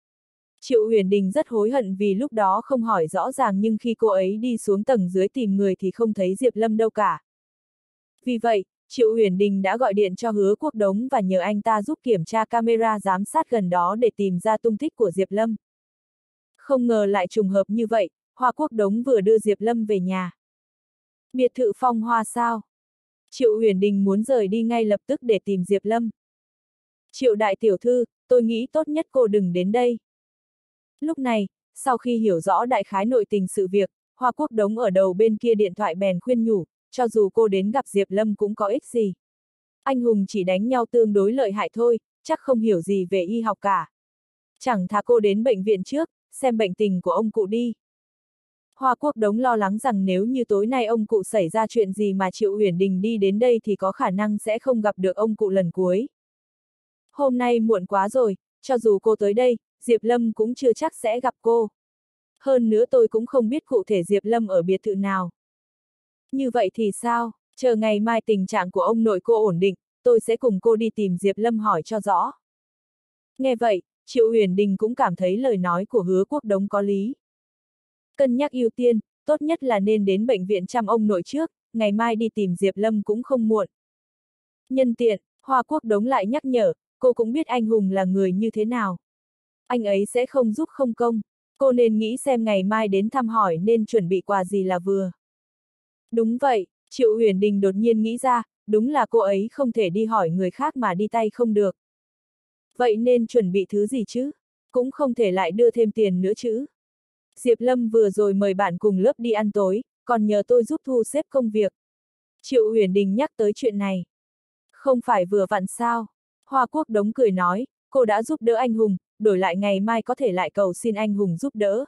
A: Triệu Huyền Đình rất hối hận vì lúc đó không hỏi rõ ràng nhưng khi cô ấy đi xuống tầng dưới tìm người thì không thấy Diệp Lâm đâu cả. Vì vậy, Triệu Huyền Đình đã gọi điện cho hứa quốc đống và nhờ anh ta giúp kiểm tra camera giám sát gần đó để tìm ra tung tích của Diệp Lâm. Không ngờ lại trùng hợp như vậy, Hoa Quốc đống vừa đưa Diệp Lâm về nhà. Biệt thự phong hoa sao? Triệu Huyền Đình muốn rời đi ngay lập tức để tìm Diệp Lâm. Triệu đại tiểu thư, tôi nghĩ tốt nhất cô đừng đến đây. Lúc này, sau khi hiểu rõ đại khái nội tình sự việc, Hoa Quốc đống ở đầu bên kia điện thoại bèn khuyên nhủ, cho dù cô đến gặp Diệp Lâm cũng có ích gì. Anh hùng chỉ đánh nhau tương đối lợi hại thôi, chắc không hiểu gì về y học cả. Chẳng thà cô đến bệnh viện trước, xem bệnh tình của ông cụ đi. Hoa Quốc Đống lo lắng rằng nếu như tối nay ông cụ xảy ra chuyện gì mà Triệu Huyền Đình đi đến đây thì có khả năng sẽ không gặp được ông cụ lần cuối. Hôm nay muộn quá rồi, cho dù cô tới đây, Diệp Lâm cũng chưa chắc sẽ gặp cô. Hơn nữa tôi cũng không biết cụ thể Diệp Lâm ở biệt thự nào. Như vậy thì sao, chờ ngày mai tình trạng của ông nội cô ổn định, tôi sẽ cùng cô đi tìm Diệp Lâm hỏi cho rõ. Nghe vậy, Triệu Huyền Đình cũng cảm thấy lời nói của hứa quốc đống có lý. Cân nhắc ưu tiên, tốt nhất là nên đến bệnh viện chăm ông nội trước, ngày mai đi tìm Diệp Lâm cũng không muộn. Nhân tiện, Hoa Quốc đống lại nhắc nhở, cô cũng biết anh Hùng là người như thế nào. Anh ấy sẽ không giúp không công, cô nên nghĩ xem ngày mai đến thăm hỏi nên chuẩn bị quà gì là vừa. Đúng vậy, Triệu Huyền Đình đột nhiên nghĩ ra, đúng là cô ấy không thể đi hỏi người khác mà đi tay không được. Vậy nên chuẩn bị thứ gì chứ? Cũng không thể lại đưa thêm tiền nữa chứ. Diệp Lâm vừa rồi mời bạn cùng lớp đi ăn tối, còn nhờ tôi giúp thu xếp công việc. Triệu Huyền Đình nhắc tới chuyện này. Không phải vừa vặn sao? Hoa Quốc đống cười nói, cô đã giúp đỡ anh Hùng, đổi lại ngày mai có thể lại cầu xin anh Hùng giúp đỡ.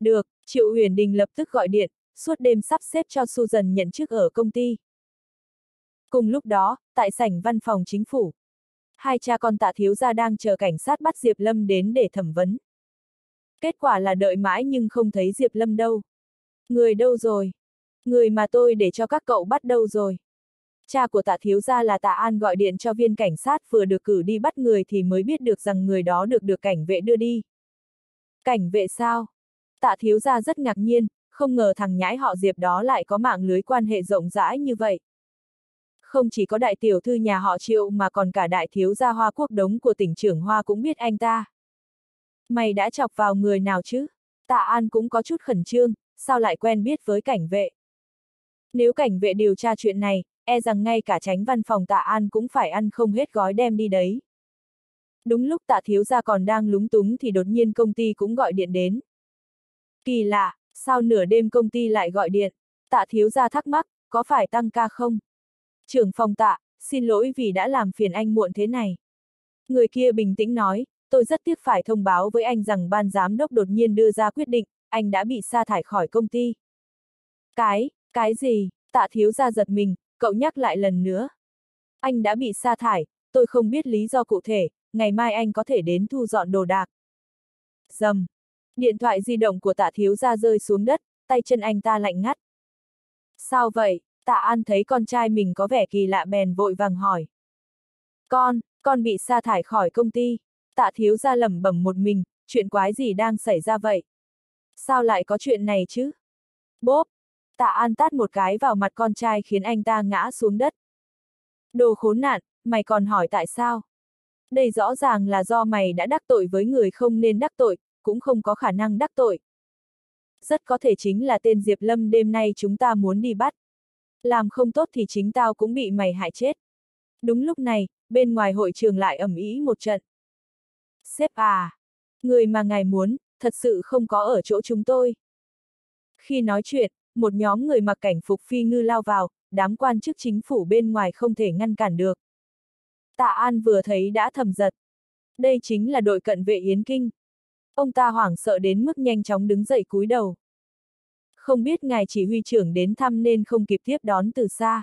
A: Được, Triệu Huyền Đình lập tức gọi điện, suốt đêm sắp xếp cho Susan nhận chức ở công ty. Cùng lúc đó, tại sảnh văn phòng chính phủ, hai cha con tạ thiếu gia đang chờ cảnh sát bắt Diệp Lâm đến để thẩm vấn. Kết quả là đợi mãi nhưng không thấy Diệp Lâm đâu. Người đâu rồi? Người mà tôi để cho các cậu bắt đâu rồi? Cha của tạ thiếu gia là tạ An gọi điện cho viên cảnh sát vừa được cử đi bắt người thì mới biết được rằng người đó được được cảnh vệ đưa đi. Cảnh vệ sao? Tạ thiếu gia rất ngạc nhiên, không ngờ thằng nhãi họ Diệp đó lại có mạng lưới quan hệ rộng rãi như vậy. Không chỉ có đại tiểu thư nhà họ Triệu mà còn cả đại thiếu gia hoa quốc đống của tỉnh trưởng Hoa cũng biết anh ta. Mày đã chọc vào người nào chứ? Tạ An cũng có chút khẩn trương, sao lại quen biết với cảnh vệ? Nếu cảnh vệ điều tra chuyện này, e rằng ngay cả tránh văn phòng Tạ An cũng phải ăn không hết gói đem đi đấy. Đúng lúc Tạ Thiếu Gia còn đang lúng túng thì đột nhiên công ty cũng gọi điện đến. Kỳ lạ, sao nửa đêm công ty lại gọi điện? Tạ Thiếu Gia thắc mắc, có phải tăng ca không? Trưởng phòng Tạ, xin lỗi vì đã làm phiền anh muộn thế này. Người kia bình tĩnh nói, tôi rất tiếc phải thông báo với anh rằng ban giám đốc đột nhiên đưa ra quyết định, anh đã bị sa thải khỏi công ty. Cái, cái gì, tạ thiếu gia giật mình, cậu nhắc lại lần nữa. Anh đã bị sa thải, tôi không biết lý do cụ thể, ngày mai anh có thể đến thu dọn đồ đạc. Dầm. Điện thoại di động của tạ thiếu ra rơi xuống đất, tay chân anh ta lạnh ngắt. Sao vậy? Tạ An thấy con trai mình có vẻ kỳ lạ bèn vội vàng hỏi. Con, con bị sa thải khỏi công ty. Tạ thiếu ra lẩm bẩm một mình, chuyện quái gì đang xảy ra vậy? Sao lại có chuyện này chứ? Bốp! Tạ An tát một cái vào mặt con trai khiến anh ta ngã xuống đất. Đồ khốn nạn, mày còn hỏi tại sao? Đây rõ ràng là do mày đã đắc tội với người không nên đắc tội, cũng không có khả năng đắc tội. Rất có thể chính là tên Diệp Lâm đêm nay chúng ta muốn đi bắt. Làm không tốt thì chính tao cũng bị mày hại chết. Đúng lúc này, bên ngoài hội trường lại ầm ĩ một trận. Sếp à! Người mà ngài muốn, thật sự không có ở chỗ chúng tôi. Khi nói chuyện, một nhóm người mặc cảnh phục phi ngư lao vào, đám quan chức chính phủ bên ngoài không thể ngăn cản được. Tạ An vừa thấy đã thầm giật. Đây chính là đội cận vệ Yến Kinh. Ông ta hoảng sợ đến mức nhanh chóng đứng dậy cúi đầu. Không biết ngài chỉ huy trưởng đến thăm nên không kịp tiếp đón từ xa.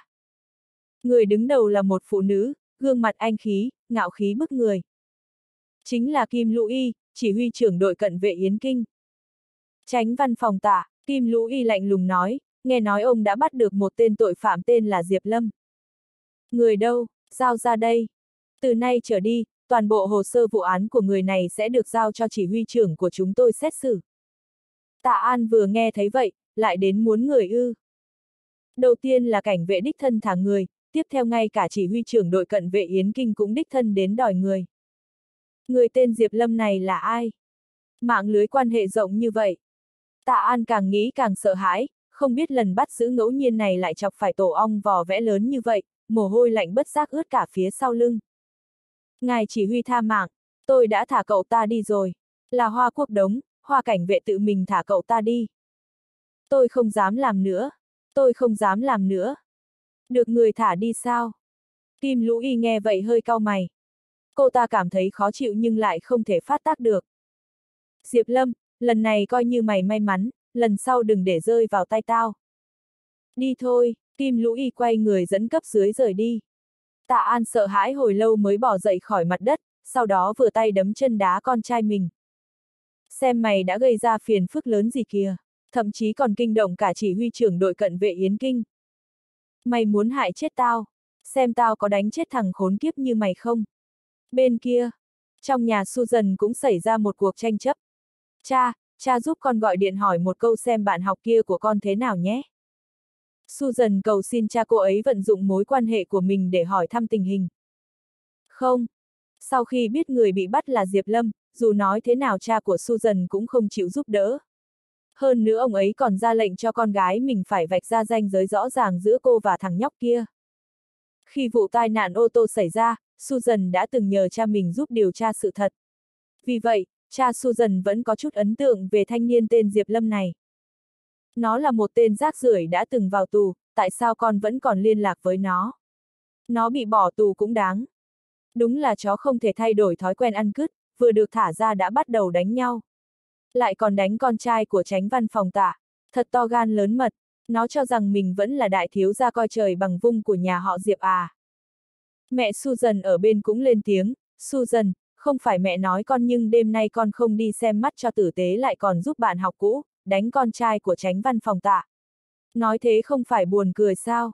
A: Người đứng đầu là một phụ nữ, gương mặt anh khí, ngạo khí bức người. Chính là Kim Lũ Y, chỉ huy trưởng đội cận vệ Yến Kinh. Tránh văn phòng tả Kim Lũ Y lạnh lùng nói, nghe nói ông đã bắt được một tên tội phạm tên là Diệp Lâm. Người đâu, giao ra đây. Từ nay trở đi, toàn bộ hồ sơ vụ án của người này sẽ được giao cho chỉ huy trưởng của chúng tôi xét xử. Tạ An vừa nghe thấy vậy, lại đến muốn người ư. Đầu tiên là cảnh vệ đích thân thả người, tiếp theo ngay cả chỉ huy trưởng đội cận vệ Yến Kinh cũng đích thân đến đòi người. Người tên Diệp Lâm này là ai? Mạng lưới quan hệ rộng như vậy. Tạ An càng nghĩ càng sợ hãi, không biết lần bắt giữ ngẫu nhiên này lại chọc phải tổ ong vò vẽ lớn như vậy, mồ hôi lạnh bất giác ướt cả phía sau lưng. Ngài chỉ huy tha mạng, tôi đã thả cậu ta đi rồi. Là hoa quốc đống, hoa cảnh vệ tự mình thả cậu ta đi. Tôi không dám làm nữa. Tôi không dám làm nữa. Được người thả đi sao? Kim Lũ Y nghe vậy hơi cau mày. Cô ta cảm thấy khó chịu nhưng lại không thể phát tác được. Diệp Lâm, lần này coi như mày may mắn, lần sau đừng để rơi vào tay tao. Đi thôi, Kim Lũ Y quay người dẫn cấp dưới rời đi. Tạ An sợ hãi hồi lâu mới bỏ dậy khỏi mặt đất, sau đó vừa tay đấm chân đá con trai mình. Xem mày đã gây ra phiền phức lớn gì kìa, thậm chí còn kinh động cả chỉ huy trưởng đội cận vệ Yến Kinh. Mày muốn hại chết tao, xem tao có đánh chết thằng khốn kiếp như mày không. Bên kia, trong nhà Susan cũng xảy ra một cuộc tranh chấp. Cha, cha giúp con gọi điện hỏi một câu xem bạn học kia của con thế nào nhé. Susan cầu xin cha cô ấy vận dụng mối quan hệ của mình để hỏi thăm tình hình. Không. Sau khi biết người bị bắt là Diệp Lâm, dù nói thế nào cha của Susan cũng không chịu giúp đỡ. Hơn nữa ông ấy còn ra lệnh cho con gái mình phải vạch ra ranh giới rõ ràng giữa cô và thằng nhóc kia. Khi vụ tai nạn ô tô xảy ra, Susan đã từng nhờ cha mình giúp điều tra sự thật. Vì vậy, cha Susan vẫn có chút ấn tượng về thanh niên tên Diệp Lâm này. Nó là một tên rác rưởi đã từng vào tù, tại sao con vẫn còn liên lạc với nó? Nó bị bỏ tù cũng đáng. Đúng là chó không thể thay đổi thói quen ăn cứt, vừa được thả ra đã bắt đầu đánh nhau. Lại còn đánh con trai của tránh văn phòng tạ, thật to gan lớn mật, nó cho rằng mình vẫn là đại thiếu gia coi trời bằng vung của nhà họ Diệp à. Mẹ Susan ở bên cũng lên tiếng, Susan, không phải mẹ nói con nhưng đêm nay con không đi xem mắt cho tử tế lại còn giúp bạn học cũ, đánh con trai của tránh văn phòng tạ. Nói thế không phải buồn cười sao?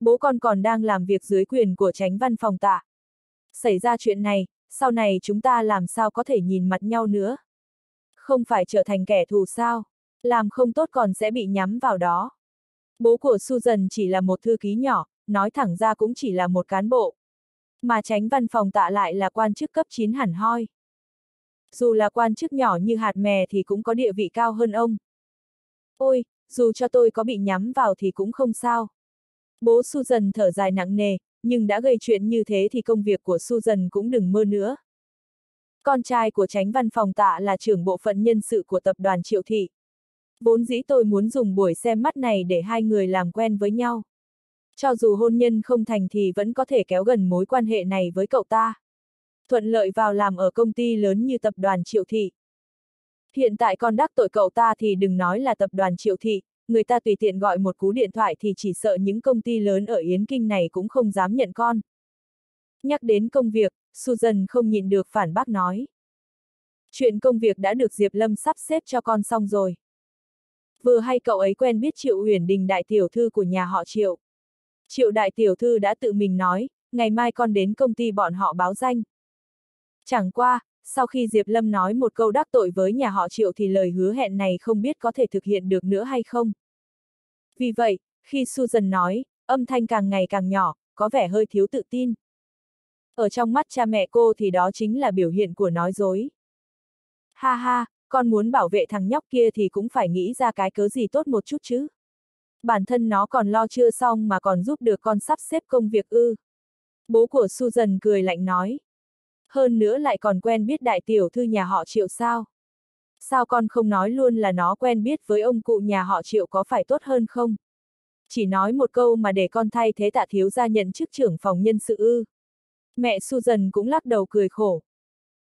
A: Bố con còn đang làm việc dưới quyền của tránh văn phòng tạ. Xảy ra chuyện này, sau này chúng ta làm sao có thể nhìn mặt nhau nữa? Không phải trở thành kẻ thù sao? Làm không tốt còn sẽ bị nhắm vào đó. Bố của Susan chỉ là một thư ký nhỏ, nói thẳng ra cũng chỉ là một cán bộ. Mà tránh văn phòng tạ lại là quan chức cấp 9 hẳn hoi. Dù là quan chức nhỏ như hạt mè thì cũng có địa vị cao hơn ông. Ôi, dù cho tôi có bị nhắm vào thì cũng không sao. Bố Susan thở dài nặng nề, nhưng đã gây chuyện như thế thì công việc của Susan cũng đừng mơ nữa. Con trai của tránh văn phòng tạ là trưởng bộ phận nhân sự của tập đoàn Triệu Thị. Vốn dĩ tôi muốn dùng buổi xem mắt này để hai người làm quen với nhau. Cho dù hôn nhân không thành thì vẫn có thể kéo gần mối quan hệ này với cậu ta. Thuận lợi vào làm ở công ty lớn như tập đoàn Triệu Thị. Hiện tại con đắc tội cậu ta thì đừng nói là tập đoàn Triệu Thị, người ta tùy tiện gọi một cú điện thoại thì chỉ sợ những công ty lớn ở Yến Kinh này cũng không dám nhận con. Nhắc đến công việc, Susan không nhịn được phản bác nói. Chuyện công việc đã được Diệp Lâm sắp xếp cho con xong rồi. Vừa hay cậu ấy quen biết Triệu Uyển Đình đại tiểu thư của nhà họ Triệu. Triệu đại tiểu thư đã tự mình nói, ngày mai con đến công ty bọn họ báo danh. Chẳng qua, sau khi Diệp Lâm nói một câu đắc tội với nhà họ Triệu thì lời hứa hẹn này không biết có thể thực hiện được nữa hay không. Vì vậy, khi Susan nói, âm thanh càng ngày càng nhỏ, có vẻ hơi thiếu tự tin. Ở trong mắt cha mẹ cô thì đó chính là biểu hiện của nói dối. Ha ha, con muốn bảo vệ thằng nhóc kia thì cũng phải nghĩ ra cái cớ gì tốt một chút chứ. Bản thân nó còn lo chưa xong mà còn giúp được con sắp xếp công việc ư. Bố của Susan cười lạnh nói. Hơn nữa lại còn quen biết đại tiểu thư nhà họ triệu sao. Sao con không nói luôn là nó quen biết với ông cụ nhà họ triệu có phải tốt hơn không? Chỉ nói một câu mà để con thay thế tạ thiếu gia nhận chức trưởng phòng nhân sự ư. Mẹ Susan cũng lắc đầu cười khổ.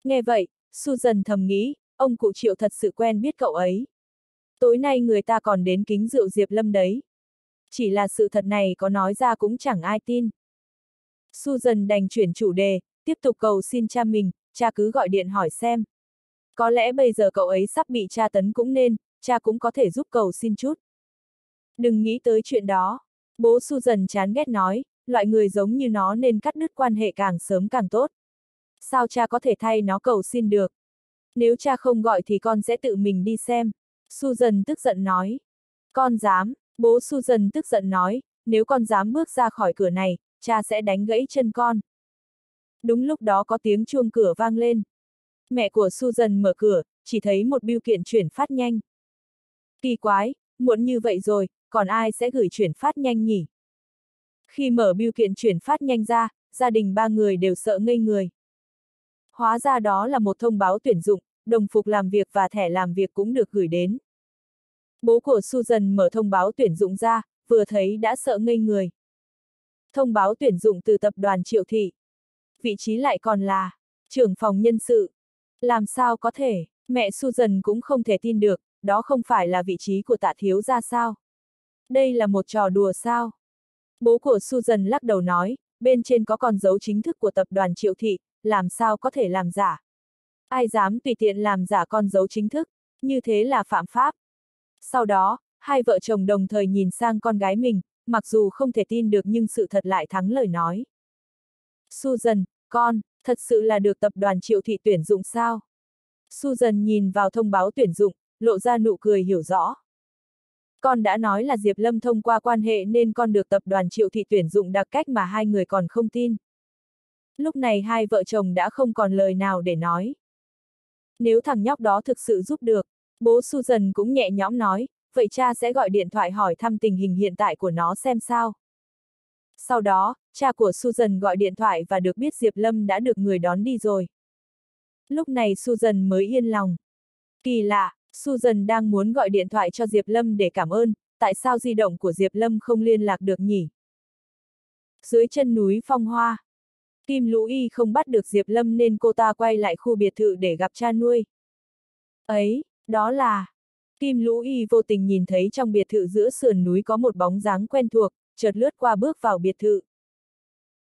A: Nghe vậy, Susan thầm nghĩ, ông cụ triệu thật sự quen biết cậu ấy. Tối nay người ta còn đến kính rượu Diệp Lâm đấy. Chỉ là sự thật này có nói ra cũng chẳng ai tin. Susan đành chuyển chủ đề, tiếp tục cầu xin cha mình, cha cứ gọi điện hỏi xem. Có lẽ bây giờ cậu ấy sắp bị cha tấn cũng nên, cha cũng có thể giúp cầu xin chút. Đừng nghĩ tới chuyện đó. Bố Susan chán ghét nói, loại người giống như nó nên cắt đứt quan hệ càng sớm càng tốt. sao cha có thể thay nó cầu xin được? Nếu cha không gọi thì con sẽ tự mình đi xem. Susan tức giận nói. Con dám, bố Susan tức giận nói, nếu con dám bước ra khỏi cửa này, cha sẽ đánh gãy chân con. Đúng lúc đó có tiếng chuông cửa vang lên. Mẹ của Susan mở cửa, chỉ thấy một biêu kiện chuyển phát nhanh. Kỳ quái, muộn như vậy rồi, còn ai sẽ gửi chuyển phát nhanh nhỉ? Khi mở biêu kiện chuyển phát nhanh ra, gia đình ba người đều sợ ngây người. Hóa ra đó là một thông báo tuyển dụng, đồng phục làm việc và thẻ làm việc cũng được gửi đến. Bố của Susan mở thông báo tuyển dụng ra, vừa thấy đã sợ ngây người. Thông báo tuyển dụng từ tập đoàn Triệu Thị. Vị trí lại còn là trưởng phòng nhân sự. Làm sao có thể, mẹ Susan cũng không thể tin được, đó không phải là vị trí của tạ thiếu ra sao. Đây là một trò đùa sao. Bố của Susan lắc đầu nói, bên trên có con dấu chính thức của tập đoàn Triệu Thị, làm sao có thể làm giả. Ai dám tùy tiện làm giả con dấu chính thức, như thế là phạm pháp. Sau đó, hai vợ chồng đồng thời nhìn sang con gái mình, mặc dù không thể tin được nhưng sự thật lại thắng lời nói. Susan, con, thật sự là được tập đoàn triệu thị tuyển dụng sao? Susan nhìn vào thông báo tuyển dụng, lộ ra nụ cười hiểu rõ. Con đã nói là Diệp Lâm thông qua quan hệ nên con được tập đoàn triệu thị tuyển dụng đặc cách mà hai người còn không tin. Lúc này hai vợ chồng đã không còn lời nào để nói. Nếu thằng nhóc đó thực sự giúp được, bố Susan cũng nhẹ nhõm nói, vậy cha sẽ gọi điện thoại hỏi thăm tình hình hiện tại của nó xem sao. Sau đó, cha của Susan gọi điện thoại và được biết Diệp Lâm đã được người đón đi rồi. Lúc này Susan mới yên lòng. Kỳ lạ, Susan đang muốn gọi điện thoại cho Diệp Lâm để cảm ơn, tại sao di động của Diệp Lâm không liên lạc được nhỉ? Dưới chân núi Phong Hoa, Kim Lũ Y không bắt được Diệp Lâm nên cô ta quay lại khu biệt thự để gặp cha nuôi. Ấy, đó là... Kim Lũ Y vô tình nhìn thấy trong biệt thự giữa sườn núi có một bóng dáng quen thuộc, chợt lướt qua bước vào biệt thự.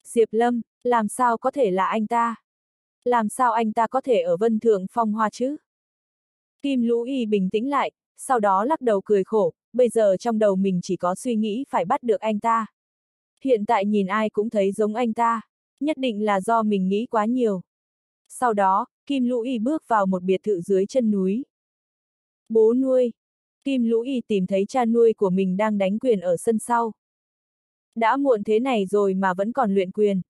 A: Diệp Lâm, làm sao có thể là anh ta? Làm sao anh ta có thể ở vân thượng phong hoa chứ? Kim Lũ Y bình tĩnh lại, sau đó lắc đầu cười khổ, bây giờ trong đầu mình chỉ có suy nghĩ phải bắt được anh ta. Hiện tại nhìn ai cũng thấy giống anh ta, nhất định là do mình nghĩ quá nhiều. Sau đó, Kim Lũ Y bước vào một biệt thự dưới chân núi. Bố nuôi. Kim Lũ Y tìm thấy cha nuôi của mình đang đánh quyền ở sân sau. Đã muộn thế này rồi mà vẫn còn luyện quyền.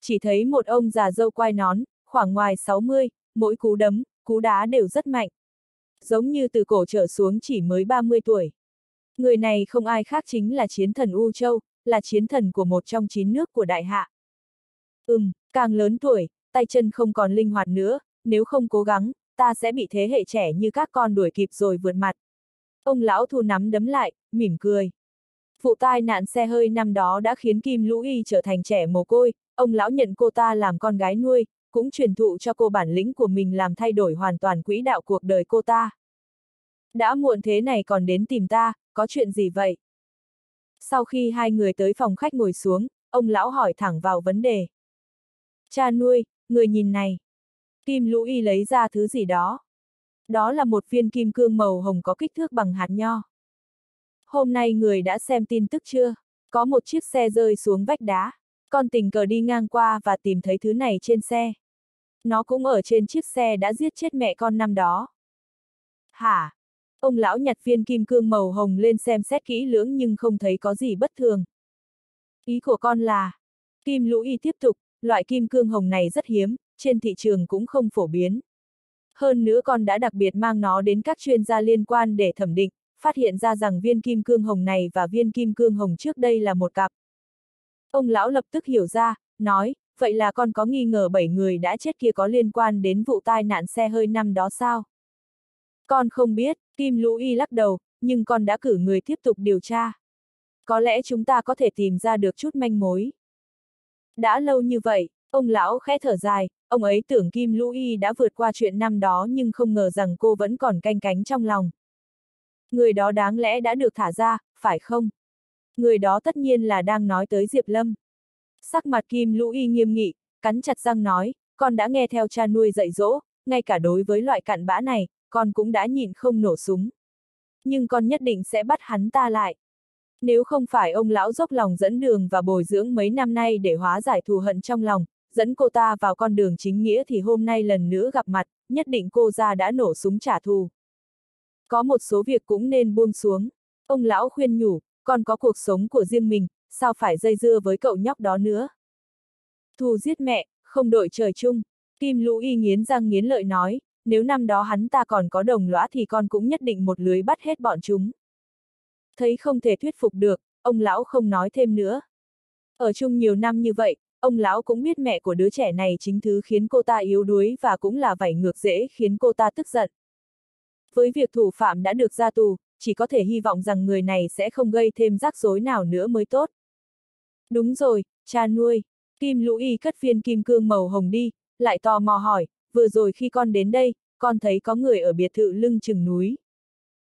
A: Chỉ thấy một ông già dâu quai nón, khoảng ngoài 60, mỗi cú đấm, cú đá đều rất mạnh. Giống như từ cổ trở xuống chỉ mới 30 tuổi. Người này không ai khác chính là chiến thần U Châu, là chiến thần của một trong chín nước của đại hạ. Ừm, càng lớn tuổi, tay chân không còn linh hoạt nữa, nếu không cố gắng, ta sẽ bị thế hệ trẻ như các con đuổi kịp rồi vượt mặt. Ông lão thu nắm đấm lại, mỉm cười. Vụ tai nạn xe hơi năm đó đã khiến Kim Lũ Y trở thành trẻ mồ côi, ông lão nhận cô ta làm con gái nuôi, cũng truyền thụ cho cô bản lĩnh của mình làm thay đổi hoàn toàn quỹ đạo cuộc đời cô ta. Đã muộn thế này còn đến tìm ta, có chuyện gì vậy? Sau khi hai người tới phòng khách ngồi xuống, ông lão hỏi thẳng vào vấn đề. Cha nuôi, người nhìn này. Kim lũ y lấy ra thứ gì đó. Đó là một viên kim cương màu hồng có kích thước bằng hạt nho. Hôm nay người đã xem tin tức chưa? Có một chiếc xe rơi xuống vách đá. Con tình cờ đi ngang qua và tìm thấy thứ này trên xe. Nó cũng ở trên chiếc xe đã giết chết mẹ con năm đó. Hả? Ông lão nhặt viên kim cương màu hồng lên xem xét kỹ lưỡng nhưng không thấy có gì bất thường. Ý của con là, Kim Lũ Y tiếp tục, loại kim cương hồng này rất hiếm, trên thị trường cũng không phổ biến. Hơn nữa con đã đặc biệt mang nó đến các chuyên gia liên quan để thẩm định, phát hiện ra rằng viên kim cương hồng này và viên kim cương hồng trước đây là một cặp. Ông lão lập tức hiểu ra, nói, vậy là con có nghi ngờ bảy người đã chết kia có liên quan đến vụ tai nạn xe hơi năm đó sao? Con không biết, Kim Lũ Y lắc đầu, nhưng con đã cử người tiếp tục điều tra. Có lẽ chúng ta có thể tìm ra được chút manh mối. Đã lâu như vậy, ông lão khẽ thở dài, ông ấy tưởng Kim Lũ Y đã vượt qua chuyện năm đó nhưng không ngờ rằng cô vẫn còn canh cánh trong lòng. Người đó đáng lẽ đã được thả ra, phải không? Người đó tất nhiên là đang nói tới Diệp Lâm. Sắc mặt Kim Lũ Y nghiêm nghị, cắn chặt răng nói, con đã nghe theo cha nuôi dạy dỗ, ngay cả đối với loại cặn bã này, con cũng đã nhìn không nổ súng. Nhưng con nhất định sẽ bắt hắn ta lại. Nếu không phải ông lão dốc lòng dẫn đường và bồi dưỡng mấy năm nay để hóa giải thù hận trong lòng, dẫn cô ta vào con đường chính nghĩa thì hôm nay lần nữa gặp mặt, nhất định cô ra đã nổ súng trả thù. Có một số việc cũng nên buông xuống. Ông lão khuyên nhủ, còn có cuộc sống của riêng mình, sao phải dây dưa với cậu nhóc đó nữa. Thù giết mẹ, không đội trời chung. Kim Lũ Y nghiến răng nghiến lợi nói, nếu năm đó hắn ta còn có đồng lõa thì con cũng nhất định một lưới bắt hết bọn chúng. Thấy không thể thuyết phục được, ông lão không nói thêm nữa. Ở chung nhiều năm như vậy, ông lão cũng biết mẹ của đứa trẻ này chính thứ khiến cô ta yếu đuối và cũng là vảy ngược dễ khiến cô ta tức giận. Với việc thủ phạm đã được ra tù, chỉ có thể hy vọng rằng người này sẽ không gây thêm rắc rối nào nữa mới tốt. Đúng rồi, cha nuôi. Kim Lũ Y cất viên kim cương màu hồng đi, lại tò mò hỏi, vừa rồi khi con đến đây, con thấy có người ở biệt thự lưng chừng núi.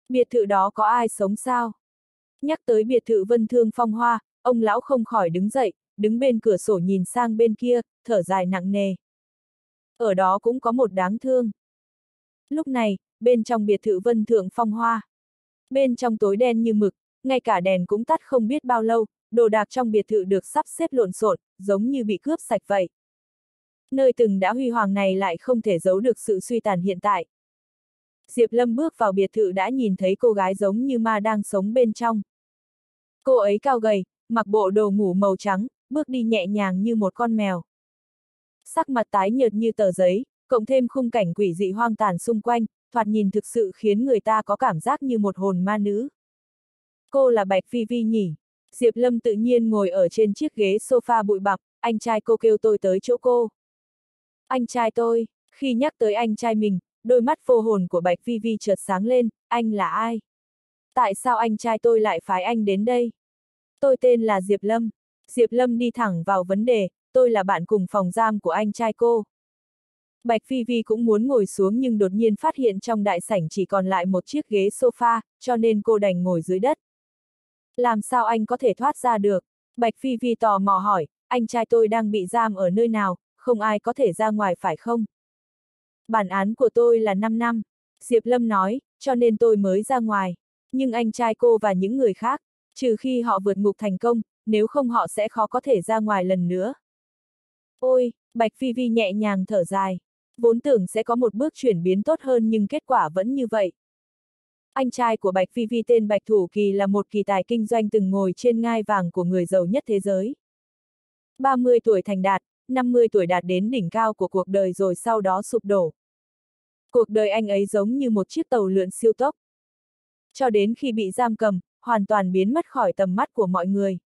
A: Biệt thự đó có ai sống sao? Nhắc tới biệt thự vân thương phong hoa, ông lão không khỏi đứng dậy, đứng bên cửa sổ nhìn sang bên kia, thở dài nặng nề. Ở đó cũng có một đáng thương. Lúc này, bên trong biệt thự vân thượng phong hoa. Bên trong tối đen như mực, ngay cả đèn cũng tắt không biết bao lâu, đồ đạc trong biệt thự được sắp xếp lộn xộn, giống như bị cướp sạch vậy. Nơi từng đã huy hoàng này lại không thể giấu được sự suy tàn hiện tại. Diệp Lâm bước vào biệt thự đã nhìn thấy cô gái giống như ma đang sống bên trong. Cô ấy cao gầy, mặc bộ đồ ngủ màu trắng, bước đi nhẹ nhàng như một con mèo. Sắc mặt tái nhợt như tờ giấy, cộng thêm khung cảnh quỷ dị hoang tàn xung quanh, thoạt nhìn thực sự khiến người ta có cảm giác như một hồn ma nữ. Cô là Bạch Phi Vi nhỉ? Diệp Lâm tự nhiên ngồi ở trên chiếc ghế sofa bụi bặm, anh trai cô kêu tôi tới chỗ cô. Anh trai tôi, khi nhắc tới anh trai mình, đôi mắt vô hồn của Bạch Vi Vi chợt sáng lên, anh là ai? Tại sao anh trai tôi lại phái anh đến đây? Tôi tên là Diệp Lâm. Diệp Lâm đi thẳng vào vấn đề, tôi là bạn cùng phòng giam của anh trai cô. Bạch Phi Vi cũng muốn ngồi xuống nhưng đột nhiên phát hiện trong đại sảnh chỉ còn lại một chiếc ghế sofa, cho nên cô đành ngồi dưới đất. Làm sao anh có thể thoát ra được? Bạch Phi Vi tò mò hỏi, anh trai tôi đang bị giam ở nơi nào, không ai có thể ra ngoài phải không? Bản án của tôi là 5 năm. Diệp Lâm nói, cho nên tôi mới ra ngoài. Nhưng anh trai cô và những người khác, trừ khi họ vượt ngục thành công, nếu không họ sẽ khó có thể ra ngoài lần nữa. Ôi, Bạch Phi Vi nhẹ nhàng thở dài. Vốn tưởng sẽ có một bước chuyển biến tốt hơn nhưng kết quả vẫn như vậy. Anh trai của Bạch Phi Vi tên Bạch Thủ Kỳ là một kỳ tài kinh doanh từng ngồi trên ngai vàng của người giàu nhất thế giới. 30 tuổi thành đạt, 50 tuổi đạt đến đỉnh cao của cuộc đời rồi sau đó sụp đổ. Cuộc đời anh ấy giống như một chiếc tàu lượn siêu tốc. Cho đến khi bị giam cầm, hoàn toàn biến mất khỏi tầm mắt của mọi người.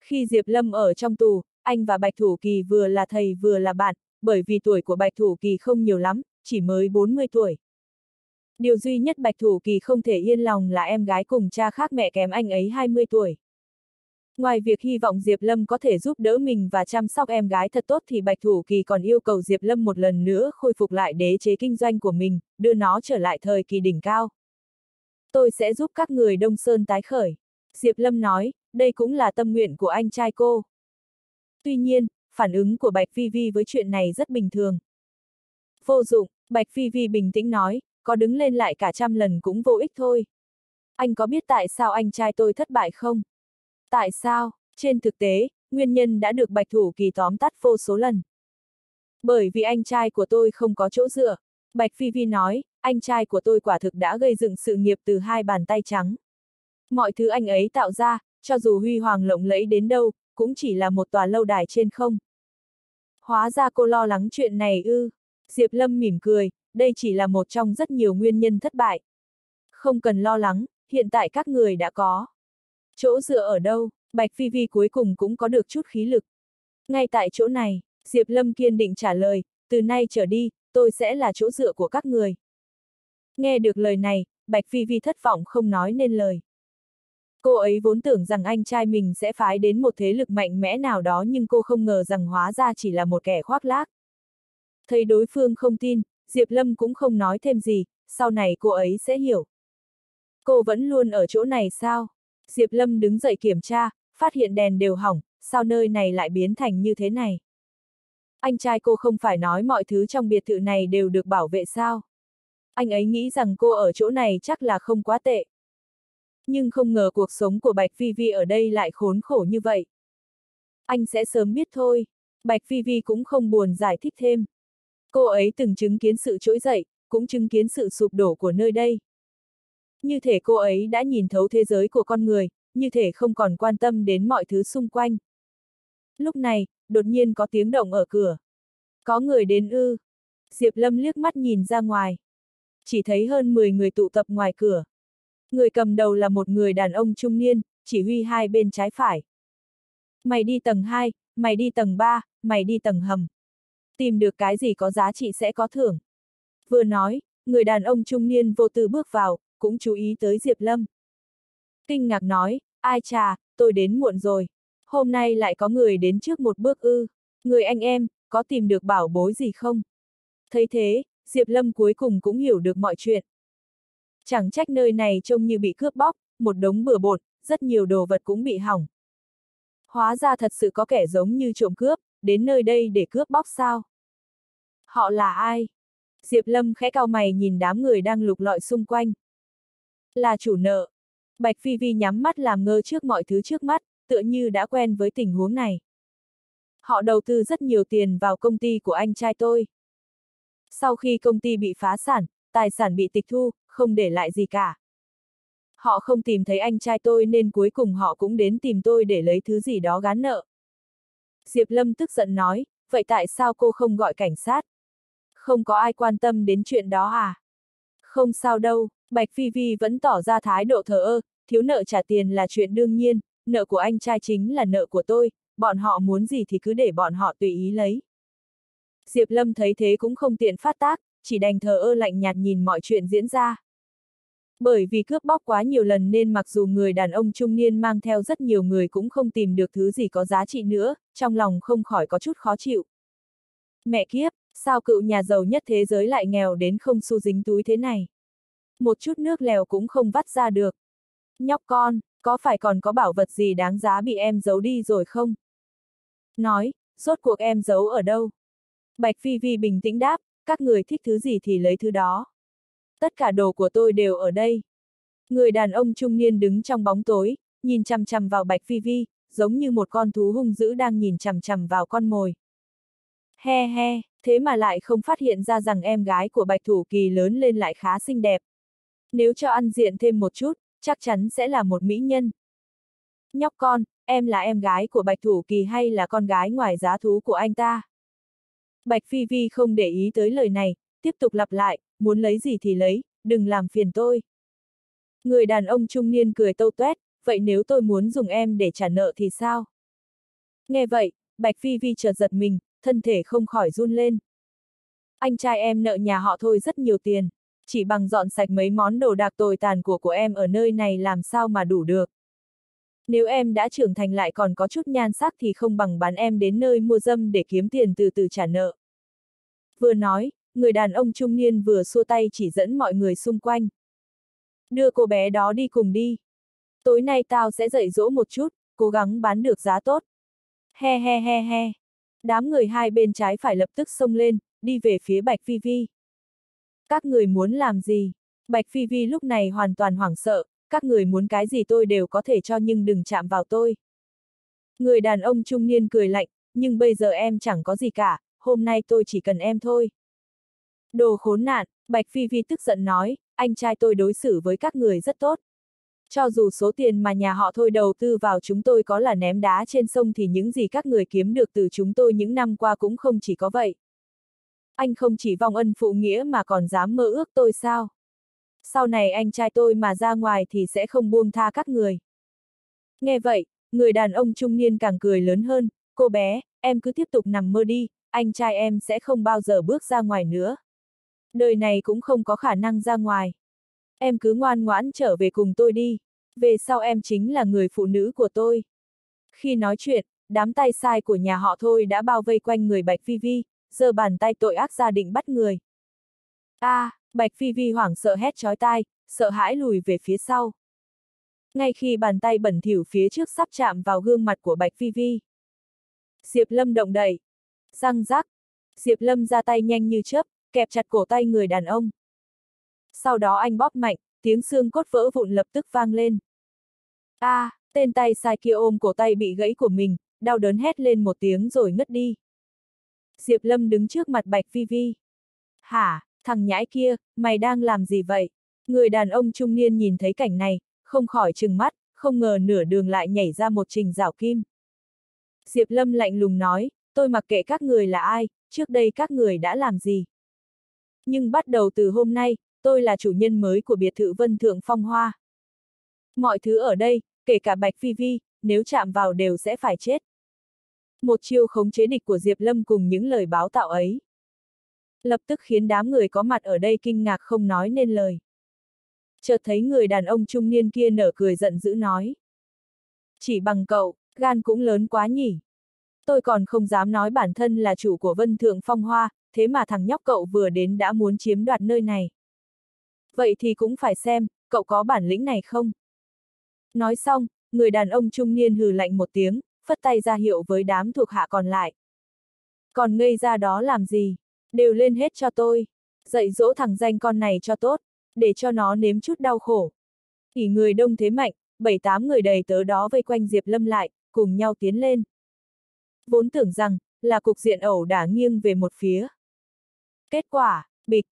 A: Khi Diệp Lâm ở trong tù, anh và Bạch Thủ Kỳ vừa là thầy vừa là bạn, bởi vì tuổi của Bạch Thủ Kỳ không nhiều lắm, chỉ mới 40 tuổi. Điều duy nhất Bạch Thủ Kỳ không thể yên lòng là em gái cùng cha khác mẹ kém anh ấy 20 tuổi. Ngoài việc hy vọng Diệp Lâm có thể giúp đỡ mình và chăm sóc em gái thật tốt thì Bạch Thủ Kỳ còn yêu cầu Diệp Lâm một lần nữa khôi phục lại đế chế kinh doanh của mình, đưa nó trở lại thời kỳ đỉnh cao. Tôi sẽ giúp các người Đông Sơn tái khởi. Diệp Lâm nói, đây cũng là tâm nguyện của anh trai cô. Tuy nhiên, phản ứng của Bạch Vi Vi với chuyện này rất bình thường. Vô dụng, Bạch Vi Vi bình tĩnh nói, có đứng lên lại cả trăm lần cũng vô ích thôi. Anh có biết tại sao anh trai tôi thất bại không? Tại sao? Trên thực tế, nguyên nhân đã được Bạch Thủ Kỳ tóm tắt vô số lần. Bởi vì anh trai của tôi không có chỗ dựa. Bạch Phi Vi nói, anh trai của tôi quả thực đã gây dựng sự nghiệp từ hai bàn tay trắng. Mọi thứ anh ấy tạo ra, cho dù huy hoàng lộng lẫy đến đâu, cũng chỉ là một tòa lâu đài trên không. Hóa ra cô lo lắng chuyện này ư. Diệp Lâm mỉm cười, đây chỉ là một trong rất nhiều nguyên nhân thất bại. Không cần lo lắng, hiện tại các người đã có. Chỗ dựa ở đâu, Bạch Phi Vi cuối cùng cũng có được chút khí lực. Ngay tại chỗ này, Diệp Lâm kiên định trả lời, từ nay trở đi, tôi sẽ là chỗ dựa của các người. Nghe được lời này, Bạch Phi Vi thất vọng không nói nên lời. Cô ấy vốn tưởng rằng anh trai mình sẽ phái đến một thế lực mạnh mẽ nào đó nhưng cô không ngờ rằng hóa ra chỉ là một kẻ khoác lác. Thấy đối phương không tin, Diệp Lâm cũng không nói thêm gì, sau này cô ấy sẽ hiểu. Cô vẫn luôn ở chỗ này sao? Diệp Lâm đứng dậy kiểm tra, phát hiện đèn đều hỏng, sao nơi này lại biến thành như thế này? Anh trai cô không phải nói mọi thứ trong biệt thự này đều được bảo vệ sao? Anh ấy nghĩ rằng cô ở chỗ này chắc là không quá tệ. Nhưng không ngờ cuộc sống của Bạch Phi Vi ở đây lại khốn khổ như vậy. Anh sẽ sớm biết thôi. Bạch Phi Vi cũng không buồn giải thích thêm. Cô ấy từng chứng kiến sự trỗi dậy, cũng chứng kiến sự sụp đổ của nơi đây. Như thể cô ấy đã nhìn thấu thế giới của con người, như thể không còn quan tâm đến mọi thứ xung quanh. Lúc này, đột nhiên có tiếng động ở cửa. Có người đến ư. Diệp Lâm liếc mắt nhìn ra ngoài. Chỉ thấy hơn 10 người tụ tập ngoài cửa. Người cầm đầu là một người đàn ông trung niên, chỉ huy hai bên trái phải. Mày đi tầng 2, mày đi tầng 3, mày đi tầng hầm. Tìm được cái gì có giá trị sẽ có thưởng. Vừa nói, người đàn ông trung niên vô tư bước vào, cũng chú ý tới Diệp Lâm. Kinh ngạc nói, ai chà, tôi đến muộn rồi. Hôm nay lại có người đến trước một bước ư. Người anh em, có tìm được bảo bối gì không? Thấy thế, Diệp Lâm cuối cùng cũng hiểu được mọi chuyện. Chẳng trách nơi này trông như bị cướp bóc, một đống bừa bột, rất nhiều đồ vật cũng bị hỏng. Hóa ra thật sự có kẻ giống như trộm cướp, đến nơi đây để cướp bóc sao? Họ là ai? Diệp Lâm khẽ cao mày nhìn đám người đang lục lọi xung quanh. Là chủ nợ. Bạch Phi Vi nhắm mắt làm ngơ trước mọi thứ trước mắt, tựa như đã quen với tình huống này. Họ đầu tư rất nhiều tiền vào công ty của anh trai tôi. Sau khi công ty bị phá sản, tài sản bị tịch thu, không để lại gì cả. Họ không tìm thấy anh trai tôi nên cuối cùng họ cũng đến tìm tôi để lấy thứ gì đó gán nợ. Diệp Lâm tức giận nói, vậy tại sao cô không gọi cảnh sát? Không có ai quan tâm đến chuyện đó à? Không sao đâu, Bạch Phi Vi vẫn tỏ ra thái độ thờ ơ, thiếu nợ trả tiền là chuyện đương nhiên, nợ của anh trai chính là nợ của tôi, bọn họ muốn gì thì cứ để bọn họ tùy ý lấy. Diệp Lâm thấy thế cũng không tiện phát tác, chỉ đành thờ ơ lạnh nhạt nhìn mọi chuyện diễn ra. Bởi vì cướp bóc quá nhiều lần nên mặc dù người đàn ông trung niên mang theo rất nhiều người cũng không tìm được thứ gì có giá trị nữa, trong lòng không khỏi có chút khó chịu. Mẹ kiếp, sao cựu nhà giàu nhất thế giới lại nghèo đến không xu dính túi thế này? Một chút nước lèo cũng không vắt ra được. Nhóc con, có phải còn có bảo vật gì đáng giá bị em giấu đi rồi không? Nói, rốt cuộc em giấu ở đâu? Bạch Phi Vi bình tĩnh đáp, các người thích thứ gì thì lấy thứ đó. Tất cả đồ của tôi đều ở đây. Người đàn ông trung niên đứng trong bóng tối, nhìn chằm chằm vào Bạch Phi Vi, giống như một con thú hung dữ đang nhìn chằm chằm vào con mồi. He he, thế mà lại không phát hiện ra rằng em gái của Bạch Thủ Kỳ lớn lên lại khá xinh đẹp. Nếu cho ăn diện thêm một chút, chắc chắn sẽ là một mỹ nhân. Nhóc con, em là em gái của Bạch Thủ Kỳ hay là con gái ngoài giá thú của anh ta? Bạch Phi Vi không để ý tới lời này, tiếp tục lặp lại, muốn lấy gì thì lấy, đừng làm phiền tôi. Người đàn ông trung niên cười tâu tuét, vậy nếu tôi muốn dùng em để trả nợ thì sao? Nghe vậy, Bạch Phi Vi chợt giật mình, thân thể không khỏi run lên. Anh trai em nợ nhà họ thôi rất nhiều tiền, chỉ bằng dọn sạch mấy món đồ đạc tồi tàn của của em ở nơi này làm sao mà đủ được. Nếu em đã trưởng thành lại còn có chút nhan sắc thì không bằng bán em đến nơi mua dâm để kiếm tiền từ từ trả nợ. Vừa nói, người đàn ông trung niên vừa xua tay chỉ dẫn mọi người xung quanh. Đưa cô bé đó đi cùng đi. Tối nay tao sẽ dạy dỗ một chút, cố gắng bán được giá tốt. He he he he. Đám người hai bên trái phải lập tức xông lên, đi về phía Bạch Phi Vi. Các người muốn làm gì? Bạch Phi Vi lúc này hoàn toàn hoảng sợ, các người muốn cái gì tôi đều có thể cho nhưng đừng chạm vào tôi. Người đàn ông trung niên cười lạnh, nhưng bây giờ em chẳng có gì cả, hôm nay tôi chỉ cần em thôi. Đồ khốn nạn, Bạch Phi Vi tức giận nói, anh trai tôi đối xử với các người rất tốt. Cho dù số tiền mà nhà họ thôi đầu tư vào chúng tôi có là ném đá trên sông thì những gì các người kiếm được từ chúng tôi những năm qua cũng không chỉ có vậy. Anh không chỉ vong ân phụ nghĩa mà còn dám mơ ước tôi sao? Sau này anh trai tôi mà ra ngoài thì sẽ không buông tha các người. Nghe vậy, người đàn ông trung niên càng cười lớn hơn, cô bé, em cứ tiếp tục nằm mơ đi, anh trai em sẽ không bao giờ bước ra ngoài nữa. Đời này cũng không có khả năng ra ngoài. Em cứ ngoan ngoãn trở về cùng tôi đi, về sau em chính là người phụ nữ của tôi. Khi nói chuyện, đám tay sai của nhà họ thôi đã bao vây quanh người Bạch Phi Vi, giơ bàn tay tội ác gia định bắt người. A, à, Bạch Phi Vi hoảng sợ hét chói tai, sợ hãi lùi về phía sau. Ngay khi bàn tay bẩn thỉu phía trước sắp chạm vào gương mặt của Bạch Phi Vi. Diệp Lâm động đẩy. Răng rắc. Diệp Lâm ra tay nhanh như chớp, kẹp chặt cổ tay người đàn ông. Sau đó anh bóp mạnh, tiếng xương cốt vỡ vụn lập tức vang lên. A, à, tên tay sai kia ôm cổ tay bị gãy của mình, đau đớn hét lên một tiếng rồi ngất đi. Diệp Lâm đứng trước mặt Bạch Phi Vi. Hả, thằng nhãi kia, mày đang làm gì vậy? Người đàn ông trung niên nhìn thấy cảnh này, không khỏi trừng mắt, không ngờ nửa đường lại nhảy ra một trình rào kim. Diệp Lâm lạnh lùng nói, tôi mặc kệ các người là ai, trước đây các người đã làm gì. Nhưng bắt đầu từ hôm nay, tôi là chủ nhân mới của biệt thự Vân Thượng Phong Hoa. Mọi thứ ở đây, kể cả Bạch Phi Vi, nếu chạm vào đều sẽ phải chết. Một chiêu khống chế địch của Diệp Lâm cùng những lời báo tạo ấy. Lập tức khiến đám người có mặt ở đây kinh ngạc không nói nên lời. Chợt thấy người đàn ông trung niên kia nở cười giận dữ nói. Chỉ bằng cậu, gan cũng lớn quá nhỉ. Tôi còn không dám nói bản thân là chủ của Vân Thượng Phong Hoa, thế mà thằng nhóc cậu vừa đến đã muốn chiếm đoạt nơi này. Vậy thì cũng phải xem, cậu có bản lĩnh này không? Nói xong, người đàn ông trung niên hừ lạnh một tiếng, phất tay ra hiệu với đám thuộc hạ còn lại. Còn ngây ra đó làm gì? Đều lên hết cho tôi. Dạy dỗ thằng danh con này cho tốt, để cho nó nếm chút đau khổ. Thì người đông thế mạnh, bảy tám người đầy tớ đó vây quanh Diệp Lâm lại, cùng nhau tiến lên. Vốn tưởng rằng, là cục diện ẩu đả nghiêng về một phía. Kết quả, bịch,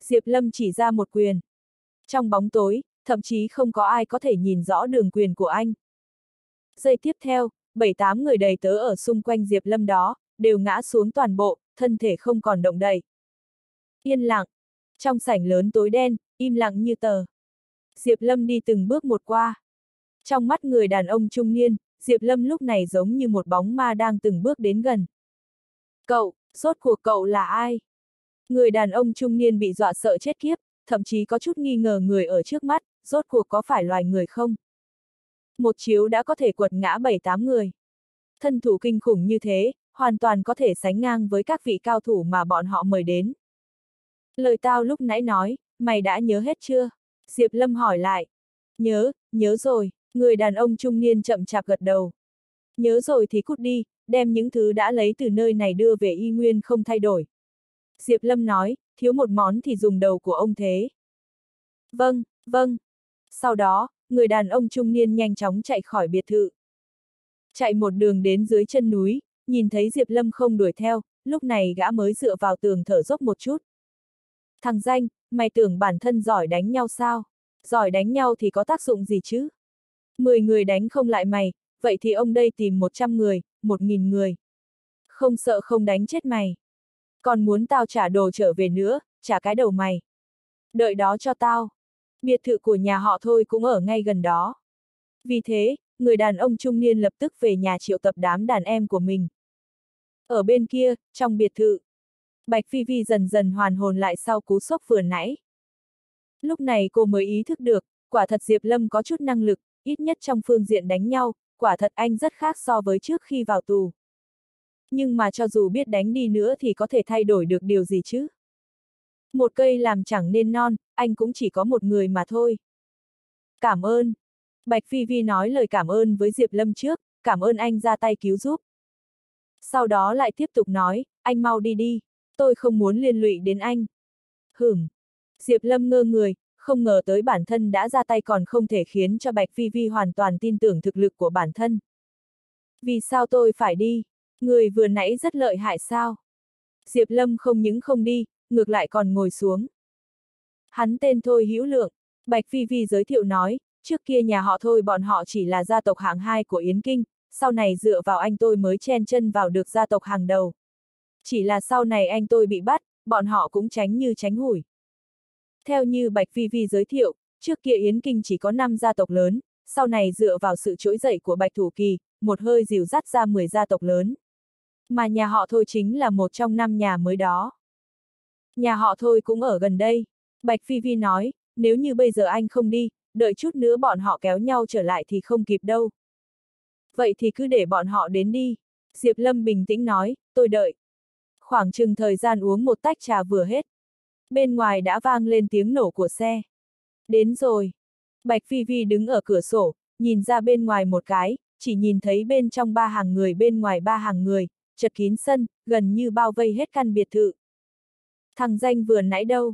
A: Diệp Lâm chỉ ra một quyền. Trong bóng tối, thậm chí không có ai có thể nhìn rõ đường quyền của anh. Giây tiếp theo, bảy tám người đầy tớ ở xung quanh Diệp Lâm đó, đều ngã xuống toàn bộ, thân thể không còn động đậy. Yên lặng. Trong sảnh lớn tối đen, im lặng như tờ. Diệp Lâm đi từng bước một qua. Trong mắt người đàn ông trung niên, Diệp Lâm lúc này giống như một bóng ma đang từng bước đến gần. Cậu, sốt cuộc cậu là ai? Người đàn ông trung niên bị dọa sợ chết kiếp, thậm chí có chút nghi ngờ người ở trước mắt, rốt cuộc có phải loài người không? Một chiếu đã có thể quật ngã bảy tám người. Thân thủ kinh khủng như thế, hoàn toàn có thể sánh ngang với các vị cao thủ mà bọn họ mời đến. Lời tao lúc nãy nói, mày đã nhớ hết chưa? Diệp Lâm hỏi lại. Nhớ, nhớ rồi, người đàn ông trung niên chậm chạp gật đầu. Nhớ rồi thì cút đi, đem những thứ đã lấy từ nơi này đưa về y nguyên không thay đổi. Diệp Lâm nói, thiếu một món thì dùng đầu của ông thế. Vâng, vâng. Sau đó, người đàn ông trung niên nhanh chóng chạy khỏi biệt thự. Chạy một đường đến dưới chân núi, nhìn thấy Diệp Lâm không đuổi theo, lúc này gã mới dựa vào tường thở dốc một chút. Thằng danh, mày tưởng bản thân giỏi đánh nhau sao? Giỏi đánh nhau thì có tác dụng gì chứ? Mười người đánh không lại mày, vậy thì ông đây tìm một trăm người, một nghìn người. Không sợ không đánh chết mày. Còn muốn tao trả đồ trở về nữa, trả cái đầu mày. Đợi đó cho tao. Biệt thự của nhà họ thôi cũng ở ngay gần đó. Vì thế, người đàn ông trung niên lập tức về nhà triệu tập đám đàn em của mình. Ở bên kia, trong biệt thự, Bạch Phi Vi dần dần hoàn hồn lại sau cú sốc vừa nãy. Lúc này cô mới ý thức được, quả thật Diệp Lâm có chút năng lực, ít nhất trong phương diện đánh nhau, quả thật anh rất khác so với trước khi vào tù. Nhưng mà cho dù biết đánh đi nữa thì có thể thay đổi được điều gì chứ? Một cây làm chẳng nên non, anh cũng chỉ có một người mà thôi. Cảm ơn. Bạch Phi Vi nói lời cảm ơn với Diệp Lâm trước, cảm ơn anh ra tay cứu giúp. Sau đó lại tiếp tục nói, anh mau đi đi, tôi không muốn liên lụy đến anh. Hửm. Diệp Lâm ngơ người, không ngờ tới bản thân đã ra tay còn không thể khiến cho Bạch Phi Vi hoàn toàn tin tưởng thực lực của bản thân. Vì sao tôi phải đi? Người vừa nãy rất lợi hại sao? Diệp Lâm không những không đi, ngược lại còn ngồi xuống. Hắn tên Thôi Hữu Lượng, Bạch Phi Vi giới thiệu nói, trước kia nhà họ Thôi bọn họ chỉ là gia tộc hạng hai của Yến Kinh, sau này dựa vào anh tôi mới chen chân vào được gia tộc hàng đầu. Chỉ là sau này anh tôi bị bắt, bọn họ cũng tránh như tránh hủi. Theo như Bạch Phi Vi giới thiệu, trước kia Yến Kinh chỉ có 5 gia tộc lớn, sau này dựa vào sự trỗi dậy của Bạch Thủ Kỳ, một hơi dìu dắt ra 10 gia tộc lớn. Mà nhà họ Thôi chính là một trong năm nhà mới đó. Nhà họ Thôi cũng ở gần đây. Bạch Phi Vi nói, nếu như bây giờ anh không đi, đợi chút nữa bọn họ kéo nhau trở lại thì không kịp đâu. Vậy thì cứ để bọn họ đến đi. Diệp Lâm bình tĩnh nói, tôi đợi. Khoảng chừng thời gian uống một tách trà vừa hết. Bên ngoài đã vang lên tiếng nổ của xe. Đến rồi. Bạch Phi Vi đứng ở cửa sổ, nhìn ra bên ngoài một cái, chỉ nhìn thấy bên trong ba hàng người bên ngoài ba hàng người, chật kín sân, gần như bao vây hết căn biệt thự. Thằng danh vừa nãy đâu?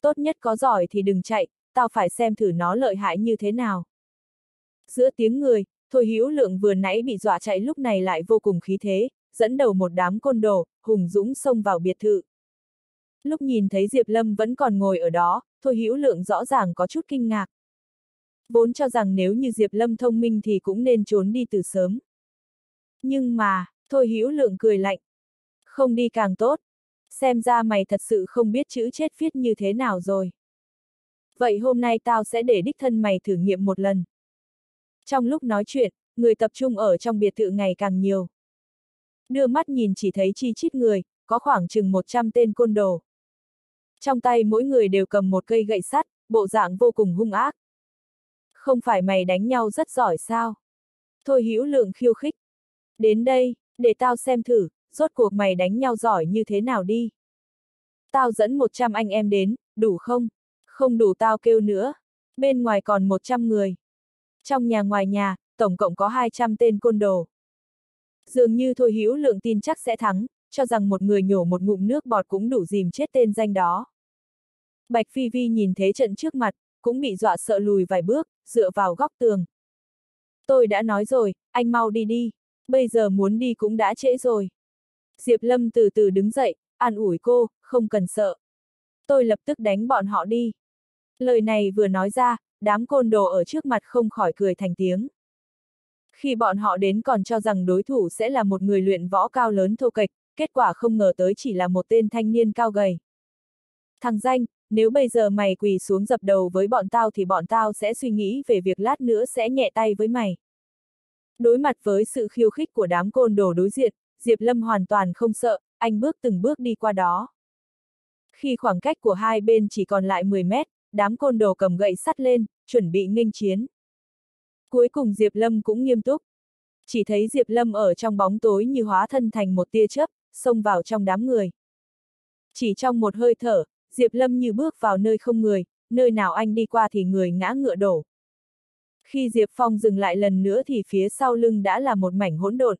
A: Tốt nhất có giỏi thì đừng chạy, tao phải xem thử nó lợi hại như thế nào. Giữa tiếng người, Thôi Hữu Lượng vừa nãy bị dọa chạy lúc này lại vô cùng khí thế, dẫn đầu một đám côn đồ, hùng dũng xông vào biệt thự. Lúc nhìn thấy Diệp Lâm vẫn còn ngồi ở đó, Thôi Hữu Lượng rõ ràng có chút kinh ngạc. Vốn cho rằng nếu như Diệp Lâm thông minh thì cũng nên trốn đi từ sớm. Nhưng mà, Thôi Hữu Lượng cười lạnh. Không đi càng tốt. Xem ra mày thật sự không biết chữ chết viết như thế nào rồi. Vậy hôm nay tao sẽ để đích thân mày thử nghiệm một lần. Trong lúc nói chuyện, người tập trung ở trong biệt thự ngày càng nhiều. Đưa mắt nhìn chỉ thấy chi chít người, có khoảng chừng 100 tên côn đồ. Trong tay mỗi người đều cầm một cây gậy sắt, bộ dạng vô cùng hung ác. Không phải mày đánh nhau rất giỏi sao? Thôi hữu lượng khiêu khích. Đến đây, để tao xem thử, rốt cuộc mày đánh nhau giỏi như thế nào đi. Tao dẫn 100 anh em đến, đủ không? Không đủ tao kêu nữa. Bên ngoài còn 100 người. Trong nhà ngoài nhà, tổng cộng có 200 tên côn đồ. Dường như Thôi Hữu Lượng tin chắc sẽ thắng, cho rằng một người nhổ một ngụm nước bọt cũng đủ dìm chết tên danh đó. Bạch Phi Vi nhìn thế trận trước mặt, cũng bị dọa sợ lùi vài bước, dựa vào góc tường. Tôi đã nói rồi, anh mau đi đi, bây giờ muốn đi cũng đã trễ rồi. Diệp Lâm từ từ đứng dậy, an ủi cô, không cần sợ. Tôi lập tức đánh bọn họ đi. Lời này vừa nói ra, đám côn đồ ở trước mặt không khỏi cười thành tiếng. Khi bọn họ đến còn cho rằng đối thủ sẽ là một người luyện võ cao lớn thô kệch, kết quả không ngờ tới chỉ là một tên thanh niên cao gầy. Thằng danh, nếu bây giờ mày quỳ xuống dập đầu với bọn tao thì bọn tao sẽ suy nghĩ về việc lát nữa sẽ nhẹ tay với mày. Đối mặt với sự khiêu khích của đám côn đồ đối diện, Diệp Lâm hoàn toàn không sợ, anh bước từng bước đi qua đó. Khi khoảng cách của hai bên chỉ còn lại 10 mét, đám côn đồ cầm gậy sắt lên, chuẩn bị nghênh chiến. Cuối cùng Diệp Lâm cũng nghiêm túc. Chỉ thấy Diệp Lâm ở trong bóng tối như hóa thân thành một tia chớp, xông vào trong đám người. Chỉ trong một hơi thở, Diệp Lâm như bước vào nơi không người, nơi nào anh đi qua thì người ngã ngựa đổ. Khi Diệp Phong dừng lại lần nữa thì phía sau lưng đã là một mảnh hỗn độn.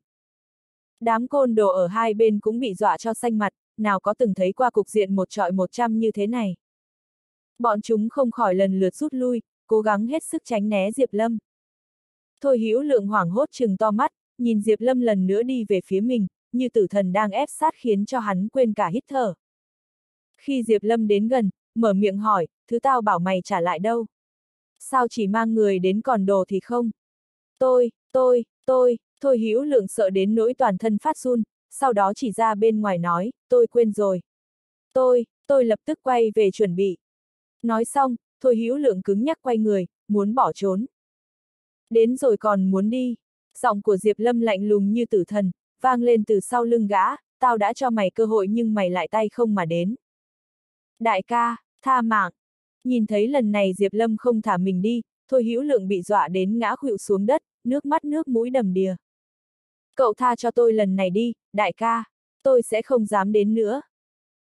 A: Đám côn đồ ở hai bên cũng bị dọa cho xanh mặt, nào có từng thấy qua cục diện một trọi một trăm như thế này. Bọn chúng không khỏi lần lượt rút lui, cố gắng hết sức tránh né Diệp Lâm. Thôi hữu lượng hoảng hốt chừng to mắt, nhìn Diệp Lâm lần nữa đi về phía mình, như tử thần đang ép sát khiến cho hắn quên cả hít thở. Khi Diệp Lâm đến gần, mở miệng hỏi, thứ tao bảo mày trả lại đâu? Sao chỉ mang người đến còn đồ thì không? Tôi, tôi, tôi, thôi hữu lượng sợ đến nỗi toàn thân phát run, sau đó chỉ ra bên ngoài nói, tôi quên rồi. Tôi, tôi lập tức quay về chuẩn bị. Nói xong, thôi hữu lượng cứng nhắc quay người, muốn bỏ trốn. Đến rồi còn muốn đi. Giọng của Diệp Lâm lạnh lùng như tử thần, vang lên từ sau lưng gã, tao đã cho mày cơ hội nhưng mày lại tay không mà đến. Đại ca, tha mạng. Nhìn thấy lần này Diệp Lâm không thả mình đi, thôi hữu lượng bị dọa đến ngã khuỵu xuống đất, nước mắt nước mũi đầm đìa. Cậu tha cho tôi lần này đi, đại ca, tôi sẽ không dám đến nữa.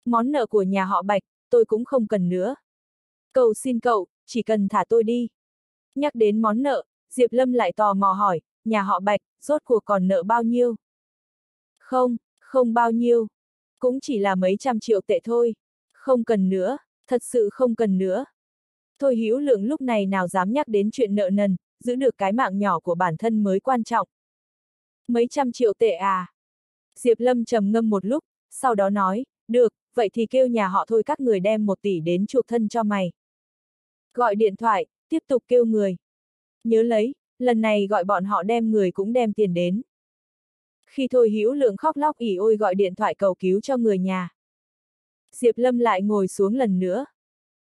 A: Món nợ của nhà họ Bạch, tôi cũng không cần nữa. Cầu xin cậu, chỉ cần thả tôi đi. Nhắc đến món nợ, Diệp Lâm lại tò mò hỏi, nhà họ Bạch, rốt cuộc còn nợ bao nhiêu? Không, không bao nhiêu. Cũng chỉ là mấy trăm triệu tệ thôi. Không cần nữa, thật sự không cần nữa. Thôi hữu lượng lúc này nào dám nhắc đến chuyện nợ nần, giữ được cái mạng nhỏ của bản thân mới quan trọng. Mấy trăm triệu tệ à? Diệp Lâm trầm ngâm một lúc, sau đó nói, được, vậy thì kêu nhà họ thôi các người đem một tỷ đến chuộc thân cho mày. Gọi điện thoại, tiếp tục kêu người. Nhớ lấy, lần này gọi bọn họ đem người cũng đem tiền đến. Khi Thôi Hữu Lượng khóc lóc ỉ ôi gọi điện thoại cầu cứu cho người nhà. Diệp Lâm lại ngồi xuống lần nữa.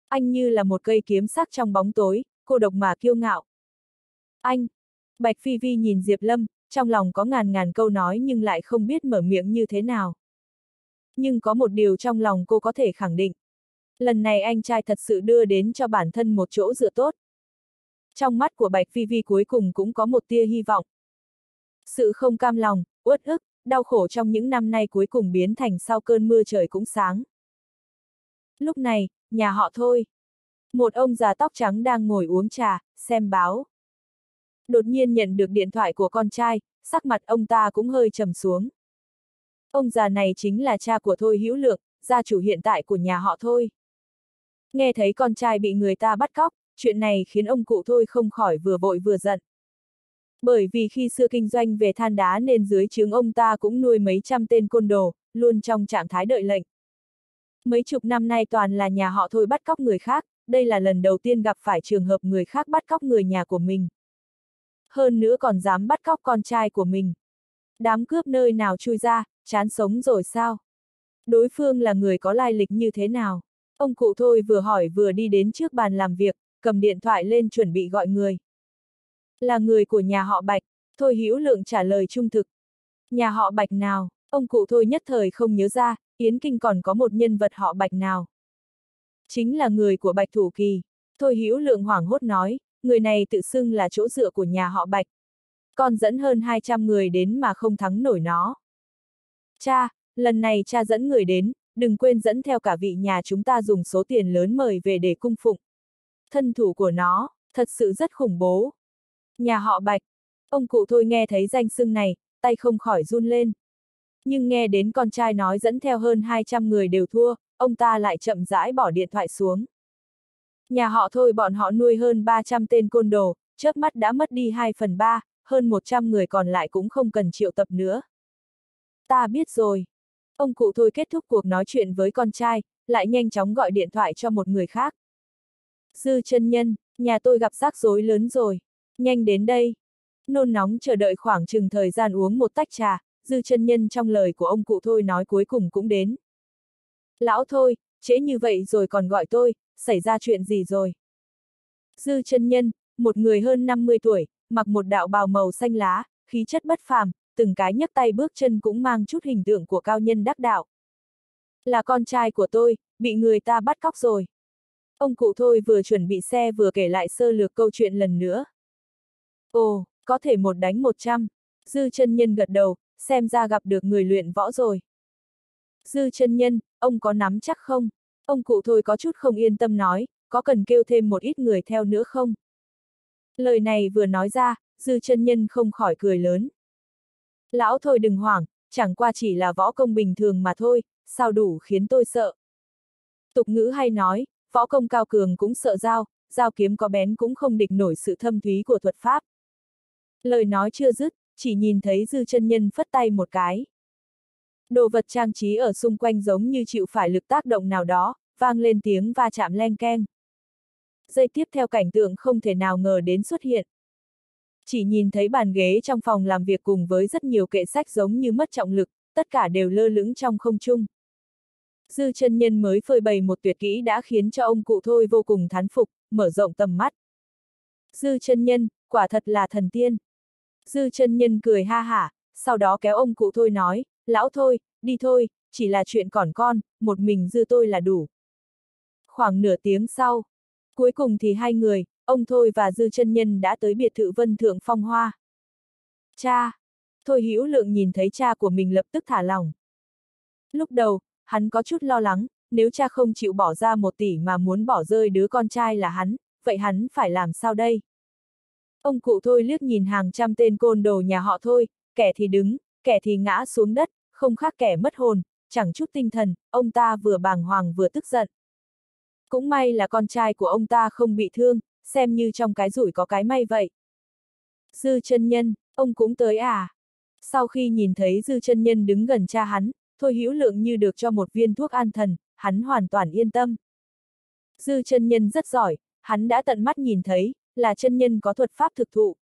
A: Anh như là một cây kiếm sắc trong bóng tối, cô độc mà kiêu ngạo. Anh! Bạch Phi Vi nhìn Diệp Lâm, trong lòng có ngàn ngàn câu nói nhưng lại không biết mở miệng như thế nào. Nhưng có một điều trong lòng cô có thể khẳng định. Lần này anh trai thật sự đưa đến cho bản thân một chỗ dựa tốt. Trong mắt của Bạch Phi Vi cuối cùng cũng có một tia hy vọng. Sự không cam lòng, uất ức, đau khổ trong những năm nay cuối cùng biến thành sau cơn mưa trời cũng sáng. Lúc này, nhà họ thôi. Một ông già tóc trắng đang ngồi uống trà, xem báo. Đột nhiên nhận được điện thoại của con trai, sắc mặt ông ta cũng hơi trầm xuống. Ông già này chính là cha của Thôi Hữu Lượng, gia chủ hiện tại của nhà họ Thôi. Nghe thấy con trai bị người ta bắt cóc, chuyện này khiến ông cụ Thôi không khỏi vừa vội vừa giận. Bởi vì khi xưa kinh doanh về than đá nên dưới trướng ông ta cũng nuôi mấy trăm tên côn đồ, luôn trong trạng thái đợi lệnh. Mấy chục năm nay toàn là nhà họ thôi bắt cóc người khác, đây là lần đầu tiên gặp phải trường hợp người khác bắt cóc người nhà của mình. Hơn nữa còn dám bắt cóc con trai của mình. Đám cướp nơi nào chui ra, chán sống rồi sao? Đối phương là người có lai lịch như thế nào? Ông cụ thôi vừa hỏi vừa đi đến trước bàn làm việc, cầm điện thoại lên chuẩn bị gọi người. Là người của nhà họ Bạch, Thôi Hữu Lượng trả lời trung thực. Nhà họ Bạch nào, ông cụ thôi nhất thời không nhớ ra, Yến Kinh còn có một nhân vật họ Bạch nào. Chính là người của Bạch Thủ Kỳ. Thôi Hữu Lượng hoảng hốt nói, người này tự xưng là chỗ dựa của nhà họ Bạch. Còn dẫn hơn 200 người đến mà không thắng nổi nó. Cha, lần này cha dẫn người đến, đừng quên dẫn theo cả vị nhà chúng ta dùng số tiền lớn mời về để cung phụng. Thân thủ của nó, thật sự rất khủng bố. Nhà họ Bạch, ông cụ thôi nghe thấy danh xưng này, tay không khỏi run lên. Nhưng nghe đến con trai nói dẫn theo hơn 200 người đều thua, ông ta lại chậm rãi bỏ điện thoại xuống. Nhà họ thôi bọn họ nuôi hơn 300 tên côn đồ, chớp mắt đã mất đi 2 phần 3, hơn 100 người còn lại cũng không cần triệu tập nữa. Ta biết rồi. Ông cụ thôi kết thúc cuộc nói chuyện với con trai, lại nhanh chóng gọi điện thoại cho một người khác. Dư chân nhân, nhà tôi gặp rắc rối lớn rồi. Nhanh đến đây. Nôn nóng chờ đợi khoảng chừng thời gian uống một tách trà, dư chân nhân trong lời của ông cụ thôi nói cuối cùng cũng đến. Lão thôi, trễ như vậy rồi còn gọi tôi, xảy ra chuyện gì rồi? Dư chân nhân, một người hơn 50 tuổi, mặc một đạo bào màu xanh lá, khí chất bất phàm, từng cái nhấc tay bước chân cũng mang chút hình tượng của cao nhân đắc đạo. Là con trai của tôi, bị người ta bắt cóc rồi. Ông cụ thôi vừa chuẩn bị xe vừa kể lại sơ lược câu chuyện lần nữa. Ồ, có thể một đánh một trăm. Dư chân nhân gật đầu, xem ra gặp được người luyện võ rồi. Dư chân nhân, ông có nắm chắc không? Ông cụ thôi có chút không yên tâm nói, có cần kêu thêm một ít người theo nữa không? Lời này vừa nói ra, dư chân nhân không khỏi cười lớn. Lão thôi đừng hoảng, chẳng qua chỉ là võ công bình thường mà thôi, sao đủ khiến tôi sợ. Tục ngữ hay nói, võ công cao cường cũng sợ dao, dao kiếm có bén cũng không địch nổi sự thâm thúy của thuật pháp. Lời nói chưa dứt, chỉ nhìn thấy dư chân nhân phất tay một cái. Đồ vật trang trí ở xung quanh giống như chịu phải lực tác động nào đó, vang lên tiếng va chạm len keng. Giây tiếp theo cảnh tượng không thể nào ngờ đến xuất hiện. Chỉ nhìn thấy bàn ghế trong phòng làm việc cùng với rất nhiều kệ sách giống như mất trọng lực, tất cả đều lơ lửng trong không trung. Dư chân nhân mới phơi bày một tuyệt kỹ đã khiến cho ông cụ thôi vô cùng thán phục, mở rộng tầm mắt. Dư chân nhân, quả thật là thần tiên. Dư chân nhân cười ha hả, sau đó kéo ông cụ thôi nói, lão thôi, đi thôi, chỉ là chuyện còn con, một mình dư tôi là đủ. Khoảng nửa tiếng sau, cuối cùng thì hai người, ông Thôi và Dư chân Nhân đã tới biệt thự Vân Thượng Phong Hoa. Cha! Thôi Hữu Lượng nhìn thấy cha của mình lập tức thả lòng. Lúc đầu, hắn có chút lo lắng, nếu cha không chịu bỏ ra một tỷ mà muốn bỏ rơi đứa con trai là hắn, vậy hắn phải làm sao đây? Ông cụ Thôi liếc nhìn hàng trăm tên côn đồ nhà họ Thôi, kẻ thì đứng, kẻ thì ngã xuống đất, không khác kẻ mất hồn, chẳng chút tinh thần, ông ta vừa bàng hoàng vừa tức giận. Cũng may là con trai của ông ta không bị thương, xem như trong cái rủi có cái may vậy. Dư chân nhân, ông cũng tới à? Sau khi nhìn thấy dư chân nhân đứng gần cha hắn, thôi hữu lượng như được cho một viên thuốc an thần, hắn hoàn toàn yên tâm. Dư chân nhân rất giỏi, hắn đã tận mắt nhìn thấy, là chân nhân có thuật pháp thực thụ.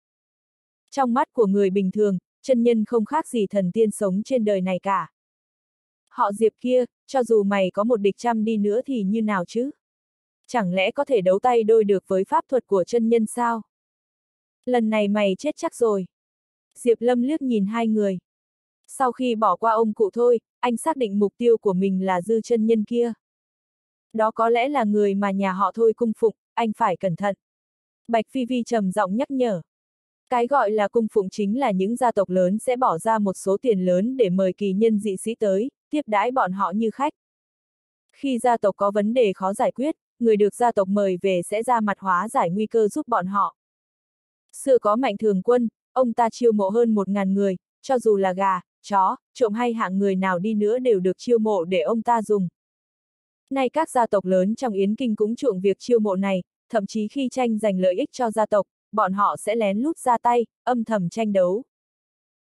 A: Trong mắt của người bình thường, chân nhân không khác gì thần tiên sống trên đời này cả. Họ Diệp kia, cho dù mày có một địch trăm đi nữa thì như nào chứ? Chẳng lẽ có thể đấu tay đôi được với pháp thuật của chân nhân sao? Lần này mày chết chắc rồi. Diệp Lâm liếc nhìn hai người. Sau khi bỏ qua ông cụ thôi, anh xác định mục tiêu của mình là dư chân nhân kia. Đó có lẽ là người mà nhà họ thôi cung phụng, anh phải cẩn thận. Bạch Phi Vi trầm giọng nhắc nhở. Cái gọi là cung phụng chính là những gia tộc lớn sẽ bỏ ra một số tiền lớn để mời kỳ nhân dị sĩ tới, tiếp đãi bọn họ như khách. Khi gia tộc có vấn đề khó giải quyết, người được gia tộc mời về sẽ ra mặt hóa giải nguy cơ giúp bọn họ. Sự có mạnh thường quân, ông ta chiêu mộ hơn một ngàn người, cho dù là gà, chó, trộm hay hạng người nào đi nữa đều được chiêu mộ để ông ta dùng. Nay các gia tộc lớn trong Yến Kinh cũng chuộng việc chiêu mộ này, thậm chí khi tranh giành lợi ích cho gia tộc, bọn họ sẽ lén lút ra tay, âm thầm tranh đấu.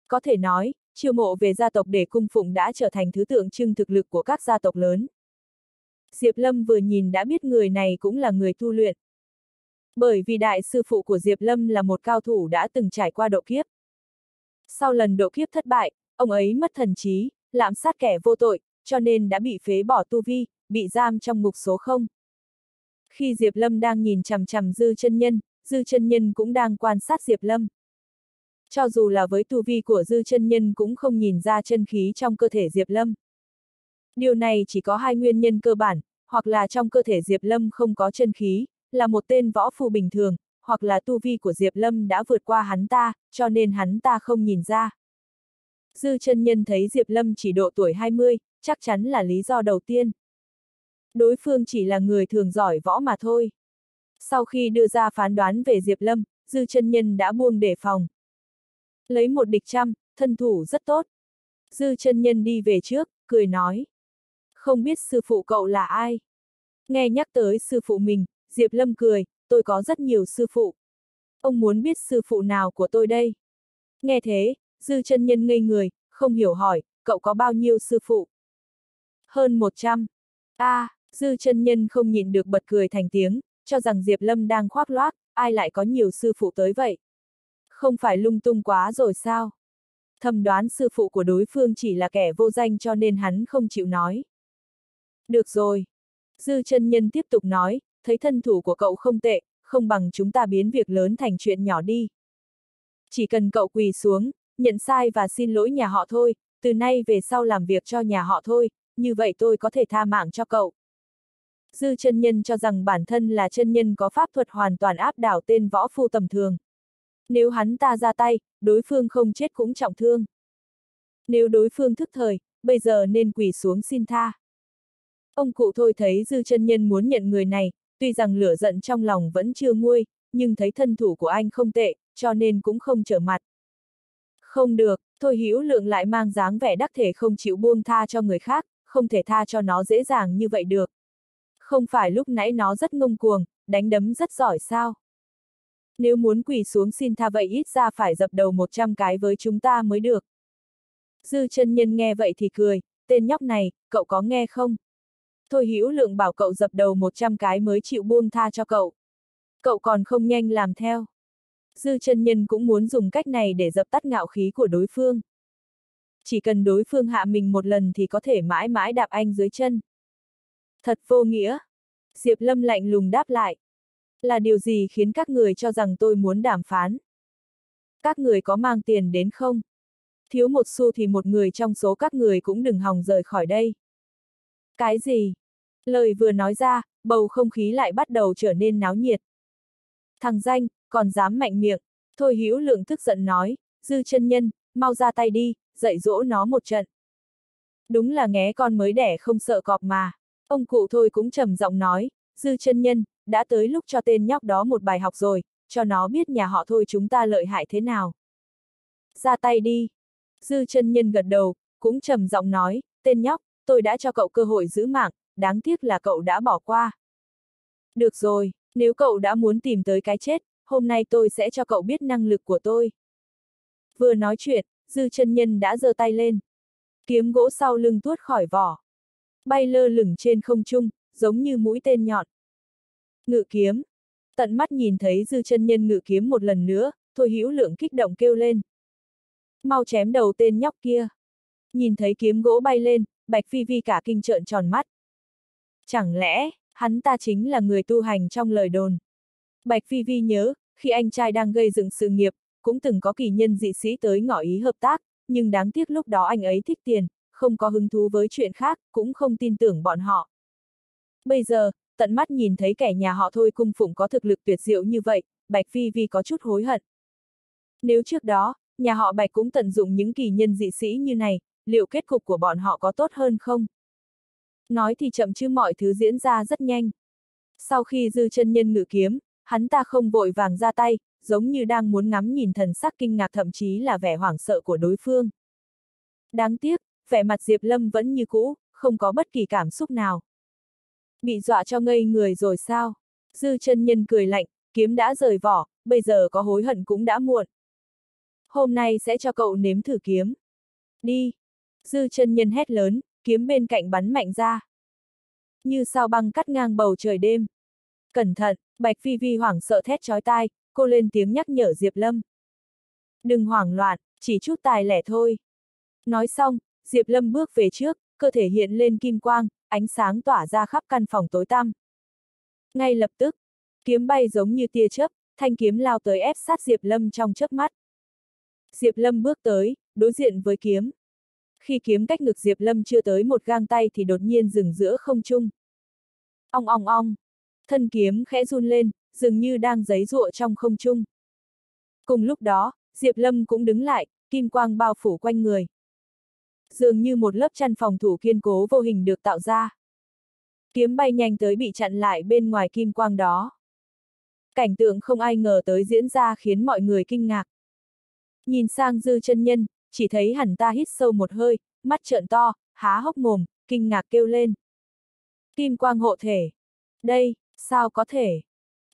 A: Có thể nói, chiêu mộ về gia tộc để cung phụng đã trở thành thứ tượng trưng thực lực của các gia tộc lớn. Diệp Lâm vừa nhìn đã biết người này cũng là người tu luyện. Bởi vì đại sư phụ của Diệp Lâm là một cao thủ đã từng trải qua độ kiếp. Sau lần độ kiếp thất bại, ông ấy mất thần trí, lạm sát kẻ vô tội, cho nên đã bị phế bỏ tu vi, bị giam trong ngục số 0. Khi Diệp Lâm đang nhìn chằm chằm Dư chân Nhân, Dư chân Nhân cũng đang quan sát Diệp Lâm. Cho dù là với tu vi của Dư chân Nhân cũng không nhìn ra chân khí trong cơ thể Diệp Lâm. Điều này chỉ có hai nguyên nhân cơ bản, hoặc là trong cơ thể Diệp Lâm không có chân khí, là một tên võ phu bình thường, hoặc là tu vi của Diệp Lâm đã vượt qua hắn ta, cho nên hắn ta không nhìn ra. Dư chân nhân thấy Diệp Lâm chỉ độ tuổi 20, chắc chắn là lý do đầu tiên. Đối phương chỉ là người thường giỏi võ mà thôi. Sau khi đưa ra phán đoán về Diệp Lâm, Dư chân nhân đã buông đề phòng. Lấy một địch trăm, thân thủ rất tốt. Dư chân nhân đi về trước, cười nói. Không biết sư phụ cậu là ai? Nghe nhắc tới sư phụ mình, Diệp Lâm cười, tôi có rất nhiều sư phụ. Ông muốn biết sư phụ nào của tôi đây? Nghe thế, Dư chân nhân ngây người, không hiểu hỏi, cậu có bao nhiêu sư phụ? Hơn 100. a à, Dư chân nhân không nhịn được bật cười thành tiếng, cho rằng Diệp Lâm đang khoác loát, ai lại có nhiều sư phụ tới vậy? Không phải lung tung quá rồi sao? Thầm đoán sư phụ của đối phương chỉ là kẻ vô danh cho nên hắn không chịu nói. Được rồi. Dư chân nhân tiếp tục nói, thấy thân thủ của cậu không tệ, không bằng chúng ta biến việc lớn thành chuyện nhỏ đi. Chỉ cần cậu quỳ xuống, nhận sai và xin lỗi nhà họ thôi, từ nay về sau làm việc cho nhà họ thôi, như vậy tôi có thể tha mạng cho cậu. Dư chân nhân cho rằng bản thân là chân nhân có pháp thuật hoàn toàn áp đảo tên võ phu tầm thường. Nếu hắn ta ra tay, đối phương không chết cũng trọng thương. Nếu đối phương thức thời, bây giờ nên quỳ xuống xin tha. Ông cụ thôi thấy dư chân nhân muốn nhận người này, tuy rằng lửa giận trong lòng vẫn chưa nguôi, nhưng thấy thân thủ của anh không tệ, cho nên cũng không trở mặt. Không được, thôi hữu lượng lại mang dáng vẻ đắc thể không chịu buông tha cho người khác, không thể tha cho nó dễ dàng như vậy được. Không phải lúc nãy nó rất ngông cuồng, đánh đấm rất giỏi sao? Nếu muốn quỳ xuống xin tha vậy ít ra phải dập đầu 100 cái với chúng ta mới được. Dư chân nhân nghe vậy thì cười, tên nhóc này, cậu có nghe không? Thôi hữu lượng bảo cậu dập đầu 100 cái mới chịu buông tha cho cậu. Cậu còn không nhanh làm theo. Dư chân nhân cũng muốn dùng cách này để dập tắt ngạo khí của đối phương. Chỉ cần đối phương hạ mình một lần thì có thể mãi mãi đạp anh dưới chân. Thật vô nghĩa. Diệp Lâm lạnh lùng đáp lại. Là điều gì khiến các người cho rằng tôi muốn đàm phán? Các người có mang tiền đến không? Thiếu một xu thì một người trong số các người cũng đừng hòng rời khỏi đây. Cái gì? Lời vừa nói ra, bầu không khí lại bắt đầu trở nên náo nhiệt. Thằng danh, còn dám mạnh miệng. Thôi hữu lượng tức giận nói, dư chân nhân, mau ra tay đi, dạy dỗ nó một trận. Đúng là nghé con mới đẻ không sợ cọp mà. Ông cụ thôi cũng trầm giọng nói, dư chân nhân, đã tới lúc cho tên nhóc đó một bài học rồi, cho nó biết nhà họ thôi chúng ta lợi hại thế nào. Ra tay đi. Dư chân nhân gật đầu, cũng trầm giọng nói, tên nhóc, tôi đã cho cậu cơ hội giữ mạng, đáng tiếc là cậu đã bỏ qua. Được rồi, nếu cậu đã muốn tìm tới cái chết, hôm nay tôi sẽ cho cậu biết năng lực của tôi. Vừa nói chuyện, dư chân nhân đã giơ tay lên. Kiếm gỗ sau lưng tuốt khỏi vỏ. Bay lơ lửng trên không trung, giống như mũi tên nhọn. Ngự kiếm. Tận mắt nhìn thấy dư chân nhân ngự kiếm một lần nữa, thôi hữu lượng kích động kêu lên. Mau chém đầu tên nhóc kia. Nhìn thấy kiếm gỗ bay lên, Bạch Phi Vi cả kinh trợn tròn mắt. Chẳng lẽ, hắn ta chính là người tu hành trong lời đồn. Bạch Phi Vi nhớ, khi anh trai đang gây dựng sự nghiệp, cũng từng có kỳ nhân dị sĩ tới ngỏ ý hợp tác, nhưng đáng tiếc lúc đó anh ấy thích tiền, không có hứng thú với chuyện khác, cũng không tin tưởng bọn họ. Bây giờ, tận mắt nhìn thấy kẻ nhà họ thôi cung phụng có thực lực tuyệt diệu như vậy, Bạch Phi Vi có chút hối hận. Nếu trước đó, nhà họ Bạch cũng tận dụng những kỳ nhân dị sĩ như này, liệu kết cục của bọn họ có tốt hơn không? Nói thì chậm chứ mọi thứ diễn ra rất nhanh. Sau khi dư chân nhân ngự kiếm, hắn ta không vội vàng ra tay, giống như đang muốn ngắm nhìn thần sắc kinh ngạc thậm chí là vẻ hoảng sợ của đối phương. Đáng tiếc, vẻ mặt Diệp Lâm vẫn như cũ, không có bất kỳ cảm xúc nào. Bị dọa cho ngây người rồi sao? Dư chân nhân cười lạnh, kiếm đã rời vỏ, bây giờ có hối hận cũng đã muộn. Hôm nay sẽ cho cậu nếm thử kiếm. Đi! Dư chân nhân hét lớn, kiếm bên cạnh bắn mạnh ra. Như sao băng cắt ngang bầu trời đêm. Cẩn thận, Bạch Phi Vi hoảng sợ thét chói tai, cô lên tiếng nhắc nhở Diệp Lâm. Đừng hoảng loạn, chỉ chút tài lẻ thôi. Nói xong, Diệp Lâm bước về trước, cơ thể hiện lên kim quang, ánh sáng tỏa ra khắp căn phòng tối tăm. Ngay lập tức, kiếm bay giống như tia chớp, thanh kiếm lao tới ép sát Diệp Lâm trong chớp mắt. Diệp Lâm bước tới, đối diện với kiếm. Khi kiếm cách ngực Diệp Lâm chưa tới một gang tay thì đột nhiên dừng giữa không trung. Ong ong ong, thân kiếm khẽ run lên, dường như đang giấy ruộ trong không trung. Cùng lúc đó, Diệp Lâm cũng đứng lại, kim quang bao phủ quanh người. Dường như một lớp chăn phòng thủ kiên cố vô hình được tạo ra. Kiếm bay nhanh tới bị chặn lại bên ngoài kim quang đó. Cảnh tượng không ai ngờ tới diễn ra khiến mọi người kinh ngạc. Nhìn sang dư chân nhân, chỉ thấy hẳn ta hít sâu một hơi, mắt trợn to, há hốc mồm, kinh ngạc kêu lên. Kim quang hộ thể. Đây, sao có thể?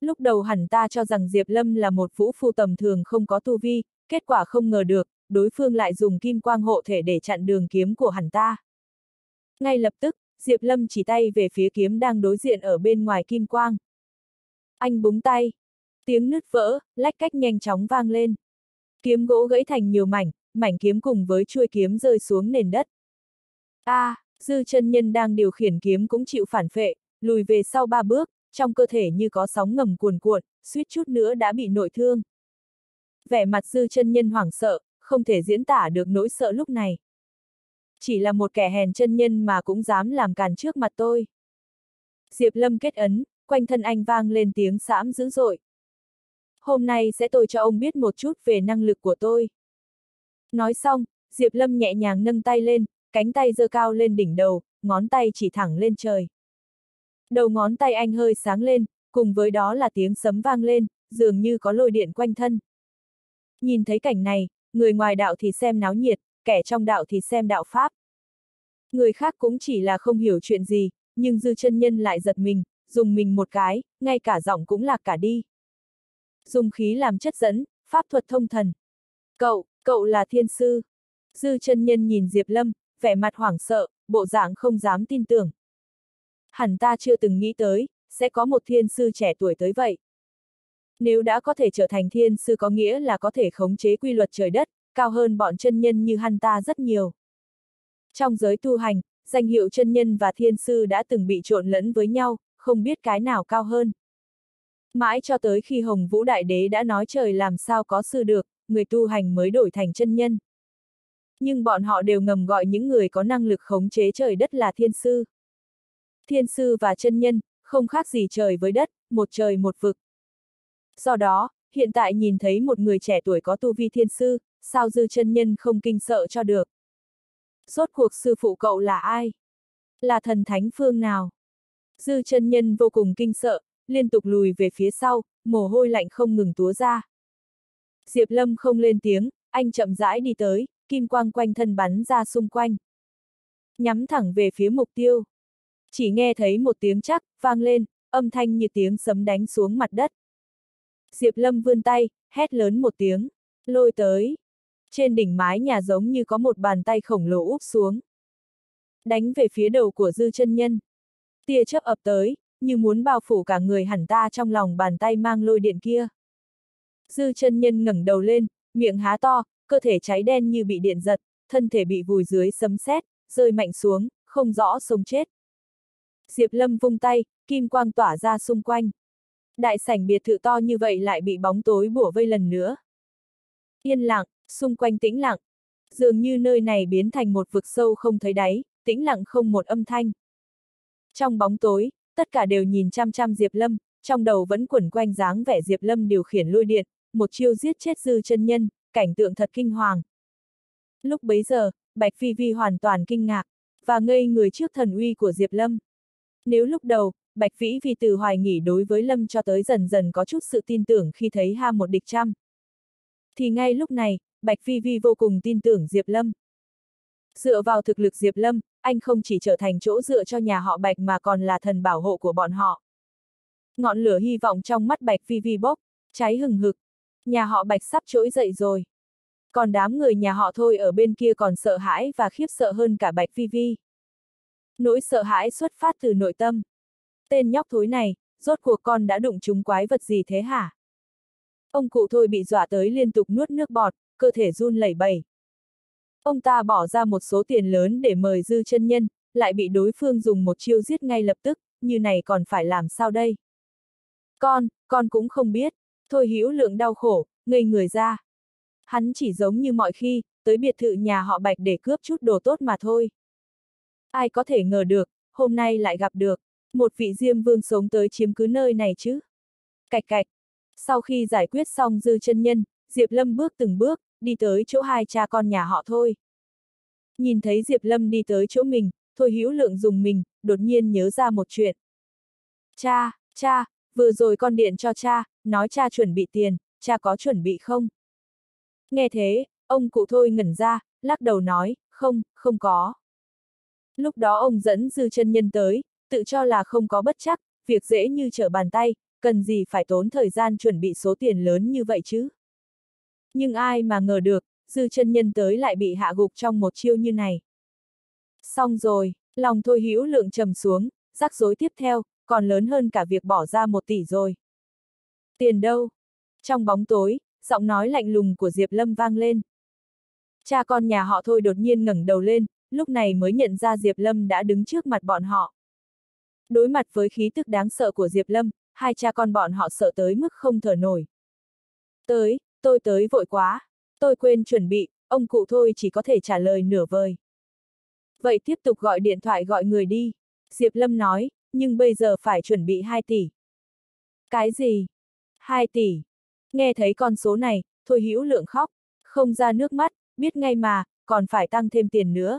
A: Lúc đầu hẳn ta cho rằng Diệp Lâm là một vũ phu tầm thường không có tu vi, kết quả không ngờ được, đối phương lại dùng kim quang hộ thể để chặn đường kiếm của hẳn ta. Ngay lập tức, Diệp Lâm chỉ tay về phía kiếm đang đối diện ở bên ngoài kim quang. Anh búng tay. Tiếng nứt vỡ, lách cách nhanh chóng vang lên. Kiếm gỗ gãy thành nhiều mảnh, mảnh kiếm cùng với chuôi kiếm rơi xuống nền đất. A, à, dư chân nhân đang điều khiển kiếm cũng chịu phản phệ, lùi về sau ba bước, trong cơ thể như có sóng ngầm cuồn cuộn, suýt chút nữa đã bị nội thương. Vẻ mặt dư chân nhân hoảng sợ, không thể diễn tả được nỗi sợ lúc này. Chỉ là một kẻ hèn chân nhân mà cũng dám làm càn trước mặt tôi. Diệp Lâm kết ấn, quanh thân anh vang lên tiếng sãm dữ dội. Hôm nay sẽ tôi cho ông biết một chút về năng lực của tôi. Nói xong, Diệp Lâm nhẹ nhàng nâng tay lên, cánh tay giơ cao lên đỉnh đầu, ngón tay chỉ thẳng lên trời. Đầu ngón tay anh hơi sáng lên, cùng với đó là tiếng sấm vang lên, dường như có lôi điện quanh thân. Nhìn thấy cảnh này, người ngoài đạo thì xem náo nhiệt, kẻ trong đạo thì xem đạo Pháp. Người khác cũng chỉ là không hiểu chuyện gì, nhưng dư chân nhân lại giật mình, dùng mình một cái, ngay cả giọng cũng lạc cả đi. Dùng khí làm chất dẫn, pháp thuật thông thần. Cậu, cậu là thiên sư. Dư chân nhân nhìn Diệp Lâm, vẻ mặt hoảng sợ, bộ dạng không dám tin tưởng. Hẳn ta chưa từng nghĩ tới, sẽ có một thiên sư trẻ tuổi tới vậy. Nếu đã có thể trở thành thiên sư có nghĩa là có thể khống chế quy luật trời đất, cao hơn bọn chân nhân như hắn ta rất nhiều. Trong giới tu hành, danh hiệu chân nhân và thiên sư đã từng bị trộn lẫn với nhau, không biết cái nào cao hơn. Mãi cho tới khi Hồng Vũ Đại Đế đã nói trời làm sao có sư được, người tu hành mới đổi thành chân nhân. Nhưng bọn họ đều ngầm gọi những người có năng lực khống chế trời đất là thiên sư. Thiên sư và chân nhân, không khác gì trời với đất, một trời một vực. Do đó, hiện tại nhìn thấy một người trẻ tuổi có tu vi thiên sư, sao dư chân nhân không kinh sợ cho được. Rốt cuộc sư phụ cậu là ai? Là thần thánh phương nào? Dư chân nhân vô cùng kinh sợ, liên tục lùi về phía sau, mồ hôi lạnh không ngừng túa ra. Diệp Lâm không lên tiếng, anh chậm rãi đi tới, kim quang quanh thân bắn ra xung quanh. Nhắm thẳng về phía mục tiêu. Chỉ nghe thấy một tiếng chắc, vang lên, âm thanh như tiếng sấm đánh xuống mặt đất. Diệp Lâm vươn tay, hét lớn một tiếng, lôi tới. Trên đỉnh mái nhà giống như có một bàn tay khổng lồ úp xuống. Đánh về phía đầu của dư chân nhân. Tia chớp ập tới, như muốn bao phủ cả người hẳn ta trong lòng bàn tay mang lôi điện kia. Dư chân nhân ngẩng đầu lên, miệng há to, cơ thể cháy đen như bị điện giật, thân thể bị vùi dưới sấm sét, rơi mạnh xuống, không rõ sống chết. Diệp Lâm vung tay, kim quang tỏa ra xung quanh. Đại sảnh biệt thự to như vậy lại bị bóng tối bủa vây lần nữa. Yên lặng, xung quanh tĩnh lặng. Dường như nơi này biến thành một vực sâu không thấy đáy, tĩnh lặng không một âm thanh. Trong bóng tối, tất cả đều nhìn chăm chăm Diệp Lâm, trong đầu vẫn quẩn quanh dáng vẻ Diệp Lâm điều khiển lôi điện, một chiêu giết chết dư chân nhân, cảnh tượng thật kinh hoàng. Lúc bấy giờ, Bạch Phi Vi hoàn toàn kinh ngạc, và ngây người trước thần uy của Diệp Lâm. Nếu lúc đầu, Bạch Vĩ vì từ hoài nghỉ đối với Lâm cho tới dần dần có chút sự tin tưởng khi thấy ha một địch trăm. Thì ngay lúc này, Bạch Phi Vi vô cùng tin tưởng Diệp Lâm. Dựa vào thực lực Diệp Lâm, anh không chỉ trở thành chỗ dựa cho nhà họ Bạch mà còn là thần bảo hộ của bọn họ. Ngọn lửa hy vọng trong mắt Bạch Phi Vi bốc, Cháy hừng hực. Nhà họ Bạch sắp trỗi dậy rồi. Còn đám người nhà họ thôi ở bên kia còn sợ hãi và khiếp sợ hơn cả Bạch Vi Vi. Nỗi sợ hãi xuất phát từ nội tâm. Tên nhóc thối này, rốt cuộc con đã đụng chúng quái vật gì thế hả? Ông cụ thôi bị dọa tới liên tục nuốt nước bọt, cơ thể run lẩy bẩy. Ông ta bỏ ra một số tiền lớn để mời dư chân nhân, lại bị đối phương dùng một chiêu giết ngay lập tức, như này còn phải làm sao đây? Con, con cũng không biết, thôi hữu lượng đau khổ, ngây người ra. Hắn chỉ giống như mọi khi, tới biệt thự nhà họ Bạch để cướp chút đồ tốt mà thôi. Ai có thể ngờ được, hôm nay lại gặp được, một vị diêm vương sống tới chiếm cứ nơi này chứ. Cạch cạch. Sau khi giải quyết xong dư chân nhân, Diệp Lâm bước từng bước, đi tới chỗ hai cha con nhà họ thôi. Nhìn thấy Diệp Lâm đi tới chỗ mình, Thôi Hữu Lượng dùng mình, đột nhiên nhớ ra một chuyện. Cha, cha, vừa rồi con điện cho cha, nói cha chuẩn bị tiền, cha có chuẩn bị không? Nghe thế, ông cụ thôi ngẩn ra, lắc đầu nói, không, không có. Lúc đó ông dẫn dư chân nhân tới, tự cho là không có bất chắc, việc dễ như trở bàn tay, cần gì phải tốn thời gian chuẩn bị số tiền lớn như vậy chứ? Nhưng ai mà ngờ được, dư chân nhân tới lại bị hạ gục trong một chiêu như này. Xong rồi, lòng thôi hữu lượng trầm xuống, rắc rối tiếp theo, còn lớn hơn cả việc bỏ ra một tỷ rồi. Tiền đâu? Trong bóng tối, giọng nói lạnh lùng của Diệp Lâm vang lên. Cha con nhà họ thôi đột nhiên ngẩng đầu lên, lúc này mới nhận ra Diệp Lâm đã đứng trước mặt bọn họ. Đối mặt với khí tức đáng sợ của Diệp Lâm, hai cha con bọn họ sợ tới mức không thở nổi. Tới, tôi tới vội quá, tôi quên chuẩn bị, ông cụ thôi chỉ có thể trả lời nửa vời. Vậy tiếp tục gọi điện thoại gọi người đi. Diệp Lâm nói, nhưng bây giờ phải chuẩn bị 2 tỷ. Cái gì? 2 tỷ. Nghe thấy con số này, Thôi Hữu Lượng khóc, không ra nước mắt, biết ngay mà, còn phải tăng thêm tiền nữa.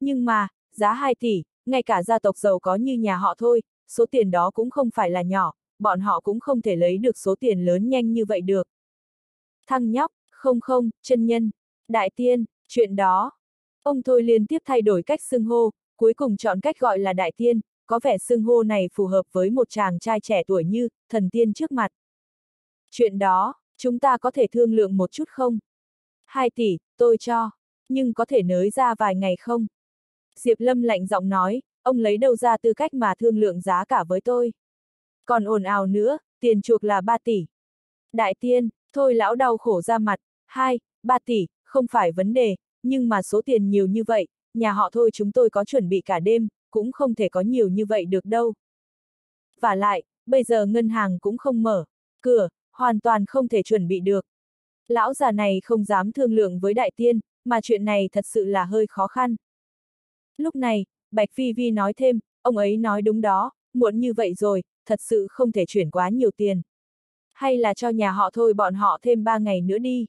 A: Nhưng mà, giá 2 tỷ, ngay cả gia tộc giàu có như nhà họ thôi, số tiền đó cũng không phải là nhỏ, bọn họ cũng không thể lấy được số tiền lớn nhanh như vậy được. Thăng nhóc, không không, chân nhân, đại tiên, chuyện đó. Ông thôi liên tiếp thay đổi cách xưng hô, cuối cùng chọn cách gọi là đại tiên, có vẻ xưng hô này phù hợp với một chàng trai trẻ tuổi như, thần tiên trước mặt. Chuyện đó, chúng ta có thể thương lượng một chút không? 2 tỷ, tôi cho, nhưng có thể nới ra vài ngày không? Diệp Lâm lạnh giọng nói, ông lấy đâu ra tư cách mà thương lượng giá cả với tôi? Còn ồn ào nữa, tiền chuộc là 3 tỷ. Đại tiên, thôi lão đau khổ ra mặt, 2, 3 tỷ, không phải vấn đề, nhưng mà số tiền nhiều như vậy, nhà họ thôi chúng tôi có chuẩn bị cả đêm, cũng không thể có nhiều như vậy được đâu. Và lại, bây giờ ngân hàng cũng không mở, cửa, hoàn toàn không thể chuẩn bị được. Lão già này không dám thương lượng với đại tiên, mà chuyện này thật sự là hơi khó khăn. Lúc này, Bạch Phi Vi nói thêm, ông ấy nói đúng đó, muộn như vậy rồi, thật sự không thể chuyển quá nhiều tiền. Hay là cho nhà họ thôi bọn họ thêm 3 ngày nữa đi.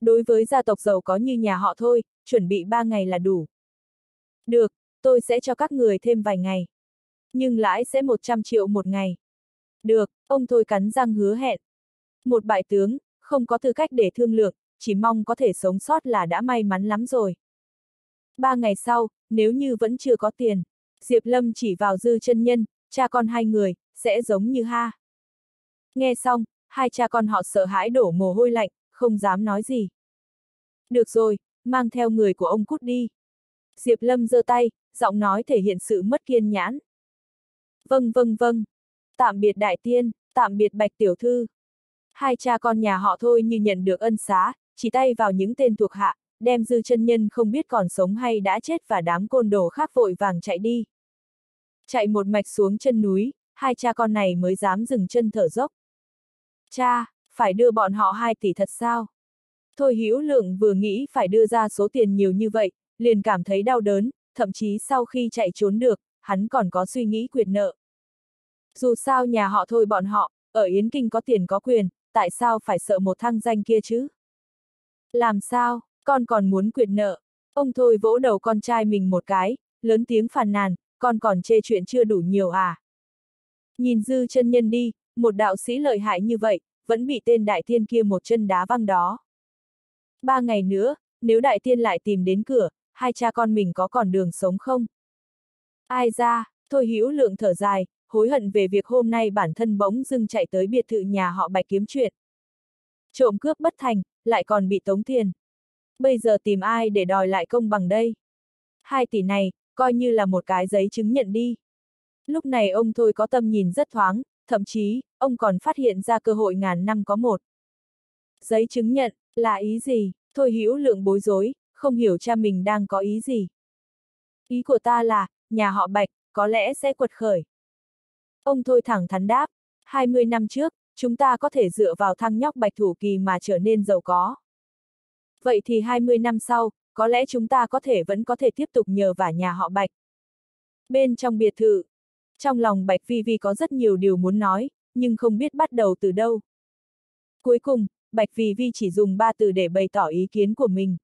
A: Đối với gia tộc giàu có như nhà họ thôi, chuẩn bị 3 ngày là đủ. Được, tôi sẽ cho các người thêm vài ngày. Nhưng lãi sẽ 100 triệu một ngày. Được, ông thôi cắn răng hứa hẹn. Một bại tướng, không có tư cách để thương lượng, chỉ mong có thể sống sót là đã may mắn lắm rồi. Ba ngày sau, nếu như vẫn chưa có tiền, Diệp Lâm chỉ vào dư chân nhân, cha con hai người, sẽ giống như ha. Nghe xong, hai cha con họ sợ hãi đổ mồ hôi lạnh, không dám nói gì. Được rồi, mang theo người của ông cút đi. Diệp Lâm giơ tay, giọng nói thể hiện sự mất kiên nhãn. Vâng vâng vâng. Tạm biệt đại tiên, tạm biệt bạch tiểu thư. Hai cha con nhà họ thôi như nhận được ân xá, chỉ tay vào những tên thuộc hạ, đem dư chân nhân không biết còn sống hay đã chết và đám côn đồ khác vội vàng chạy đi. Chạy một mạch xuống chân núi, hai cha con này mới dám dừng chân thở dốc. Cha, phải đưa bọn họ hai tỷ thật sao? Thôi Hữu Lượng vừa nghĩ phải đưa ra số tiền nhiều như vậy, liền cảm thấy đau đớn, thậm chí sau khi chạy trốn được, hắn còn có suy nghĩ quyệt nợ. Dù sao nhà họ thôi bọn họ, ở Yến Kinh có tiền có quyền, tại sao phải sợ một thăng danh kia chứ? Làm sao, con còn muốn quyệt nợ? Ông thôi vỗ đầu con trai mình một cái, lớn tiếng phàn nàn, con còn chê chuyện chưa đủ nhiều à? Nhìn dư chân nhân đi, một đạo sĩ lợi hại như vậy, vẫn bị tên đại tiên kia một chân đá văng đó. Ba ngày nữa, nếu đại tiên lại tìm đến cửa, hai cha con mình có còn đường sống không? Ai ra, thôi hữu lượng thở dài, hối hận về việc hôm nay bản thân bỗng dưng chạy tới biệt thự nhà họ Bạch kiếm chuyện. Trộm cướp bất thành, lại còn bị tống tiền. Bây giờ tìm ai để đòi lại công bằng đây? Hai tỷ này, coi như là một cái giấy chứng nhận đi. Lúc này ông thôi có tâm nhìn rất thoáng, thậm chí, ông còn phát hiện ra cơ hội ngàn năm có một. Giấy chứng nhận, là ý gì? Thôi hữu lượng bối rối, không hiểu cha mình đang có ý gì. Ý của ta là, nhà họ Bạch, có lẽ sẽ quật khởi. Ông thôi thẳng thắn đáp, 20 năm trước, chúng ta có thể dựa vào thăng nhóc Bạch Thủ Kỳ mà trở nên giàu có. Vậy thì 20 năm sau, có lẽ chúng ta có thể vẫn có thể tiếp tục nhờ vả nhà họ Bạch. Bên trong biệt thự, trong lòng Bạch Vi Vi có rất nhiều điều muốn nói, nhưng không biết bắt đầu từ đâu. Cuối cùng, Bạch Vi Vi chỉ dùng ba từ để bày tỏ ý kiến của mình.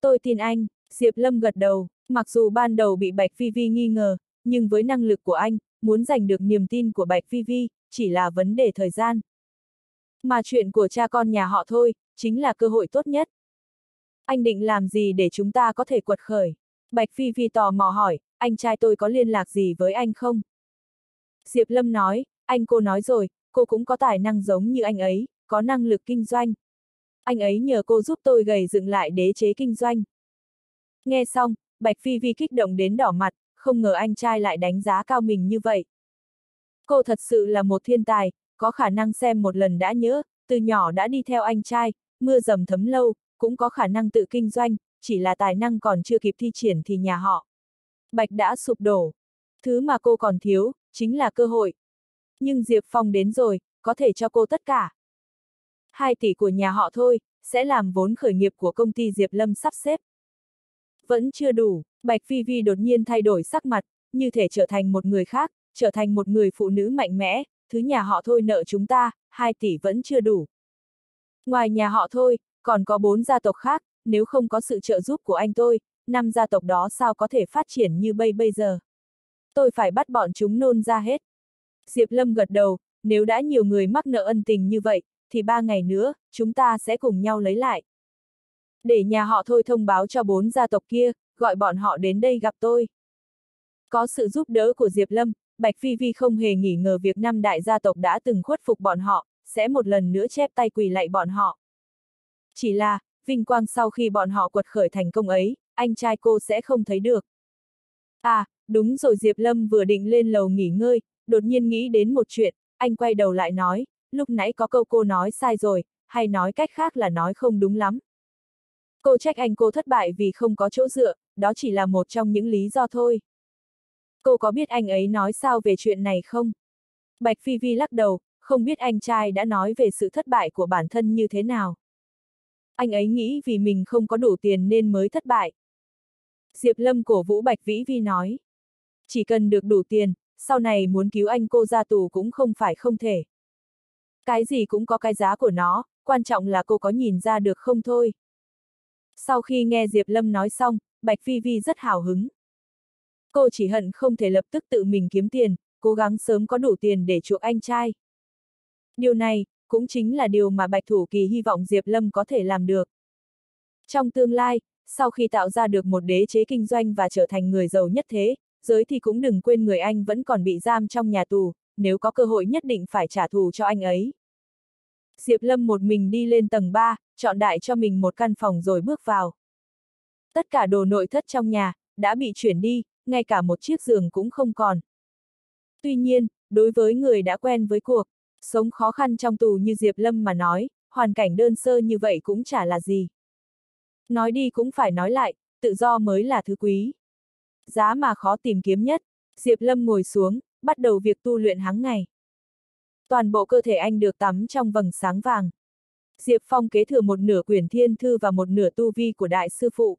A: Tôi tin anh, Diệp Lâm gật đầu, mặc dù ban đầu bị Bạch Vi Vi nghi ngờ, nhưng với năng lực của anh, muốn giành được niềm tin của Bạch Vi Vi, chỉ là vấn đề thời gian. Mà chuyện của cha con nhà họ thôi, chính là cơ hội tốt nhất. Anh định làm gì để chúng ta có thể quật khởi? Bạch Phi Phi tò mò hỏi, anh trai tôi có liên lạc gì với anh không? Diệp Lâm nói, anh cô nói rồi, cô cũng có tài năng giống như anh ấy, có năng lực kinh doanh. Anh ấy nhờ cô giúp tôi gầy dựng lại đế chế kinh doanh. Nghe xong, Bạch Phi Vi kích động đến đỏ mặt, không ngờ anh trai lại đánh giá cao mình như vậy. Cô thật sự là một thiên tài, có khả năng xem một lần đã nhớ, từ nhỏ đã đi theo anh trai, mưa dầm thấm lâu, cũng có khả năng tự kinh doanh, chỉ là tài năng còn chưa kịp thi triển thì nhà họ. Bạch đã sụp đổ. Thứ mà cô còn thiếu, chính là cơ hội. Nhưng Diệp Phong đến rồi, có thể cho cô tất cả. Hai tỷ của nhà họ thôi, sẽ làm vốn khởi nghiệp của công ty Diệp Lâm sắp xếp. Vẫn chưa đủ, Bạch Phi Vi đột nhiên thay đổi sắc mặt, như thể trở thành một người khác, trở thành một người phụ nữ mạnh mẽ, thứ nhà họ thôi nợ chúng ta, hai tỷ vẫn chưa đủ. Ngoài nhà họ thôi, còn có bốn gia tộc khác, nếu không có sự trợ giúp của anh tôi, năm gia tộc đó sao có thể phát triển như bây bây giờ. Tôi phải bắt bọn chúng nôn ra hết. Diệp Lâm gật đầu, nếu đã nhiều người mắc nợ ân tình như vậy, thì ba ngày nữa, chúng ta sẽ cùng nhau lấy lại. Để nhà họ thôi thông báo cho bốn gia tộc kia, gọi bọn họ đến đây gặp tôi. Có sự giúp đỡ của Diệp Lâm, Bạch Phi Vi không hề nghỉ ngờ việc năm đại gia tộc đã từng khuất phục bọn họ, sẽ một lần nữa chép tay quỳ lạy bọn họ. Chỉ là, vinh quang sau khi bọn họ quật khởi thành công ấy, anh trai cô sẽ không thấy được. À, đúng rồi Diệp Lâm vừa định lên lầu nghỉ ngơi, đột nhiên nghĩ đến một chuyện, anh quay đầu lại nói, lúc nãy có câu cô nói sai rồi, hay nói cách khác là nói không đúng lắm. Cô trách anh cô thất bại vì không có chỗ dựa, đó chỉ là một trong những lý do thôi. Cô có biết anh ấy nói sao về chuyện này không? Bạch Phi Vi lắc đầu, không biết anh trai đã nói về sự thất bại của bản thân như thế nào. Anh ấy nghĩ vì mình không có đủ tiền nên mới thất bại. Diệp Lâm cổ vũ Bạch Vĩ Vi nói. Chỉ cần được đủ tiền, sau này muốn cứu anh cô ra tù cũng không phải không thể. Cái gì cũng có cái giá của nó, quan trọng là cô có nhìn ra được không thôi. Sau khi nghe Diệp Lâm nói xong, Bạch Phi Vi rất hào hứng. Cô chỉ hận không thể lập tức tự mình kiếm tiền, cố gắng sớm có đủ tiền để chuộc anh trai. Điều này, cũng chính là điều mà Bạch Thủ Kỳ hy vọng Diệp Lâm có thể làm được. Trong tương lai, sau khi tạo ra được một đế chế kinh doanh và trở thành người giàu nhất thế, giới thì cũng đừng quên người anh vẫn còn bị giam trong nhà tù, nếu có cơ hội nhất định phải trả thù cho anh ấy. Diệp Lâm một mình đi lên tầng 3, chọn đại cho mình một căn phòng rồi bước vào. Tất cả đồ nội thất trong nhà, đã bị chuyển đi, ngay cả một chiếc giường cũng không còn. Tuy nhiên, đối với người đã quen với cuộc, sống khó khăn trong tù như Diệp Lâm mà nói, hoàn cảnh đơn sơ như vậy cũng chả là gì. Nói đi cũng phải nói lại, tự do mới là thứ quý. Giá mà khó tìm kiếm nhất, Diệp Lâm ngồi xuống, bắt đầu việc tu luyện hàng ngày. Toàn bộ cơ thể anh được tắm trong vầng sáng vàng. Diệp Phong kế thừa một nửa quyển thiên thư và một nửa tu vi của đại sư phụ.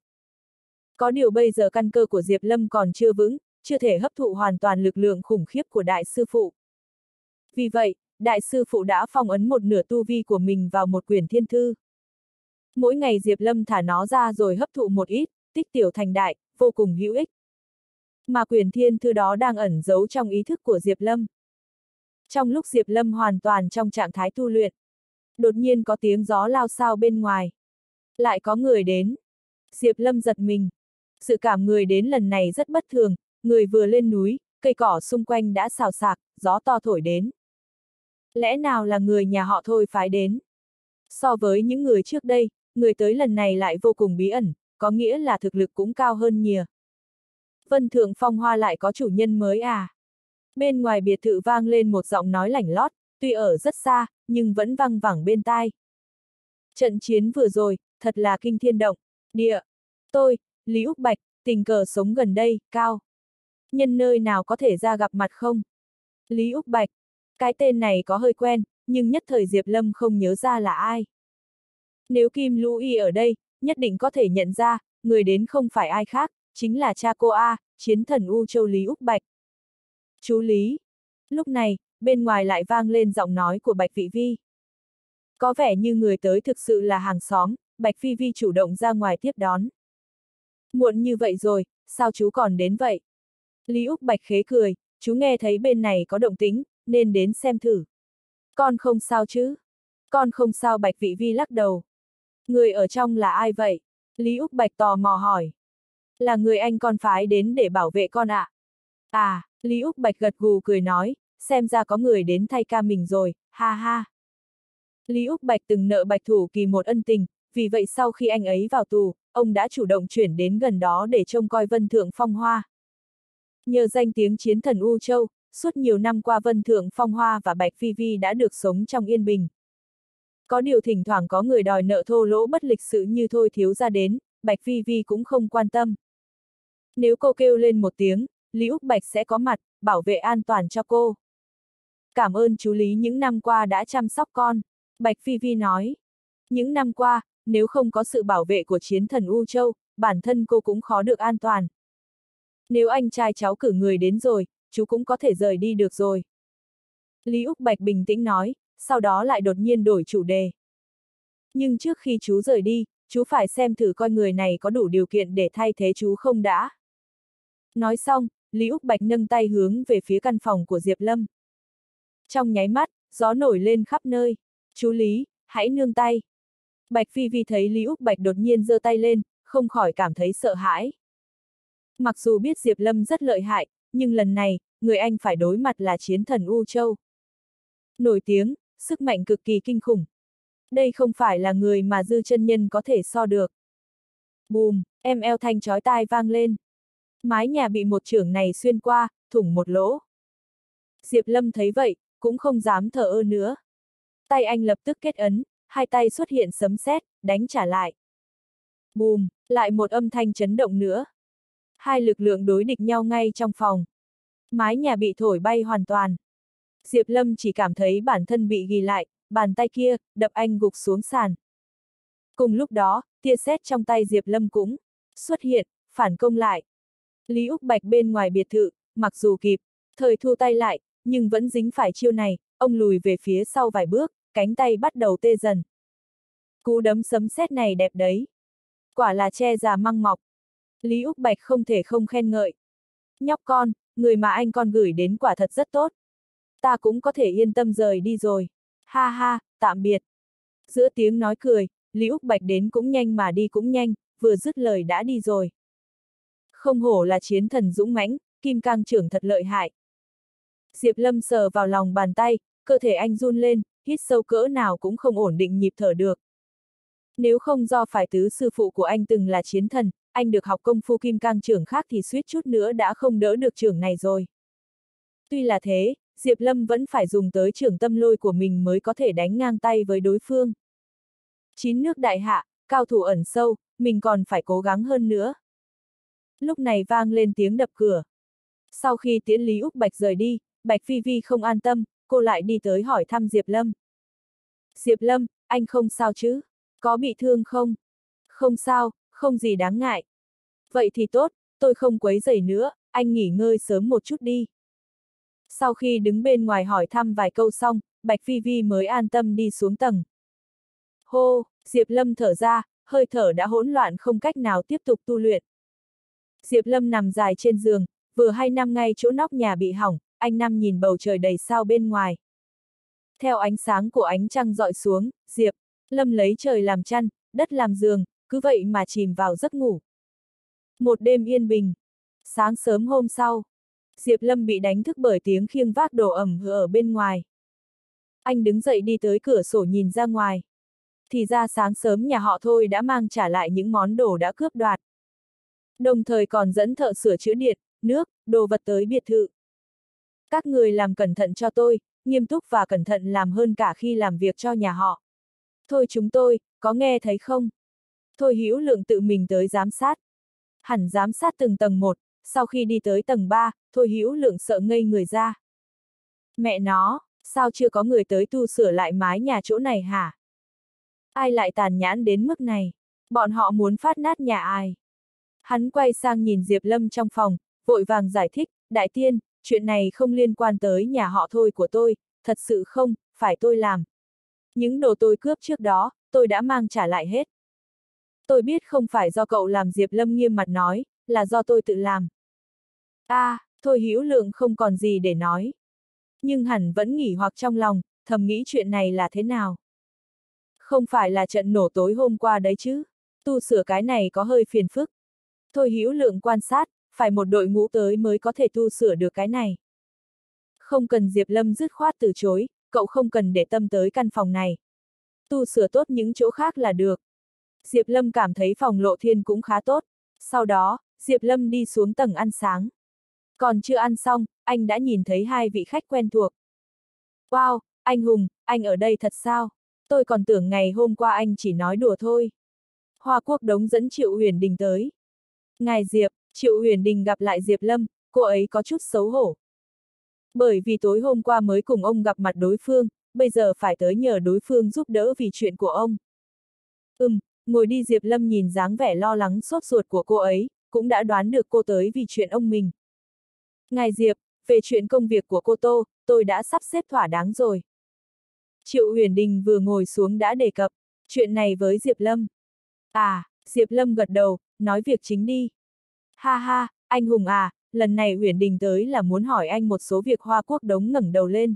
A: Có điều bây giờ căn cơ của Diệp Lâm còn chưa vững, chưa thể hấp thụ hoàn toàn lực lượng khủng khiếp của đại sư phụ. Vì vậy, đại sư phụ đã phong ấn một nửa tu vi của mình vào một quyển thiên thư. Mỗi ngày Diệp Lâm thả nó ra rồi hấp thụ một ít, tích tiểu thành đại, vô cùng hữu ích. Mà quyển thiên thư đó đang ẩn giấu trong ý thức của Diệp Lâm. Trong lúc Diệp Lâm hoàn toàn trong trạng thái tu luyện, đột nhiên có tiếng gió lao sao bên ngoài. Lại có người đến. Diệp Lâm giật mình. Sự cảm người đến lần này rất bất thường, người vừa lên núi, cây cỏ xung quanh đã xào xạc, gió to thổi đến. Lẽ nào là người nhà họ thôi phái đến? So với những người trước đây, người tới lần này lại vô cùng bí ẩn, có nghĩa là thực lực cũng cao hơn nhiều. Vân Thượng Phong Hoa lại có chủ nhân mới à? Bên ngoài biệt thự vang lên một giọng nói lảnh lót, tuy ở rất xa, nhưng vẫn vang vẳng bên tai. Trận chiến vừa rồi, thật là kinh thiên động, địa. Tôi, Lý Úc Bạch, tình cờ sống gần đây, cao. Nhân nơi nào có thể ra gặp mặt không? Lý Úc Bạch, cái tên này có hơi quen, nhưng nhất thời Diệp Lâm không nhớ ra là ai. Nếu Kim Lũ Y ở đây, nhất định có thể nhận ra, người đến không phải ai khác, chính là cha cô A, chiến thần U Châu Lý Úc Bạch. Chú Lý. Lúc này, bên ngoài lại vang lên giọng nói của Bạch Vị Vi. Có vẻ như người tới thực sự là hàng xóm, Bạch Phi Vi chủ động ra ngoài tiếp đón. Muộn như vậy rồi, sao chú còn đến vậy? Lý Úc Bạch khế cười, chú nghe thấy bên này có động tính, nên đến xem thử. Con không sao chứ? Con không sao Bạch Vị Vi lắc đầu. Người ở trong là ai vậy? Lý Úc Bạch tò mò hỏi. Là người anh con phái đến để bảo vệ con ạ. À? À, Lý Úc Bạch gật gù cười nói, xem ra có người đến thay ca mình rồi, ha ha. Lý Úc Bạch từng nợ Bạch Thủ Kỳ một ân tình, vì vậy sau khi anh ấy vào tù, ông đã chủ động chuyển đến gần đó để trông coi Vân Thượng Phong Hoa. Nhờ danh tiếng chiến thần U Châu, suốt nhiều năm qua Vân Thượng Phong Hoa và Bạch Phi Vi đã được sống trong yên bình. Có điều thỉnh thoảng có người đòi nợ thô lỗ bất lịch sự như thôi thiếu ra đến, Bạch Phi Vi cũng không quan tâm. Nếu cô kêu lên một tiếng, Lý Úc Bạch sẽ có mặt, bảo vệ an toàn cho cô. Cảm ơn chú Lý những năm qua đã chăm sóc con, Bạch Phi Vi nói. Những năm qua, nếu không có sự bảo vệ của chiến thần U Châu, bản thân cô cũng khó được an toàn. Nếu anh trai cháu cử người đến rồi, chú cũng có thể rời đi được rồi. Lý Úc Bạch bình tĩnh nói, sau đó lại đột nhiên đổi chủ đề. Nhưng trước khi chú rời đi, chú phải xem thử coi người này có đủ điều kiện để thay thế chú không đã. Nói xong, Lý Úc Bạch nâng tay hướng về phía căn phòng của Diệp Lâm. Trong nháy mắt, gió nổi lên khắp nơi. Chú Lý, hãy nương tay. Bạch Phi Vi thấy Lý Úc Bạch đột nhiên giơ tay lên, không khỏi cảm thấy sợ hãi. Mặc dù biết Diệp Lâm rất lợi hại, nhưng lần này, người anh phải đối mặt là chiến thần U Châu. Nổi tiếng, sức mạnh cực kỳ kinh khủng. Đây không phải là người mà dư chân nhân có thể so được. Bùm, em eo thanh chói tai vang lên. Mái nhà bị một trưởng này xuyên qua, thủng một lỗ. Diệp Lâm thấy vậy, cũng không dám thở ơ nữa. Tay anh lập tức kết ấn, hai tay xuất hiện sấm sét, đánh trả lại. Bùm, lại một âm thanh chấn động nữa. Hai lực lượng đối địch nhau ngay trong phòng. Mái nhà bị thổi bay hoàn toàn. Diệp Lâm chỉ cảm thấy bản thân bị ghi lại, bàn tay kia, đập anh gục xuống sàn. Cùng lúc đó, tia sét trong tay Diệp Lâm cũng xuất hiện, phản công lại. Lý Úc Bạch bên ngoài biệt thự, mặc dù kịp, thời thu tay lại, nhưng vẫn dính phải chiêu này, ông lùi về phía sau vài bước, cánh tay bắt đầu tê dần. Cú đấm sấm sét này đẹp đấy. Quả là che già măng mọc. Lý Úc Bạch không thể không khen ngợi. Nhóc con, người mà anh con gửi đến quả thật rất tốt. Ta cũng có thể yên tâm rời đi rồi. Ha ha, tạm biệt. Giữa tiếng nói cười, Lý Úc Bạch đến cũng nhanh mà đi cũng nhanh, vừa dứt lời đã đi rồi. Không hổ là chiến thần dũng mãnh, kim cang trưởng thật lợi hại. Diệp Lâm sờ vào lòng bàn tay, cơ thể anh run lên, hít sâu cỡ nào cũng không ổn định nhịp thở được. Nếu không do phải tứ sư phụ của anh từng là chiến thần, anh được học công phu kim cang trưởng khác thì suýt chút nữa đã không đỡ được trưởng này rồi. Tuy là thế, Diệp Lâm vẫn phải dùng tới trưởng tâm lôi của mình mới có thể đánh ngang tay với đối phương. Chín nước đại hạ, cao thủ ẩn sâu, mình còn phải cố gắng hơn nữa. Lúc này vang lên tiếng đập cửa. Sau khi tiễn Lý Úc Bạch rời đi, Bạch Phi Vi không an tâm, cô lại đi tới hỏi thăm Diệp Lâm. Diệp Lâm, anh không sao chứ? Có bị thương không? Không sao, không gì đáng ngại. Vậy thì tốt, tôi không quấy rầy nữa, anh nghỉ ngơi sớm một chút đi. Sau khi đứng bên ngoài hỏi thăm vài câu xong, Bạch Phi Vi mới an tâm đi xuống tầng. Hô, Diệp Lâm thở ra, hơi thở đã hỗn loạn không cách nào tiếp tục tu luyện. Diệp Lâm nằm dài trên giường, vừa hay năm ngay chỗ nóc nhà bị hỏng, anh Năm nhìn bầu trời đầy sao bên ngoài. Theo ánh sáng của ánh trăng dọi xuống, Diệp, Lâm lấy trời làm chăn, đất làm giường, cứ vậy mà chìm vào giấc ngủ. Một đêm yên bình. Sáng sớm hôm sau, Diệp Lâm bị đánh thức bởi tiếng khiêng vác đồ ẩm ở bên ngoài. Anh đứng dậy đi tới cửa sổ nhìn ra ngoài. Thì ra sáng sớm nhà họ thôi đã mang trả lại những món đồ đã cướp đoạt. Đồng thời còn dẫn thợ sửa chữa điện, nước, đồ vật tới biệt thự. Các người làm cẩn thận cho tôi, nghiêm túc và cẩn thận làm hơn cả khi làm việc cho nhà họ. Thôi chúng tôi, có nghe thấy không? Thôi hữu lượng tự mình tới giám sát. Hẳn giám sát từng tầng một, sau khi đi tới tầng 3, thôi hữu lượng sợ ngây người ra. Mẹ nó, sao chưa có người tới tu sửa lại mái nhà chỗ này hả? Ai lại tàn nhãn đến mức này? Bọn họ muốn phát nát nhà ai? Hắn quay sang nhìn Diệp Lâm trong phòng, vội vàng giải thích, đại tiên, chuyện này không liên quan tới nhà họ thôi của tôi, thật sự không, phải tôi làm. Những đồ tôi cướp trước đó, tôi đã mang trả lại hết. Tôi biết không phải do cậu làm Diệp Lâm nghiêm mặt nói, là do tôi tự làm. a à, thôi hữu lượng không còn gì để nói. Nhưng hẳn vẫn nghỉ hoặc trong lòng, thầm nghĩ chuyện này là thế nào. Không phải là trận nổ tối hôm qua đấy chứ. Tu sửa cái này có hơi phiền phức. Thôi hữu lượng quan sát, phải một đội ngũ tới mới có thể tu sửa được cái này. Không cần Diệp Lâm dứt khoát từ chối, cậu không cần để tâm tới căn phòng này. Tu sửa tốt những chỗ khác là được. Diệp Lâm cảm thấy phòng lộ thiên cũng khá tốt. Sau đó, Diệp Lâm đi xuống tầng ăn sáng. Còn chưa ăn xong, anh đã nhìn thấy hai vị khách quen thuộc. Wow, anh Hùng, anh ở đây thật sao? Tôi còn tưởng ngày hôm qua anh chỉ nói đùa thôi. Hoa Quốc Đống dẫn Triệu Huyền Đình tới. Ngài Diệp, Triệu Huyền Đình gặp lại Diệp Lâm, cô ấy có chút xấu hổ. Bởi vì tối hôm qua mới cùng ông gặp mặt đối phương, bây giờ phải tới nhờ đối phương giúp đỡ vì chuyện của ông. Ừm, ngồi đi Diệp Lâm nhìn dáng vẻ lo lắng sốt ruột của cô ấy, cũng đã đoán được cô tới vì chuyện ông mình. Ngài Diệp, về chuyện công việc của cô Tô, tôi đã sắp xếp thỏa đáng rồi. Triệu Huyền Đình vừa ngồi xuống đã đề cập, chuyện này với Diệp Lâm. À, Diệp Lâm gật đầu, nói việc chính đi. Ha ha, anh Hùng à, lần này Huyền Đình tới là muốn hỏi anh một số việc Hoa Quốc đống ngẩng đầu lên.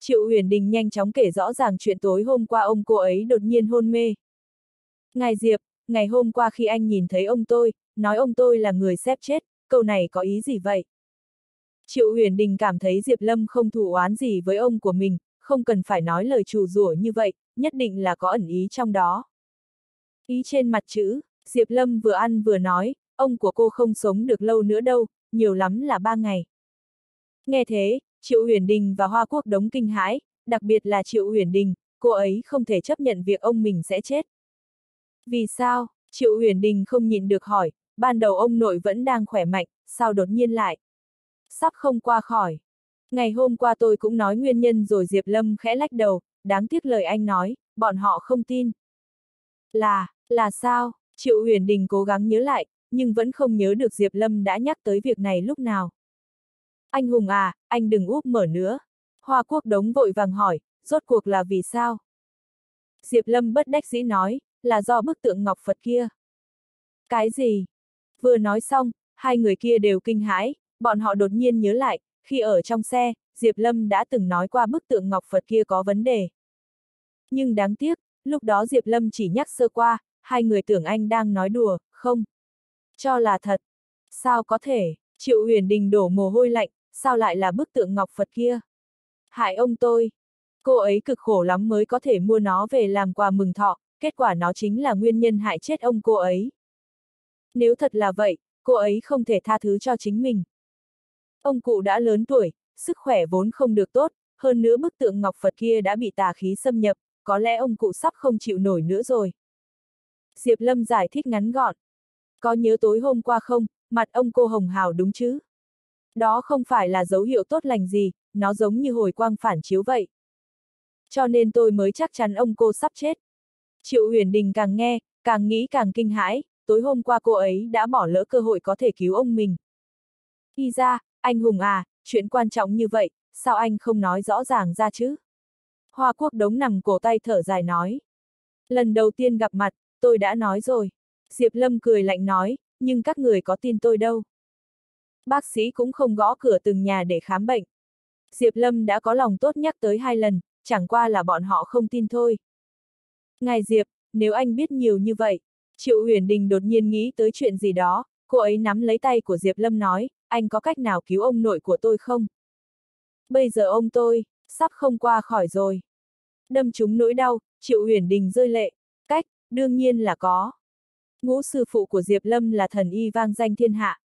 A: Triệu Huyền Đình nhanh chóng kể rõ ràng chuyện tối hôm qua ông cô ấy đột nhiên hôn mê. Ngài Diệp, ngày hôm qua khi anh nhìn thấy ông tôi, nói ông tôi là người xếp chết, câu này có ý gì vậy? Triệu Huyền Đình cảm thấy Diệp Lâm không thủ oán gì với ông của mình, không cần phải nói lời trù rủa như vậy, nhất định là có ẩn ý trong đó. Ý trên mặt chữ, Diệp Lâm vừa ăn vừa nói, ông của cô không sống được lâu nữa đâu, nhiều lắm là ba ngày. Nghe thế, Triệu Huyền Đình và Hoa Quốc đống kinh hãi, đặc biệt là Triệu Huyền Đình, cô ấy không thể chấp nhận việc ông mình sẽ chết. Vì sao? Triệu Huyền Đình không nhịn được hỏi, ban đầu ông nội vẫn đang khỏe mạnh, sao đột nhiên lại? Sắp không qua khỏi. Ngày hôm qua tôi cũng nói nguyên nhân rồi Diệp Lâm khẽ lách đầu, đáng tiếc lời anh nói, bọn họ không tin. Là, là sao? Triệu Huyền Đình cố gắng nhớ lại, nhưng vẫn không nhớ được Diệp Lâm đã nhắc tới việc này lúc nào. Anh Hùng à, anh đừng úp mở nữa. Hoa Quốc đống vội vàng hỏi, rốt cuộc là vì sao? Diệp Lâm bất đắc dĩ nói, là do bức tượng ngọc Phật kia. Cái gì? Vừa nói xong, hai người kia đều kinh hãi, bọn họ đột nhiên nhớ lại, khi ở trong xe, Diệp Lâm đã từng nói qua bức tượng ngọc Phật kia có vấn đề. Nhưng đáng tiếc, lúc đó Diệp Lâm chỉ nhắc sơ qua, hai người tưởng anh đang nói đùa, không? Cho là thật. Sao có thể, Triệu Huyền Đình đổ mồ hôi lạnh, sao lại là bức tượng ngọc Phật kia? Hại ông tôi. Cô ấy cực khổ lắm mới có thể mua nó về làm quà mừng thọ, kết quả nó chính là nguyên nhân hại chết ông cô ấy. Nếu thật là vậy, cô ấy không thể tha thứ cho chính mình. Ông cụ đã lớn tuổi, sức khỏe vốn không được tốt, hơn nữa bức tượng ngọc Phật kia đã bị tà khí xâm nhập, có lẽ ông cụ sắp không chịu nổi nữa rồi. Diệp Lâm giải thích ngắn gọn. Có nhớ tối hôm qua không, mặt ông cô hồng hào đúng chứ? Đó không phải là dấu hiệu tốt lành gì, nó giống như hồi quang phản chiếu vậy. Cho nên tôi mới chắc chắn ông cô sắp chết. Triệu huyền đình càng nghe, càng nghĩ càng kinh hãi, tối hôm qua cô ấy đã bỏ lỡ cơ hội có thể cứu ông mình. Y ra, anh Hùng à, chuyện quan trọng như vậy, sao anh không nói rõ ràng ra chứ? Hoa quốc đống nằm cổ tay thở dài nói. Lần đầu tiên gặp mặt, tôi đã nói rồi. Diệp Lâm cười lạnh nói, nhưng các người có tin tôi đâu. Bác sĩ cũng không gõ cửa từng nhà để khám bệnh. Diệp Lâm đã có lòng tốt nhắc tới hai lần, chẳng qua là bọn họ không tin thôi. Ngài Diệp, nếu anh biết nhiều như vậy, Triệu Huyền Đình đột nhiên nghĩ tới chuyện gì đó, cô ấy nắm lấy tay của Diệp Lâm nói, anh có cách nào cứu ông nội của tôi không? Bây giờ ông tôi, sắp không qua khỏi rồi. Đâm trúng nỗi đau, Triệu Huyền Đình rơi lệ. Cách, đương nhiên là có. Ngũ sư phụ của Diệp Lâm là thần y vang danh thiên hạ.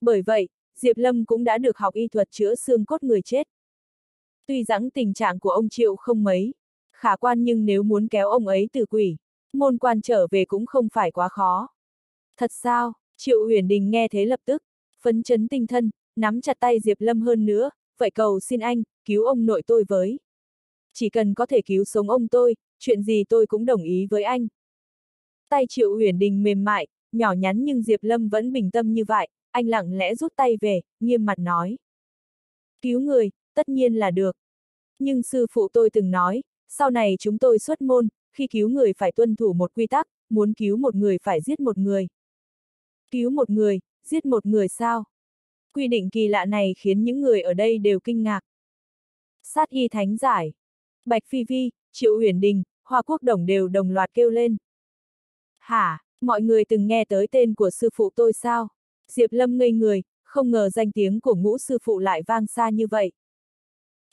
A: Bởi vậy, Diệp Lâm cũng đã được học y thuật chữa xương cốt người chết. Tuy rằng tình trạng của ông Triệu không mấy, khả quan nhưng nếu muốn kéo ông ấy từ quỷ, môn quan trở về cũng không phải quá khó. Thật sao, Triệu Huyền Đình nghe thế lập tức, phấn chấn tinh thân, nắm chặt tay Diệp Lâm hơn nữa, vậy cầu xin anh, cứu ông nội tôi với. Chỉ cần có thể cứu sống ông tôi, chuyện gì tôi cũng đồng ý với anh. Tay Triệu Huyền Đình mềm mại, nhỏ nhắn nhưng Diệp Lâm vẫn bình tâm như vậy, anh lặng lẽ rút tay về, nghiêm mặt nói. Cứu người, tất nhiên là được. Nhưng sư phụ tôi từng nói, sau này chúng tôi xuất môn, khi cứu người phải tuân thủ một quy tắc, muốn cứu một người phải giết một người. Cứu một người, giết một người sao? Quy định kỳ lạ này khiến những người ở đây đều kinh ngạc. Sát y thánh giải. Bạch Phi Vi, Triệu Huyền Đình, Hoa Quốc Đồng đều đồng loạt kêu lên. Hả, mọi người từng nghe tới tên của sư phụ tôi sao? Diệp Lâm ngây người, không ngờ danh tiếng của ngũ sư phụ lại vang xa như vậy.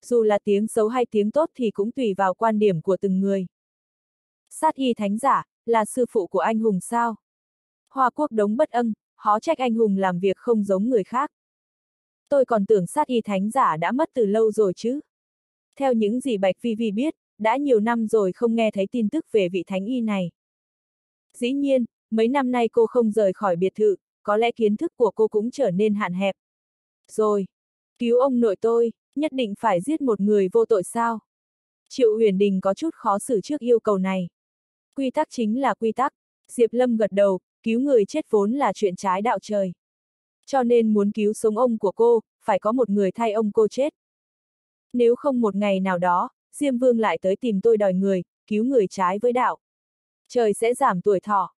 A: Dù là tiếng xấu hay tiếng tốt thì cũng tùy vào quan điểm của từng người. Sát y thánh giả, là sư phụ của anh hùng sao? Hoa quốc đống bất ân, hó trách anh hùng làm việc không giống người khác. Tôi còn tưởng sát y thánh giả đã mất từ lâu rồi chứ. Theo những gì Bạch Phi Vi biết, đã nhiều năm rồi không nghe thấy tin tức về vị thánh y này. Dĩ nhiên, mấy năm nay cô không rời khỏi biệt thự, có lẽ kiến thức của cô cũng trở nên hạn hẹp. Rồi, cứu ông nội tôi, nhất định phải giết một người vô tội sao? Triệu Huyền Đình có chút khó xử trước yêu cầu này. Quy tắc chính là quy tắc. Diệp Lâm gật đầu, cứu người chết vốn là chuyện trái đạo trời. Cho nên muốn cứu sống ông của cô, phải có một người thay ông cô chết. Nếu không một ngày nào đó, Diêm Vương lại tới tìm tôi đòi người, cứu người trái với đạo. Trời sẽ giảm tuổi thọ.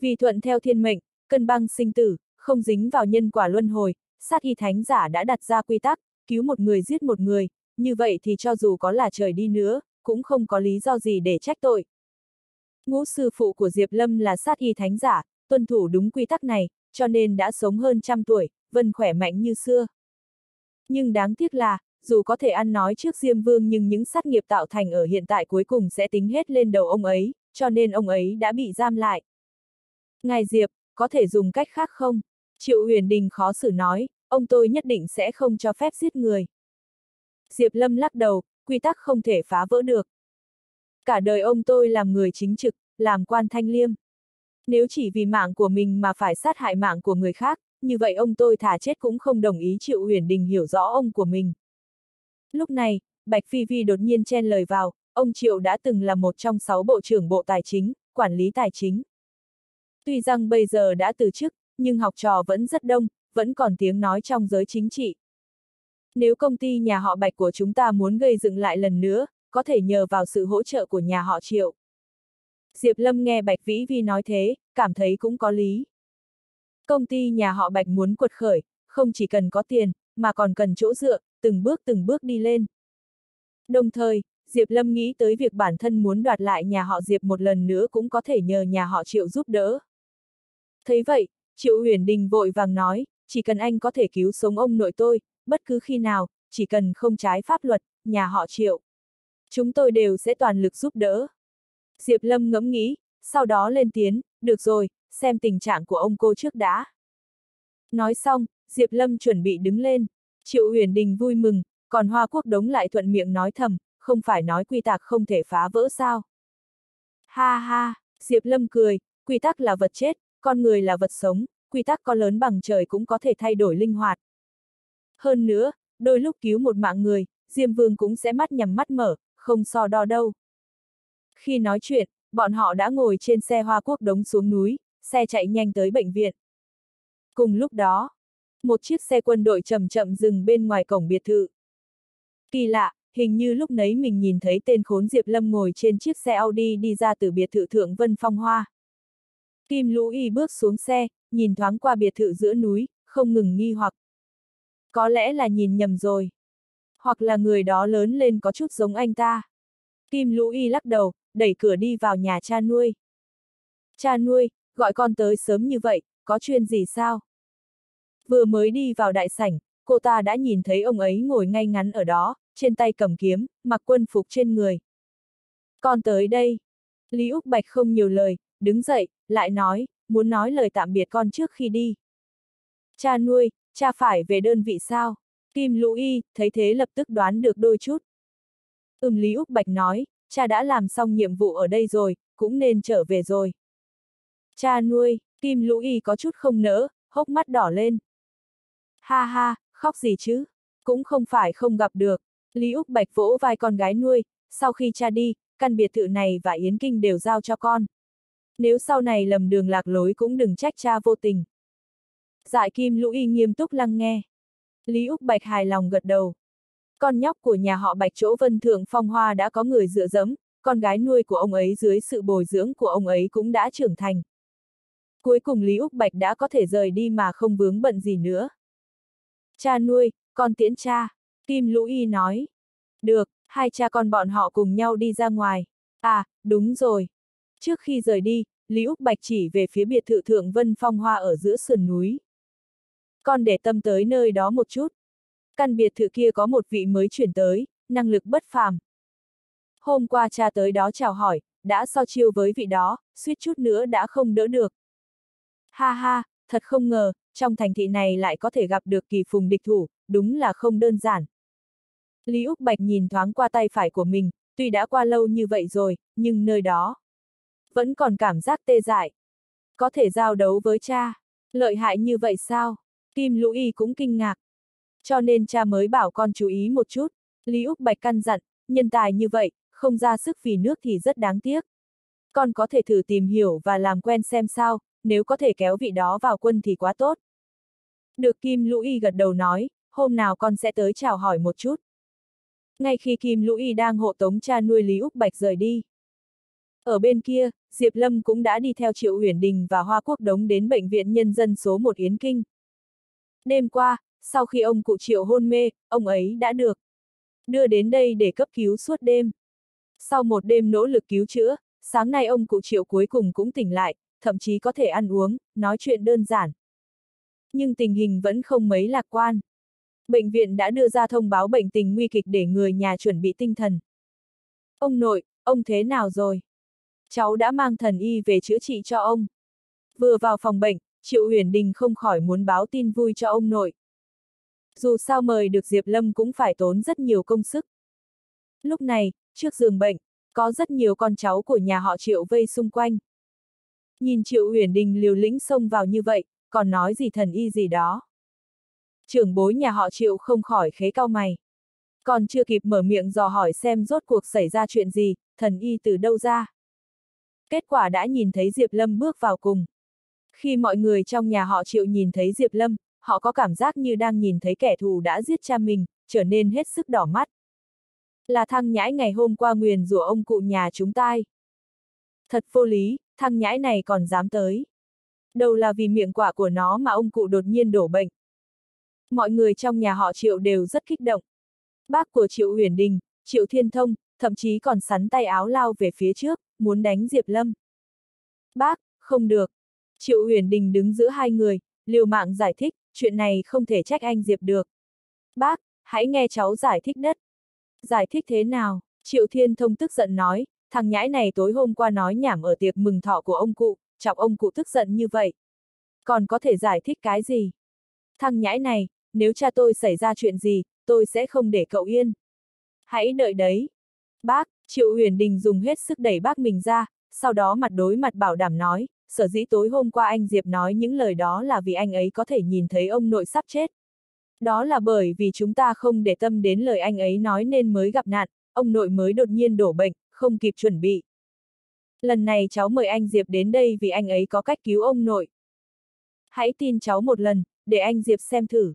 A: Vì thuận theo thiên mệnh, cân băng sinh tử, không dính vào nhân quả luân hồi, sát y thánh giả đã đặt ra quy tắc, cứu một người giết một người, như vậy thì cho dù có là trời đi nữa, cũng không có lý do gì để trách tội. Ngũ sư phụ của Diệp Lâm là sát y thánh giả, tuân thủ đúng quy tắc này, cho nên đã sống hơn trăm tuổi, vẫn khỏe mạnh như xưa. Nhưng đáng tiếc là, dù có thể ăn nói trước Diêm Vương nhưng những sát nghiệp tạo thành ở hiện tại cuối cùng sẽ tính hết lên đầu ông ấy, cho nên ông ấy đã bị giam lại. Ngài Diệp, có thể dùng cách khác không? Triệu Huyền Đình khó xử nói, ông tôi nhất định sẽ không cho phép giết người. Diệp Lâm lắc đầu, quy tắc không thể phá vỡ được. Cả đời ông tôi làm người chính trực, làm quan thanh liêm. Nếu chỉ vì mạng của mình mà phải sát hại mạng của người khác, như vậy ông tôi thả chết cũng không đồng ý Triệu Huyền Đình hiểu rõ ông của mình. Lúc này, Bạch Phi Vi đột nhiên chen lời vào, ông Triệu đã từng là một trong sáu bộ trưởng bộ tài chính, quản lý tài chính. Tuy rằng bây giờ đã từ chức, nhưng học trò vẫn rất đông, vẫn còn tiếng nói trong giới chính trị. Nếu công ty nhà họ Bạch của chúng ta muốn gây dựng lại lần nữa, có thể nhờ vào sự hỗ trợ của nhà họ Triệu. Diệp Lâm nghe Bạch Vĩ Vi nói thế, cảm thấy cũng có lý. Công ty nhà họ Bạch muốn quật khởi, không chỉ cần có tiền, mà còn cần chỗ dựa, từng bước từng bước đi lên. Đồng thời, Diệp Lâm nghĩ tới việc bản thân muốn đoạt lại nhà họ Diệp một lần nữa cũng có thể nhờ nhà họ Triệu giúp đỡ. Thấy vậy, Triệu Huyền Đình vội vàng nói, chỉ cần anh có thể cứu sống ông nội tôi, bất cứ khi nào, chỉ cần không trái pháp luật, nhà họ Triệu. Chúng tôi đều sẽ toàn lực giúp đỡ. Diệp Lâm ngẫm nghĩ, sau đó lên tiếng, được rồi, xem tình trạng của ông cô trước đã. Nói xong, Diệp Lâm chuẩn bị đứng lên. Triệu Huyền Đình vui mừng, còn Hoa Quốc Đống lại thuận miệng nói thầm, không phải nói quy tắc không thể phá vỡ sao. Ha ha, Diệp Lâm cười, quy tắc là vật chết, con người là vật sống, quy tắc có lớn bằng trời cũng có thể thay đổi linh hoạt. Hơn nữa, đôi lúc cứu một mạng người, Diêm Vương cũng sẽ mắt nhắm mắt mở, không so đo đâu. Khi nói chuyện, bọn họ đã ngồi trên xe hoa quốc đống xuống núi, xe chạy nhanh tới bệnh viện. Cùng lúc đó, một chiếc xe quân đội chậm chậm dừng bên ngoài cổng biệt thự. Kỳ lạ, hình như lúc nấy mình nhìn thấy tên khốn Diệp Lâm ngồi trên chiếc xe Audi đi ra từ biệt thự Thượng Vân Phong Hoa. Kim Lũ Y bước xuống xe, nhìn thoáng qua biệt thự giữa núi, không ngừng nghi hoặc. Có lẽ là nhìn nhầm rồi. Hoặc là người đó lớn lên có chút giống anh ta. Kim Lũ Y lắc đầu, đẩy cửa đi vào nhà cha nuôi. Cha nuôi, gọi con tới sớm như vậy, có chuyện gì sao? Vừa mới đi vào đại sảnh, cô ta đã nhìn thấy ông ấy ngồi ngay ngắn ở đó, trên tay cầm kiếm, mặc quân phục trên người. Con tới đây. Lý Úc Bạch không nhiều lời, đứng dậy, lại nói, muốn nói lời tạm biệt con trước khi đi. Cha nuôi, cha phải về đơn vị sao? Kim Lũ Y, thấy thế lập tức đoán được đôi chút. Ừm Lý Úc Bạch nói, cha đã làm xong nhiệm vụ ở đây rồi, cũng nên trở về rồi. Cha nuôi, Kim Lũ Y có chút không nỡ, hốc mắt đỏ lên. Ha ha, khóc gì chứ? Cũng không phải không gặp được. Lý Úc Bạch vỗ vai con gái nuôi, sau khi cha đi, căn biệt thự này và Yến Kinh đều giao cho con. Nếu sau này lầm đường lạc lối cũng đừng trách cha vô tình. Dại Kim Lũ Y nghiêm túc lắng nghe. Lý Úc Bạch hài lòng gật đầu. Con nhóc của nhà họ Bạch chỗ Vân Thượng Phong Hoa đã có người dựa dẫm, con gái nuôi của ông ấy dưới sự bồi dưỡng của ông ấy cũng đã trưởng thành. Cuối cùng Lý Úc Bạch đã có thể rời đi mà không vướng bận gì nữa. Cha nuôi, con tiễn cha, Kim Lũ Y nói. Được, hai cha con bọn họ cùng nhau đi ra ngoài. À, đúng rồi. Trước khi rời đi, Lý Úc Bạch chỉ về phía biệt thự Thượng Vân Phong Hoa ở giữa sườn núi. Con để tâm tới nơi đó một chút. Căn biệt thự kia có một vị mới chuyển tới, năng lực bất phàm. Hôm qua cha tới đó chào hỏi, đã so chiêu với vị đó, suýt chút nữa đã không đỡ được. Ha ha, thật không ngờ, trong thành thị này lại có thể gặp được kỳ phùng địch thủ, đúng là không đơn giản. Lý Úc Bạch nhìn thoáng qua tay phải của mình, tuy đã qua lâu như vậy rồi, nhưng nơi đó vẫn còn cảm giác tê dại. Có thể giao đấu với cha, lợi hại như vậy sao? Kim Lũ Y cũng kinh ngạc. Cho nên cha mới bảo con chú ý một chút. Lý Úc Bạch căn dặn, nhân tài như vậy, không ra sức vì nước thì rất đáng tiếc. Con có thể thử tìm hiểu và làm quen xem sao, nếu có thể kéo vị đó vào quân thì quá tốt. Được Kim Lũ Y gật đầu nói, hôm nào con sẽ tới chào hỏi một chút. Ngay khi Kim Lũ Y đang hộ tống cha nuôi Lý Úc Bạch rời đi. Ở bên kia, Diệp Lâm cũng đã đi theo Triệu Huyền Đình và Hoa Quốc Đống đến Bệnh viện Nhân dân số 1 Yến Kinh. Đêm qua, sau khi ông cụ Triệu hôn mê, ông ấy đã được đưa đến đây để cấp cứu suốt đêm. Sau một đêm nỗ lực cứu chữa, sáng nay ông cụ Triệu cuối cùng cũng tỉnh lại, thậm chí có thể ăn uống, nói chuyện đơn giản. Nhưng tình hình vẫn không mấy lạc quan. Bệnh viện đã đưa ra thông báo bệnh tình nguy kịch để người nhà chuẩn bị tinh thần. Ông nội, ông thế nào rồi? Cháu đã mang thần y về chữa trị cho ông. Vừa vào phòng bệnh, Triệu Huyền Đình không khỏi muốn báo tin vui cho ông nội. Dù sao mời được Diệp Lâm cũng phải tốn rất nhiều công sức. Lúc này, trước giường bệnh, có rất nhiều con cháu của nhà họ Triệu vây xung quanh. Nhìn Triệu Huyền Đình liều lĩnh xông vào như vậy, còn nói gì thần y gì đó. Trưởng bối nhà họ Triệu không khỏi khế cao mày. Còn chưa kịp mở miệng dò hỏi xem rốt cuộc xảy ra chuyện gì, thần y từ đâu ra. Kết quả đã nhìn thấy Diệp Lâm bước vào cùng. Khi mọi người trong nhà họ Triệu nhìn thấy Diệp Lâm, họ có cảm giác như đang nhìn thấy kẻ thù đã giết cha mình, trở nên hết sức đỏ mắt. Là thằng nhãi ngày hôm qua nguyền rủa ông cụ nhà chúng tai. Thật vô lý, thằng nhãi này còn dám tới. Đâu là vì miệng quả của nó mà ông cụ đột nhiên đổ bệnh. Mọi người trong nhà họ Triệu đều rất kích động. Bác của Triệu Huyền Đình, Triệu Thiên Thông, thậm chí còn sắn tay áo lao về phía trước, muốn đánh Diệp Lâm. Bác, không được. Triệu Huyền Đình đứng giữa hai người, liều mạng giải thích, chuyện này không thể trách anh Diệp được. Bác, hãy nghe cháu giải thích đất. Giải thích thế nào? Triệu Thiên Thông tức giận nói, thằng nhãi này tối hôm qua nói nhảm ở tiệc mừng thọ của ông cụ, chọc ông cụ tức giận như vậy. Còn có thể giải thích cái gì? Thằng nhãi này, nếu cha tôi xảy ra chuyện gì, tôi sẽ không để cậu yên. Hãy đợi đấy. Bác, Triệu Huyền Đình dùng hết sức đẩy bác mình ra, sau đó mặt đối mặt bảo đảm nói, sở dĩ tối hôm qua anh Diệp nói những lời đó là vì anh ấy có thể nhìn thấy ông nội sắp chết. Đó là bởi vì chúng ta không để tâm đến lời anh ấy nói nên mới gặp nạn, ông nội mới đột nhiên đổ bệnh, không kịp chuẩn bị. Lần này cháu mời anh Diệp đến đây vì anh ấy có cách cứu ông nội. Hãy tin cháu một lần, để anh Diệp xem thử.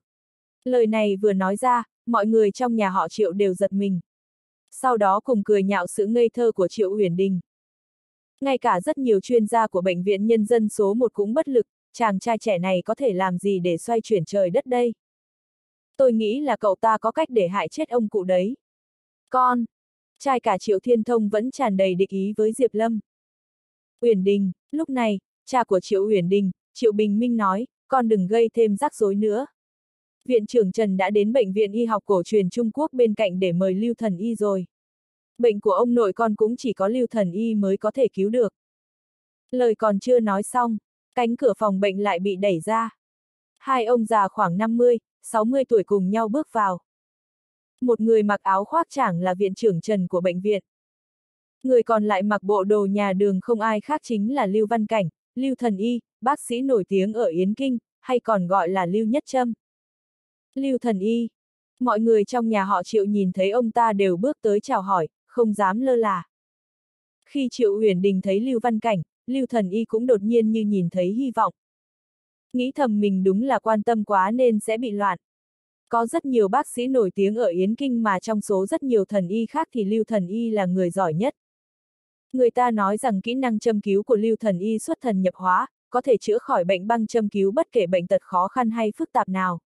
A: Lời này vừa nói ra, mọi người trong nhà họ Triệu đều giật mình. Sau đó cùng cười nhạo sự ngây thơ của Triệu Huyền Đình. Ngay cả rất nhiều chuyên gia của Bệnh viện Nhân dân số 1 cũng bất lực, chàng trai trẻ này có thể làm gì để xoay chuyển trời đất đây? Tôi nghĩ là cậu ta có cách để hại chết ông cụ đấy. Con! Trai cả Triệu Thiên Thông vẫn tràn đầy địch ý với Diệp Lâm. Uyển Đình, lúc này, cha của Triệu Uyển Đình, Triệu Bình Minh nói, con đừng gây thêm rắc rối nữa. Viện trưởng Trần đã đến Bệnh viện Y học cổ truyền Trung Quốc bên cạnh để mời Lưu Thần Y rồi. Bệnh của ông nội con cũng chỉ có Lưu Thần Y mới có thể cứu được. Lời còn chưa nói xong, cánh cửa phòng bệnh lại bị đẩy ra. Hai ông già khoảng 50, 60 tuổi cùng nhau bước vào. Một người mặc áo khoác chẳng là viện trưởng Trần của bệnh viện. Người còn lại mặc bộ đồ nhà đường không ai khác chính là Lưu Văn Cảnh, Lưu Thần Y, bác sĩ nổi tiếng ở Yến Kinh, hay còn gọi là Lưu Nhất Trâm. Lưu Thần Y. Mọi người trong nhà họ Triệu nhìn thấy ông ta đều bước tới chào hỏi, không dám lơ là. Khi Triệu Huyền Đình thấy Lưu Văn Cảnh, Lưu Thần Y cũng đột nhiên như nhìn thấy hy vọng. Nghĩ thầm mình đúng là quan tâm quá nên sẽ bị loạn. Có rất nhiều bác sĩ nổi tiếng ở Yến Kinh mà trong số rất nhiều thần y khác thì Lưu Thần Y là người giỏi nhất. Người ta nói rằng kỹ năng châm cứu của Lưu Thần Y xuất thần nhập hóa, có thể chữa khỏi bệnh băng châm cứu bất kể bệnh tật khó khăn hay phức tạp nào.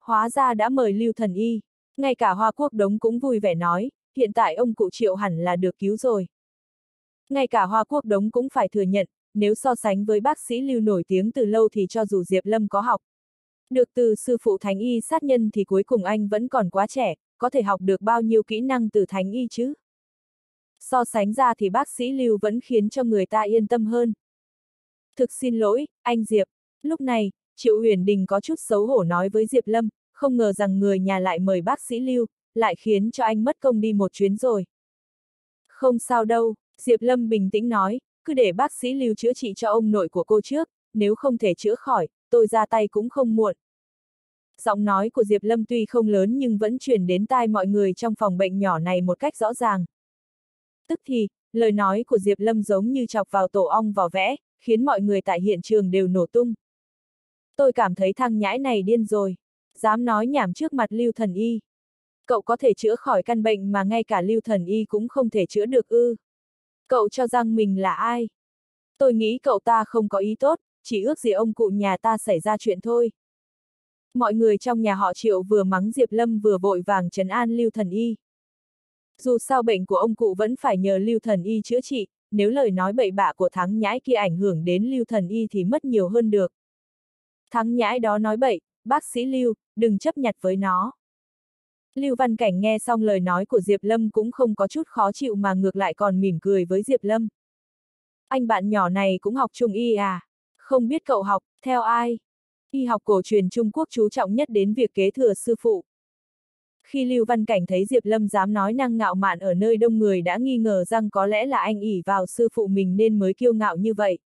A: Hóa ra đã mời Lưu Thần Y, ngay cả Hoa Quốc Đống cũng vui vẻ nói, hiện tại ông cụ Triệu hẳn là được cứu rồi. Ngay cả Hoa Quốc Đống cũng phải thừa nhận, nếu so sánh với bác sĩ Lưu nổi tiếng từ lâu thì cho dù Diệp Lâm có học. Được từ sư phụ Thánh Y sát nhân thì cuối cùng anh vẫn còn quá trẻ, có thể học được bao nhiêu kỹ năng từ Thánh Y chứ? So sánh ra thì bác sĩ Lưu vẫn khiến cho người ta yên tâm hơn. Thực xin lỗi, anh Diệp. Lúc này, Triệu Huyền Đình có chút xấu hổ nói với Diệp Lâm, không ngờ rằng người nhà lại mời bác sĩ Lưu, lại khiến cho anh mất công đi một chuyến rồi. Không sao đâu, Diệp Lâm bình tĩnh nói, cứ để bác sĩ Lưu chữa trị cho ông nội của cô trước, nếu không thể chữa khỏi, tôi ra tay cũng không muộn. Giọng nói của Diệp Lâm tuy không lớn nhưng vẫn truyền đến tai mọi người trong phòng bệnh nhỏ này một cách rõ ràng. Tức thì, lời nói của Diệp Lâm giống như chọc vào tổ ong vỏ vẽ, khiến mọi người tại hiện trường đều nổ tung. Tôi cảm thấy thằng nhãi này điên rồi. Dám nói nhảm trước mặt Lưu Thần Y. Cậu có thể chữa khỏi căn bệnh mà ngay cả Lưu Thần Y cũng không thể chữa được ư. Cậu cho rằng mình là ai? Tôi nghĩ cậu ta không có ý tốt, chỉ ước gì ông cụ nhà ta xảy ra chuyện thôi. Mọi người trong nhà họ Triệu vừa mắng Diệp Lâm vừa vội vàng trấn an Lưu Thần Y. Dù sao bệnh của ông cụ vẫn phải nhờ Lưu Thần Y chữa trị, nếu lời nói bậy bạ của thắng nhãi kia ảnh hưởng đến Lưu Thần Y thì mất nhiều hơn được. Thắng nhãi đó nói bậy, bác sĩ Lưu, đừng chấp nhặt với nó. Lưu Văn Cảnh nghe xong lời nói của Diệp Lâm cũng không có chút khó chịu mà ngược lại còn mỉm cười với Diệp Lâm. Anh bạn nhỏ này cũng học trung y à? Không biết cậu học, theo ai? Y học cổ truyền Trung Quốc chú trọng nhất đến việc kế thừa sư phụ. Khi Lưu Văn Cảnh thấy Diệp Lâm dám nói năng ngạo mạn ở nơi đông người đã nghi ngờ rằng có lẽ là anh ỉ vào sư phụ mình nên mới kiêu ngạo như vậy.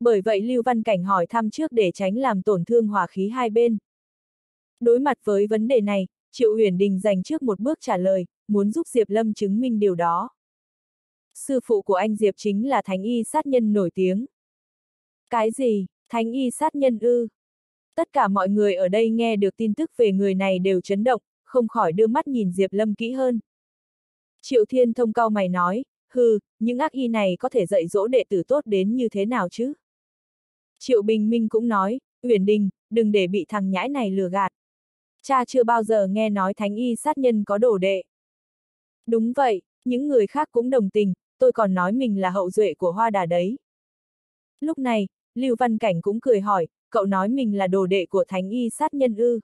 A: Bởi vậy Lưu Văn Cảnh hỏi thăm trước để tránh làm tổn thương hòa khí hai bên. Đối mặt với vấn đề này, Triệu Huyền Đình dành trước một bước trả lời, muốn giúp Diệp Lâm chứng minh điều đó. Sư phụ của anh Diệp chính là thánh y sát nhân nổi tiếng. Cái gì, thánh y sát nhân ư? Tất cả mọi người ở đây nghe được tin tức về người này đều chấn động, không khỏi đưa mắt nhìn Diệp Lâm kỹ hơn. Triệu Thiên Thông cao mày nói, hừ, những ác y này có thể dạy dỗ đệ tử tốt đến như thế nào chứ? Triệu Bình Minh cũng nói, Uyển Đình, đừng để bị thằng nhãi này lừa gạt. Cha chưa bao giờ nghe nói thánh y sát nhân có đồ đệ. Đúng vậy, những người khác cũng đồng tình, tôi còn nói mình là hậu duệ của hoa đà đấy. Lúc này, Lưu Văn Cảnh cũng cười hỏi, cậu nói mình là đồ đệ của thánh y sát nhân ư.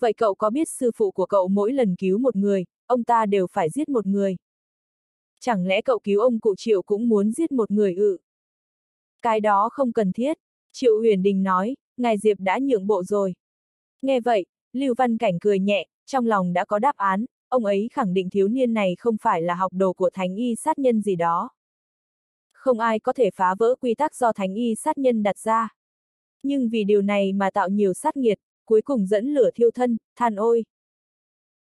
A: Vậy cậu có biết sư phụ của cậu mỗi lần cứu một người, ông ta đều phải giết một người. Chẳng lẽ cậu cứu ông cụ Triệu cũng muốn giết một người ư? Cái đó không cần thiết, Triệu Huyền Đình nói, ngài Diệp đã nhượng bộ rồi. Nghe vậy, Lưu Văn Cảnh cười nhẹ, trong lòng đã có đáp án, ông ấy khẳng định thiếu niên này không phải là học đồ của thánh y sát nhân gì đó. Không ai có thể phá vỡ quy tắc do thánh y sát nhân đặt ra. Nhưng vì điều này mà tạo nhiều sát nghiệt, cuối cùng dẫn lửa thiêu thân, than ôi.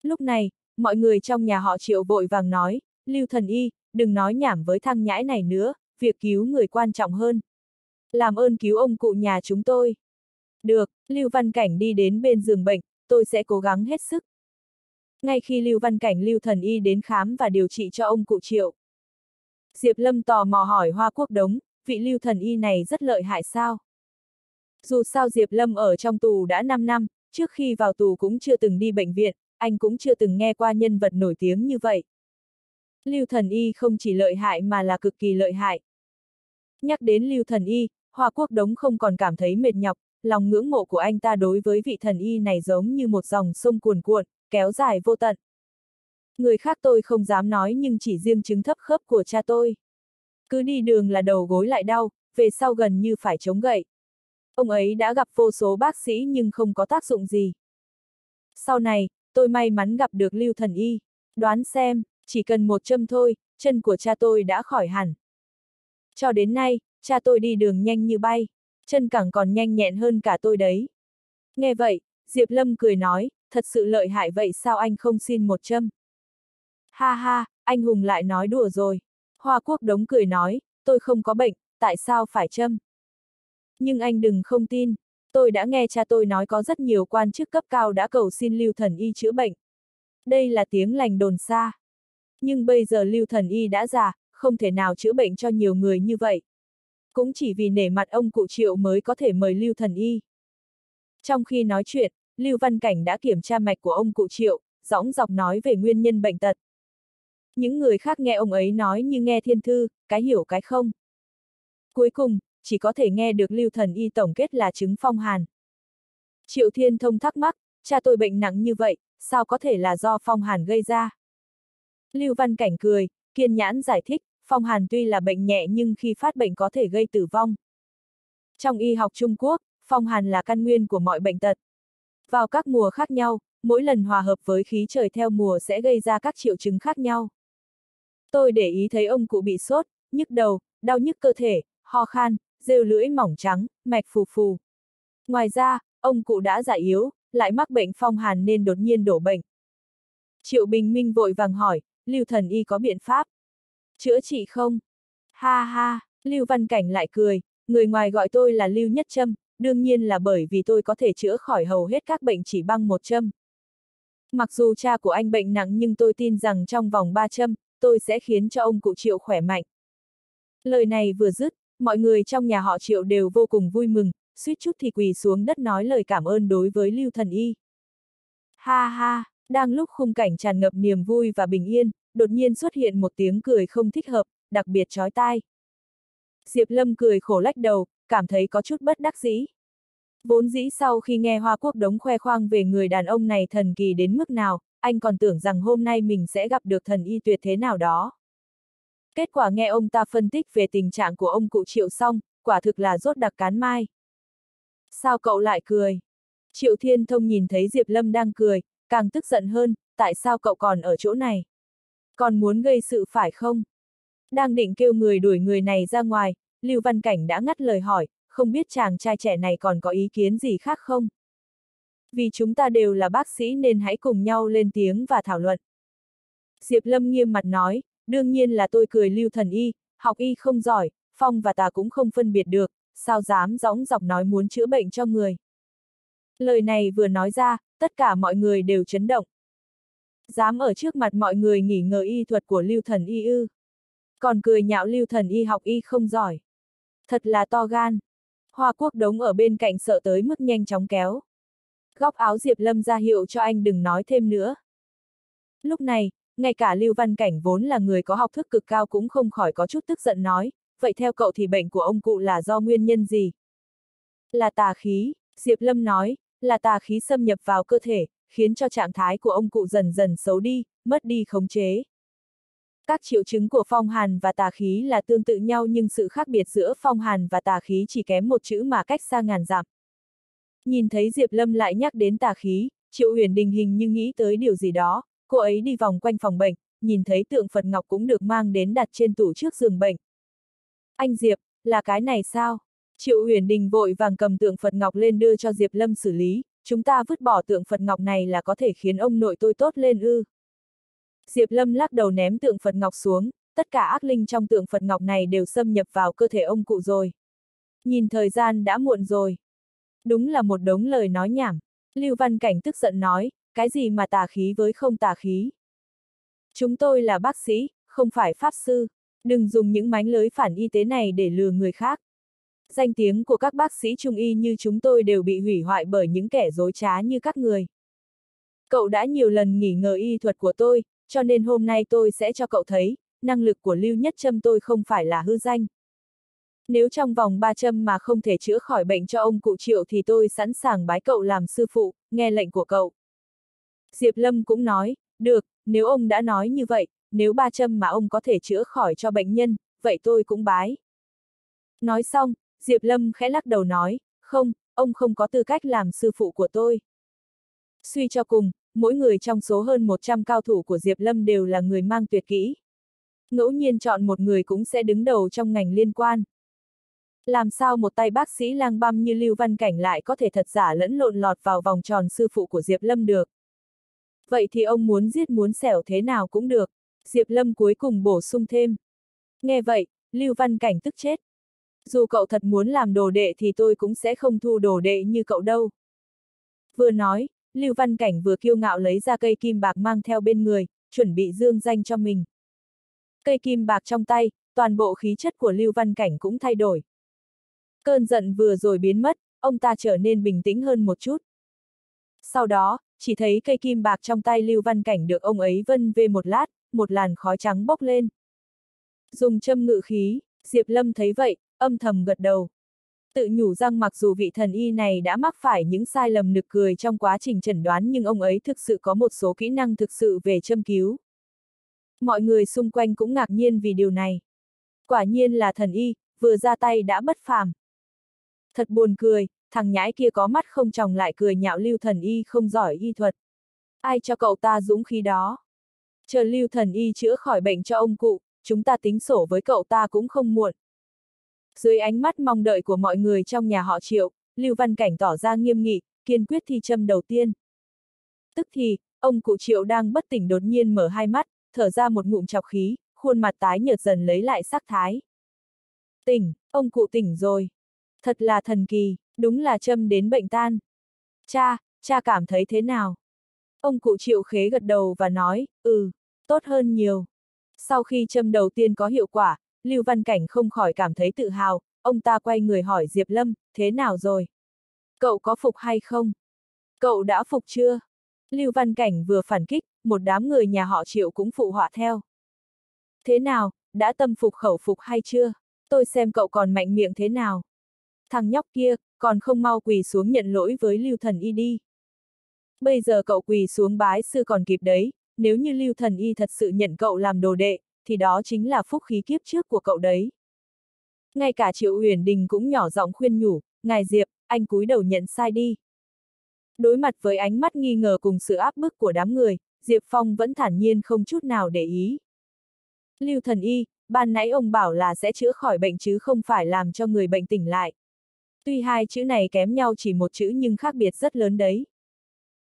A: Lúc này, mọi người trong nhà họ triệu vội vàng nói, Lưu thần y, đừng nói nhảm với thằng nhãi này nữa, việc cứu người quan trọng hơn. Làm ơn cứu ông cụ nhà chúng tôi. Được, Lưu Văn Cảnh đi đến bên giường bệnh, tôi sẽ cố gắng hết sức. Ngay khi Lưu Văn Cảnh Lưu Thần Y đến khám và điều trị cho ông cụ Triệu. Diệp Lâm tò mò hỏi Hoa Quốc Đống, vị Lưu Thần Y này rất lợi hại sao? Dù sao Diệp Lâm ở trong tù đã 5 năm, trước khi vào tù cũng chưa từng đi bệnh viện, anh cũng chưa từng nghe qua nhân vật nổi tiếng như vậy. Lưu Thần Y không chỉ lợi hại mà là cực kỳ lợi hại. Nhắc đến Lưu Thần Y, Hoa Quốc Đống không còn cảm thấy mệt nhọc, lòng ngưỡng mộ của anh ta đối với vị thần y này giống như một dòng sông cuồn cuộn, kéo dài vô tận. Người khác tôi không dám nói nhưng chỉ riêng chứng thấp khớp của cha tôi. Cứ đi đường là đầu gối lại đau, về sau gần như phải chống gậy. Ông ấy đã gặp vô số bác sĩ nhưng không có tác dụng gì. Sau này, tôi may mắn gặp được Lưu Thần Y. Đoán xem, chỉ cần một châm thôi, chân của cha tôi đã khỏi hẳn. Cho đến nay, cha tôi đi đường nhanh như bay, chân cẳng còn nhanh nhẹn hơn cả tôi đấy. Nghe vậy, Diệp Lâm cười nói, thật sự lợi hại vậy sao anh không xin một châm? Ha ha, anh Hùng lại nói đùa rồi. Hoa Quốc Đống cười nói, tôi không có bệnh, tại sao phải châm? Nhưng anh đừng không tin, tôi đã nghe cha tôi nói có rất nhiều quan chức cấp cao đã cầu xin Lưu Thần Y chữa bệnh. Đây là tiếng lành đồn xa. Nhưng bây giờ Lưu Thần Y đã già, không thể nào chữa bệnh cho nhiều người như vậy. Cũng chỉ vì nể mặt ông cụ Triệu mới có thể mời Lưu Thần Y. Trong khi nói chuyện, Lưu Văn Cảnh đã kiểm tra mạch của ông cụ Triệu, dõng dọc nói về nguyên nhân bệnh tật. Những người khác nghe ông ấy nói như nghe thiên thư, cái hiểu cái không. Cuối cùng, chỉ có thể nghe được Lưu Thần Y tổng kết là chứng phong hàn. Triệu Thiên Thông thắc mắc, cha tôi bệnh nặng như vậy, sao có thể là do phong hàn gây ra? Lưu Văn Cảnh cười, kiên nhãn giải thích, phong hàn tuy là bệnh nhẹ nhưng khi phát bệnh có thể gây tử vong. Trong y học Trung Quốc, phong hàn là căn nguyên của mọi bệnh tật. Vào các mùa khác nhau, mỗi lần hòa hợp với khí trời theo mùa sẽ gây ra các triệu chứng khác nhau. Tôi để ý thấy ông cụ bị sốt, nhức đầu, đau nhức cơ thể, ho khan, rêu lưỡi mỏng trắng, mạch phù phù. Ngoài ra, ông cụ đã già yếu, lại mắc bệnh phong hàn nên đột nhiên đổ bệnh. Triệu Bình Minh vội vàng hỏi, Lưu Thần Y có biện pháp? Chữa trị không? Ha ha, Lưu Văn Cảnh lại cười, người ngoài gọi tôi là Lưu Nhất Trâm, đương nhiên là bởi vì tôi có thể chữa khỏi hầu hết các bệnh chỉ bằng một châm. Mặc dù cha của anh bệnh nặng nhưng tôi tin rằng trong vòng ba châm, tôi sẽ khiến cho ông cụ Triệu khỏe mạnh. Lời này vừa dứt, mọi người trong nhà họ Triệu đều vô cùng vui mừng, suýt chút thì quỳ xuống đất nói lời cảm ơn đối với Lưu Thần Y. Ha ha, đang lúc khung cảnh tràn ngập niềm vui và bình yên, đột nhiên xuất hiện một tiếng cười không thích hợp, đặc biệt chói tai. Diệp Lâm cười khổ lách đầu, cảm thấy có chút bất đắc dĩ. Vốn dĩ sau khi nghe Hoa Quốc Đống khoe khoang về người đàn ông này thần kỳ đến mức nào, anh còn tưởng rằng hôm nay mình sẽ gặp được thần y tuyệt thế nào đó. Kết quả nghe ông ta phân tích về tình trạng của ông cụ Triệu xong, quả thực là rốt đặc cán mai. Sao cậu lại cười? Triệu Thiên Thông nhìn thấy Diệp Lâm đang cười, càng tức giận hơn, tại sao cậu còn ở chỗ này? Còn muốn gây sự phải không? Đang định kêu người đuổi người này ra ngoài, Lưu Văn Cảnh đã ngắt lời hỏi, không biết chàng trai trẻ này còn có ý kiến gì khác không? Vì chúng ta đều là bác sĩ nên hãy cùng nhau lên tiếng và thảo luận. Diệp Lâm nghiêm mặt nói, đương nhiên là tôi cười lưu thần y, học y không giỏi, phong và tà cũng không phân biệt được, sao dám dõng dọc nói muốn chữa bệnh cho người. Lời này vừa nói ra, tất cả mọi người đều chấn động. Dám ở trước mặt mọi người nghỉ ngờ y thuật của lưu thần y ư. Còn cười nhạo lưu thần y học y không giỏi. Thật là to gan. Hoa quốc đống ở bên cạnh sợ tới mức nhanh chóng kéo. Góc áo Diệp Lâm ra hiệu cho anh đừng nói thêm nữa. Lúc này, ngay cả Lưu Văn Cảnh vốn là người có học thức cực cao cũng không khỏi có chút tức giận nói, vậy theo cậu thì bệnh của ông cụ là do nguyên nhân gì? Là tà khí, Diệp Lâm nói, là tà khí xâm nhập vào cơ thể, khiến cho trạng thái của ông cụ dần dần xấu đi, mất đi khống chế. Các triệu chứng của phong hàn và tà khí là tương tự nhau nhưng sự khác biệt giữa phong hàn và tà khí chỉ kém một chữ mà cách xa ngàn dặm. Nhìn thấy Diệp Lâm lại nhắc đến tà khí, Triệu Huyền Đình hình như nghĩ tới điều gì đó, cô ấy đi vòng quanh phòng bệnh, nhìn thấy tượng Phật Ngọc cũng được mang đến đặt trên tủ trước giường bệnh. Anh Diệp, là cái này sao? Triệu Huyền Đình vội vàng cầm tượng Phật Ngọc lên đưa cho Diệp Lâm xử lý, chúng ta vứt bỏ tượng Phật Ngọc này là có thể khiến ông nội tôi tốt lên ư. Diệp Lâm lắc đầu ném tượng Phật Ngọc xuống, tất cả ác linh trong tượng Phật Ngọc này đều xâm nhập vào cơ thể ông cụ rồi. Nhìn thời gian đã muộn rồi. Đúng là một đống lời nói nhảm. Lưu Văn Cảnh tức giận nói, cái gì mà tà khí với không tà khí. Chúng tôi là bác sĩ, không phải pháp sư. Đừng dùng những mánh lưới phản y tế này để lừa người khác. Danh tiếng của các bác sĩ trung y như chúng tôi đều bị hủy hoại bởi những kẻ dối trá như các người. Cậu đã nhiều lần nghỉ ngờ y thuật của tôi, cho nên hôm nay tôi sẽ cho cậu thấy, năng lực của Lưu Nhất Trâm tôi không phải là hư danh. Nếu trong vòng ba châm mà không thể chữa khỏi bệnh cho ông cụ triệu thì tôi sẵn sàng bái cậu làm sư phụ, nghe lệnh của cậu. Diệp Lâm cũng nói, được, nếu ông đã nói như vậy, nếu ba châm mà ông có thể chữa khỏi cho bệnh nhân, vậy tôi cũng bái. Nói xong, Diệp Lâm khẽ lắc đầu nói, không, ông không có tư cách làm sư phụ của tôi. Suy cho cùng, mỗi người trong số hơn 100 cao thủ của Diệp Lâm đều là người mang tuyệt kỹ. Ngẫu nhiên chọn một người cũng sẽ đứng đầu trong ngành liên quan. Làm sao một tay bác sĩ lang băm như Lưu Văn Cảnh lại có thể thật giả lẫn lộn lọt vào vòng tròn sư phụ của Diệp Lâm được? Vậy thì ông muốn giết muốn xẻo thế nào cũng được. Diệp Lâm cuối cùng bổ sung thêm. Nghe vậy, Lưu Văn Cảnh tức chết. Dù cậu thật muốn làm đồ đệ thì tôi cũng sẽ không thu đồ đệ như cậu đâu. Vừa nói, Lưu Văn Cảnh vừa kiêu ngạo lấy ra cây kim bạc mang theo bên người, chuẩn bị dương danh cho mình. Cây kim bạc trong tay, toàn bộ khí chất của Lưu Văn Cảnh cũng thay đổi. Cơn giận vừa rồi biến mất, ông ta trở nên bình tĩnh hơn một chút. Sau đó, chỉ thấy cây kim bạc trong tay Lưu Văn Cảnh được ông ấy vân về một lát, một làn khói trắng bốc lên. Dùng châm ngự khí, Diệp Lâm thấy vậy, âm thầm gật đầu. Tự nhủ rằng mặc dù vị thần y này đã mắc phải những sai lầm nực cười trong quá trình chẩn đoán nhưng ông ấy thực sự có một số kỹ năng thực sự về châm cứu. Mọi người xung quanh cũng ngạc nhiên vì điều này. Quả nhiên là thần y, vừa ra tay đã bất phàm. Thật buồn cười, thằng nhãi kia có mắt không tròng lại cười nhạo lưu thần y không giỏi y thuật. Ai cho cậu ta dũng khí đó? Chờ lưu thần y chữa khỏi bệnh cho ông cụ, chúng ta tính sổ với cậu ta cũng không muộn. Dưới ánh mắt mong đợi của mọi người trong nhà họ triệu, Lưu Văn Cảnh tỏ ra nghiêm nghị, kiên quyết thi châm đầu tiên. Tức thì, ông cụ triệu đang bất tỉnh đột nhiên mở hai mắt, thở ra một ngụm chọc khí, khuôn mặt tái nhợt dần lấy lại sắc thái. Tỉnh, ông cụ tỉnh rồi. Thật là thần kỳ, đúng là châm đến bệnh tan. Cha, cha cảm thấy thế nào? Ông cụ triệu khế gật đầu và nói, ừ, tốt hơn nhiều. Sau khi châm đầu tiên có hiệu quả, Lưu Văn Cảnh không khỏi cảm thấy tự hào, ông ta quay người hỏi Diệp Lâm, thế nào rồi? Cậu có phục hay không? Cậu đã phục chưa? Lưu Văn Cảnh vừa phản kích, một đám người nhà họ triệu cũng phụ họa theo. Thế nào, đã tâm phục khẩu phục hay chưa? Tôi xem cậu còn mạnh miệng thế nào? Thằng nhóc kia, còn không mau quỳ xuống nhận lỗi với Lưu Thần Y đi. Bây giờ cậu quỳ xuống bái sư còn kịp đấy, nếu như Lưu Thần Y thật sự nhận cậu làm đồ đệ, thì đó chính là phúc khí kiếp trước của cậu đấy. Ngay cả Triệu Huyền Đình cũng nhỏ giọng khuyên nhủ, ngài Diệp, anh cúi đầu nhận sai đi. Đối mặt với ánh mắt nghi ngờ cùng sự áp bức của đám người, Diệp Phong vẫn thản nhiên không chút nào để ý. Lưu thần y, ban nãy ông bảo là sẽ chữa khỏi bệnh chứ không phải làm cho người bệnh tỉnh lại. Tuy hai chữ này kém nhau chỉ một chữ nhưng khác biệt rất lớn đấy.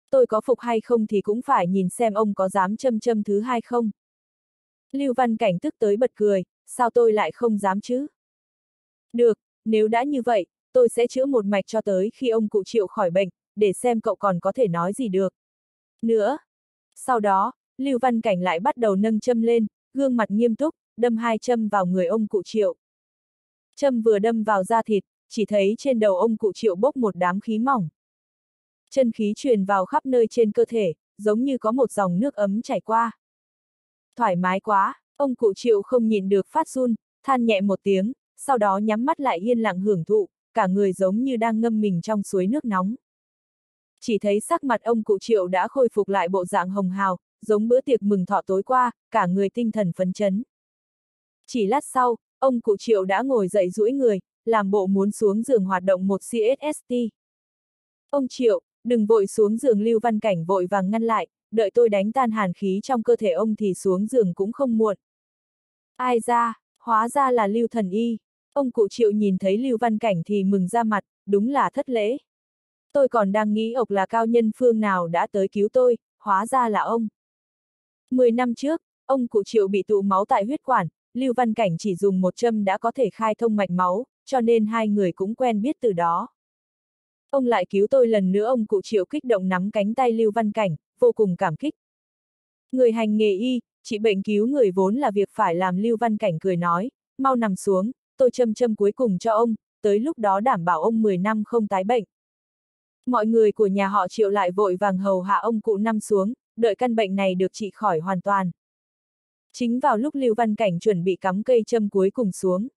A: Tôi có phục hay không thì cũng phải nhìn xem ông có dám châm châm thứ hai không. Lưu Văn Cảnh tức tới bật cười, sao tôi lại không dám chứ? Được, nếu đã như vậy, tôi sẽ chữa một mạch cho tới khi ông cụ triệu khỏi bệnh, để xem cậu còn có thể nói gì được. Nữa. Sau đó, Lưu Văn Cảnh lại bắt đầu nâng châm lên, gương mặt nghiêm túc, đâm hai châm vào người ông cụ triệu. Châm vừa đâm vào da thịt, chỉ thấy trên đầu ông cụ triệu bốc một đám khí mỏng. Chân khí truyền vào khắp nơi trên cơ thể, giống như có một dòng nước ấm chảy qua. Thoải mái quá, ông cụ triệu không nhìn được phát run, than nhẹ một tiếng, sau đó nhắm mắt lại yên lặng hưởng thụ, cả người giống như đang ngâm mình trong suối nước nóng. Chỉ thấy sắc mặt ông cụ triệu đã khôi phục lại bộ dạng hồng hào, giống bữa tiệc mừng thọ tối qua, cả người tinh thần phấn chấn. Chỉ lát sau, ông cụ triệu đã ngồi dậy duỗi người, làm bộ muốn xuống giường hoạt động một CSST. Ông triệu, đừng vội xuống giường Lưu Văn Cảnh vội vàng ngăn lại, đợi tôi đánh tan hàn khí trong cơ thể ông thì xuống giường cũng không muộn. Ai ra, hóa ra là Lưu Thần Y. Ông cụ triệu nhìn thấy Lưu Văn Cảnh thì mừng ra mặt, đúng là thất lễ. Tôi còn đang nghĩ ộc là cao nhân phương nào đã tới cứu tôi, hóa ra là ông. Mười năm trước, ông cụ triệu bị tụ máu tại huyết quản, Lưu Văn Cảnh chỉ dùng một châm đã có thể khai thông mạch máu, cho nên hai người cũng quen biết từ đó. Ông lại cứu tôi lần nữa ông cụ triệu kích động nắm cánh tay Lưu Văn Cảnh, vô cùng cảm kích. Người hành nghề y, trị bệnh cứu người vốn là việc phải làm Lưu Văn Cảnh cười nói, mau nằm xuống, tôi châm châm cuối cùng cho ông, tới lúc đó đảm bảo ông 10 năm không tái bệnh. Mọi người của nhà họ triệu lại vội vàng hầu hạ ông cụ năm xuống, đợi căn bệnh này được trị khỏi hoàn toàn. Chính vào lúc Lưu Văn Cảnh chuẩn bị cắm cây châm cuối cùng xuống.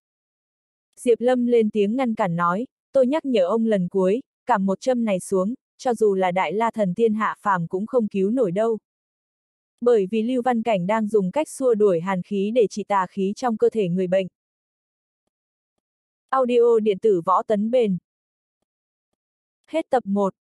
A: Diệp Lâm lên tiếng ngăn cản nói, tôi nhắc nhở ông lần cuối, cảm một châm này xuống, cho dù là đại la thần tiên hạ phàm cũng không cứu nổi đâu. Bởi vì Lưu Văn Cảnh đang dùng cách xua đuổi hàn khí để trị tà khí trong cơ thể người bệnh. Audio điện tử võ tấn bền. Hết tập 1